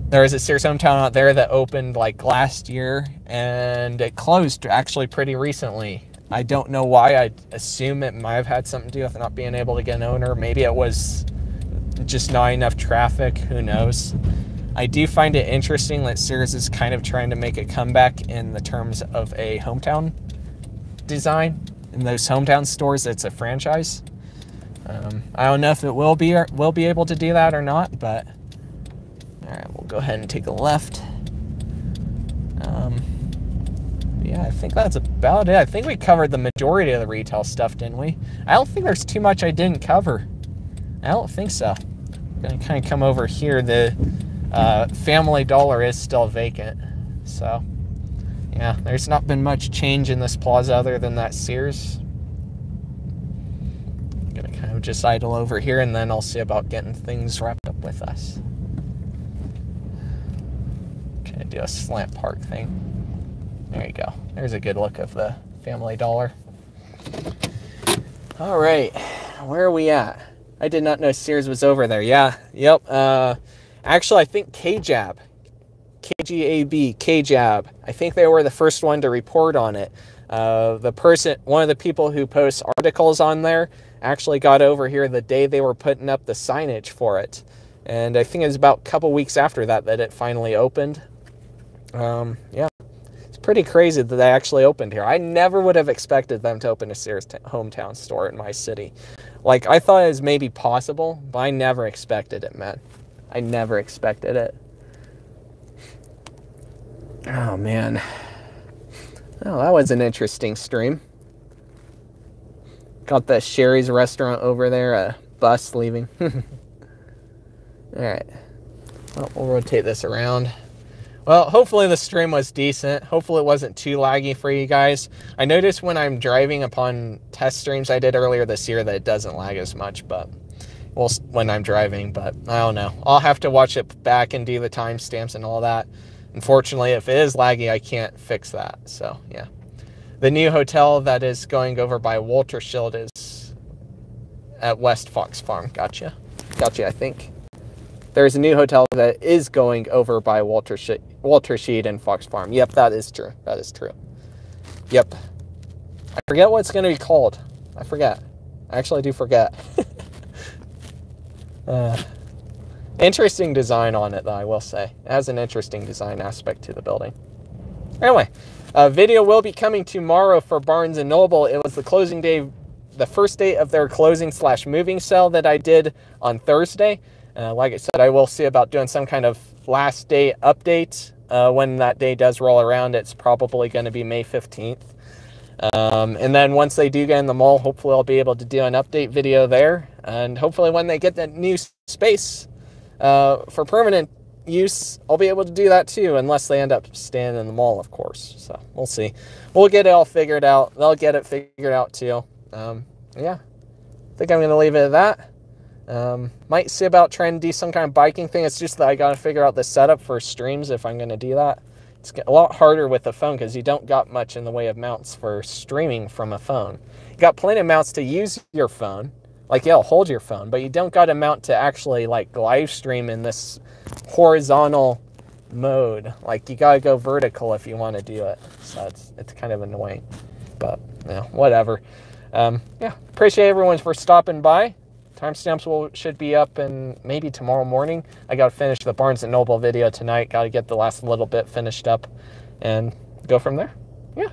there is a Sears hometown out there that opened like last year and it closed actually pretty recently. I don't know why. I assume it might have had something to do with not being able to get an owner. Maybe it was just not enough traffic. Who knows? I do find it interesting that Sears is kind of trying to make a comeback in the terms of a hometown design. In those hometown stores, it's a franchise. Um, I don't know if it will be will be able to do that or not, but all right, we'll go ahead and take a left. Um, yeah, I think that's about it. I think we covered the majority of the retail stuff, didn't we? I don't think there's too much I didn't cover. I don't think so. I'm gonna kind of come over here. The uh, Family Dollar is still vacant, so yeah, there's not been much change in this plaza other than that Sears. I'm gonna kind of just idle over here, and then I'll see about getting things wrapped up with us do a slant park thing. There you go. There's a good look of the Family Dollar. All right, where are we at? I did not know Sears was over there. Yeah, yep. Uh, actually, I think KJAB, KGAB, KJAB. I think they were the first one to report on it. Uh, the person, one of the people who posts articles on there, actually got over here the day they were putting up the signage for it. And I think it was about a couple weeks after that that it finally opened. Um, yeah, it's pretty crazy that they actually opened here. I never would have expected them to open a Sears hometown store in my city. Like, I thought it was maybe possible, but I never expected it, man. I never expected it. Oh, man. Oh, that was an interesting stream. Got the Sherry's restaurant over there, a bus leaving. All right. Well, we'll rotate this around. Well, hopefully the stream was decent. Hopefully it wasn't too laggy for you guys. I noticed when I'm driving upon test streams I did earlier this year that it doesn't lag as much, but well, when I'm driving, but I don't know. I'll have to watch it back and do the timestamps and all that. Unfortunately, if it is laggy, I can't fix that. So, yeah. The new hotel that is going over by Walterscheid is at West Fox Farm. Gotcha. Gotcha, I think. There's a new hotel that is going over by Walter Walterscheid and Fox Farm. Yep, that is true. That is true. Yep. I forget what it's going to be called. I forget. I actually do forget. uh, interesting design on it, though, I will say. It has an interesting design aspect to the building. Anyway, a video will be coming tomorrow for Barnes & Noble. It was the closing day, the first day of their closing slash moving sale that I did on Thursday. Uh, like I said, I will see about doing some kind of last day update. Uh, when that day does roll around, it's probably going to be May 15th. Um, and then once they do get in the mall, hopefully I'll be able to do an update video there. And hopefully when they get that new space uh, for permanent use, I'll be able to do that too, unless they end up staying in the mall, of course. So we'll see. We'll get it all figured out. They'll get it figured out too. Um, yeah, I think I'm going to leave it at that. Um, might see about trying to do some kind of biking thing. It's just that I got to figure out the setup for streams if I'm going to do that. It's a lot harder with the phone because you don't got much in the way of mounts for streaming from a phone. You got plenty of mounts to use your phone, like yeah, hold your phone, but you don't got a mount to actually like live stream in this horizontal mode. Like you got to go vertical if you want to do it. So it's it's kind of annoying, but yeah, whatever. Um, yeah, appreciate everyone for stopping by timestamps will should be up and maybe tomorrow morning. I got to finish the Barnes and Noble video tonight. Got to get the last little bit finished up and go from there. Yeah.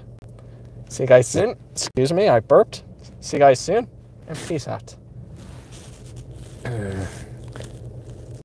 See you guys soon. Excuse me, I burped. See you guys soon and peace out. Uh,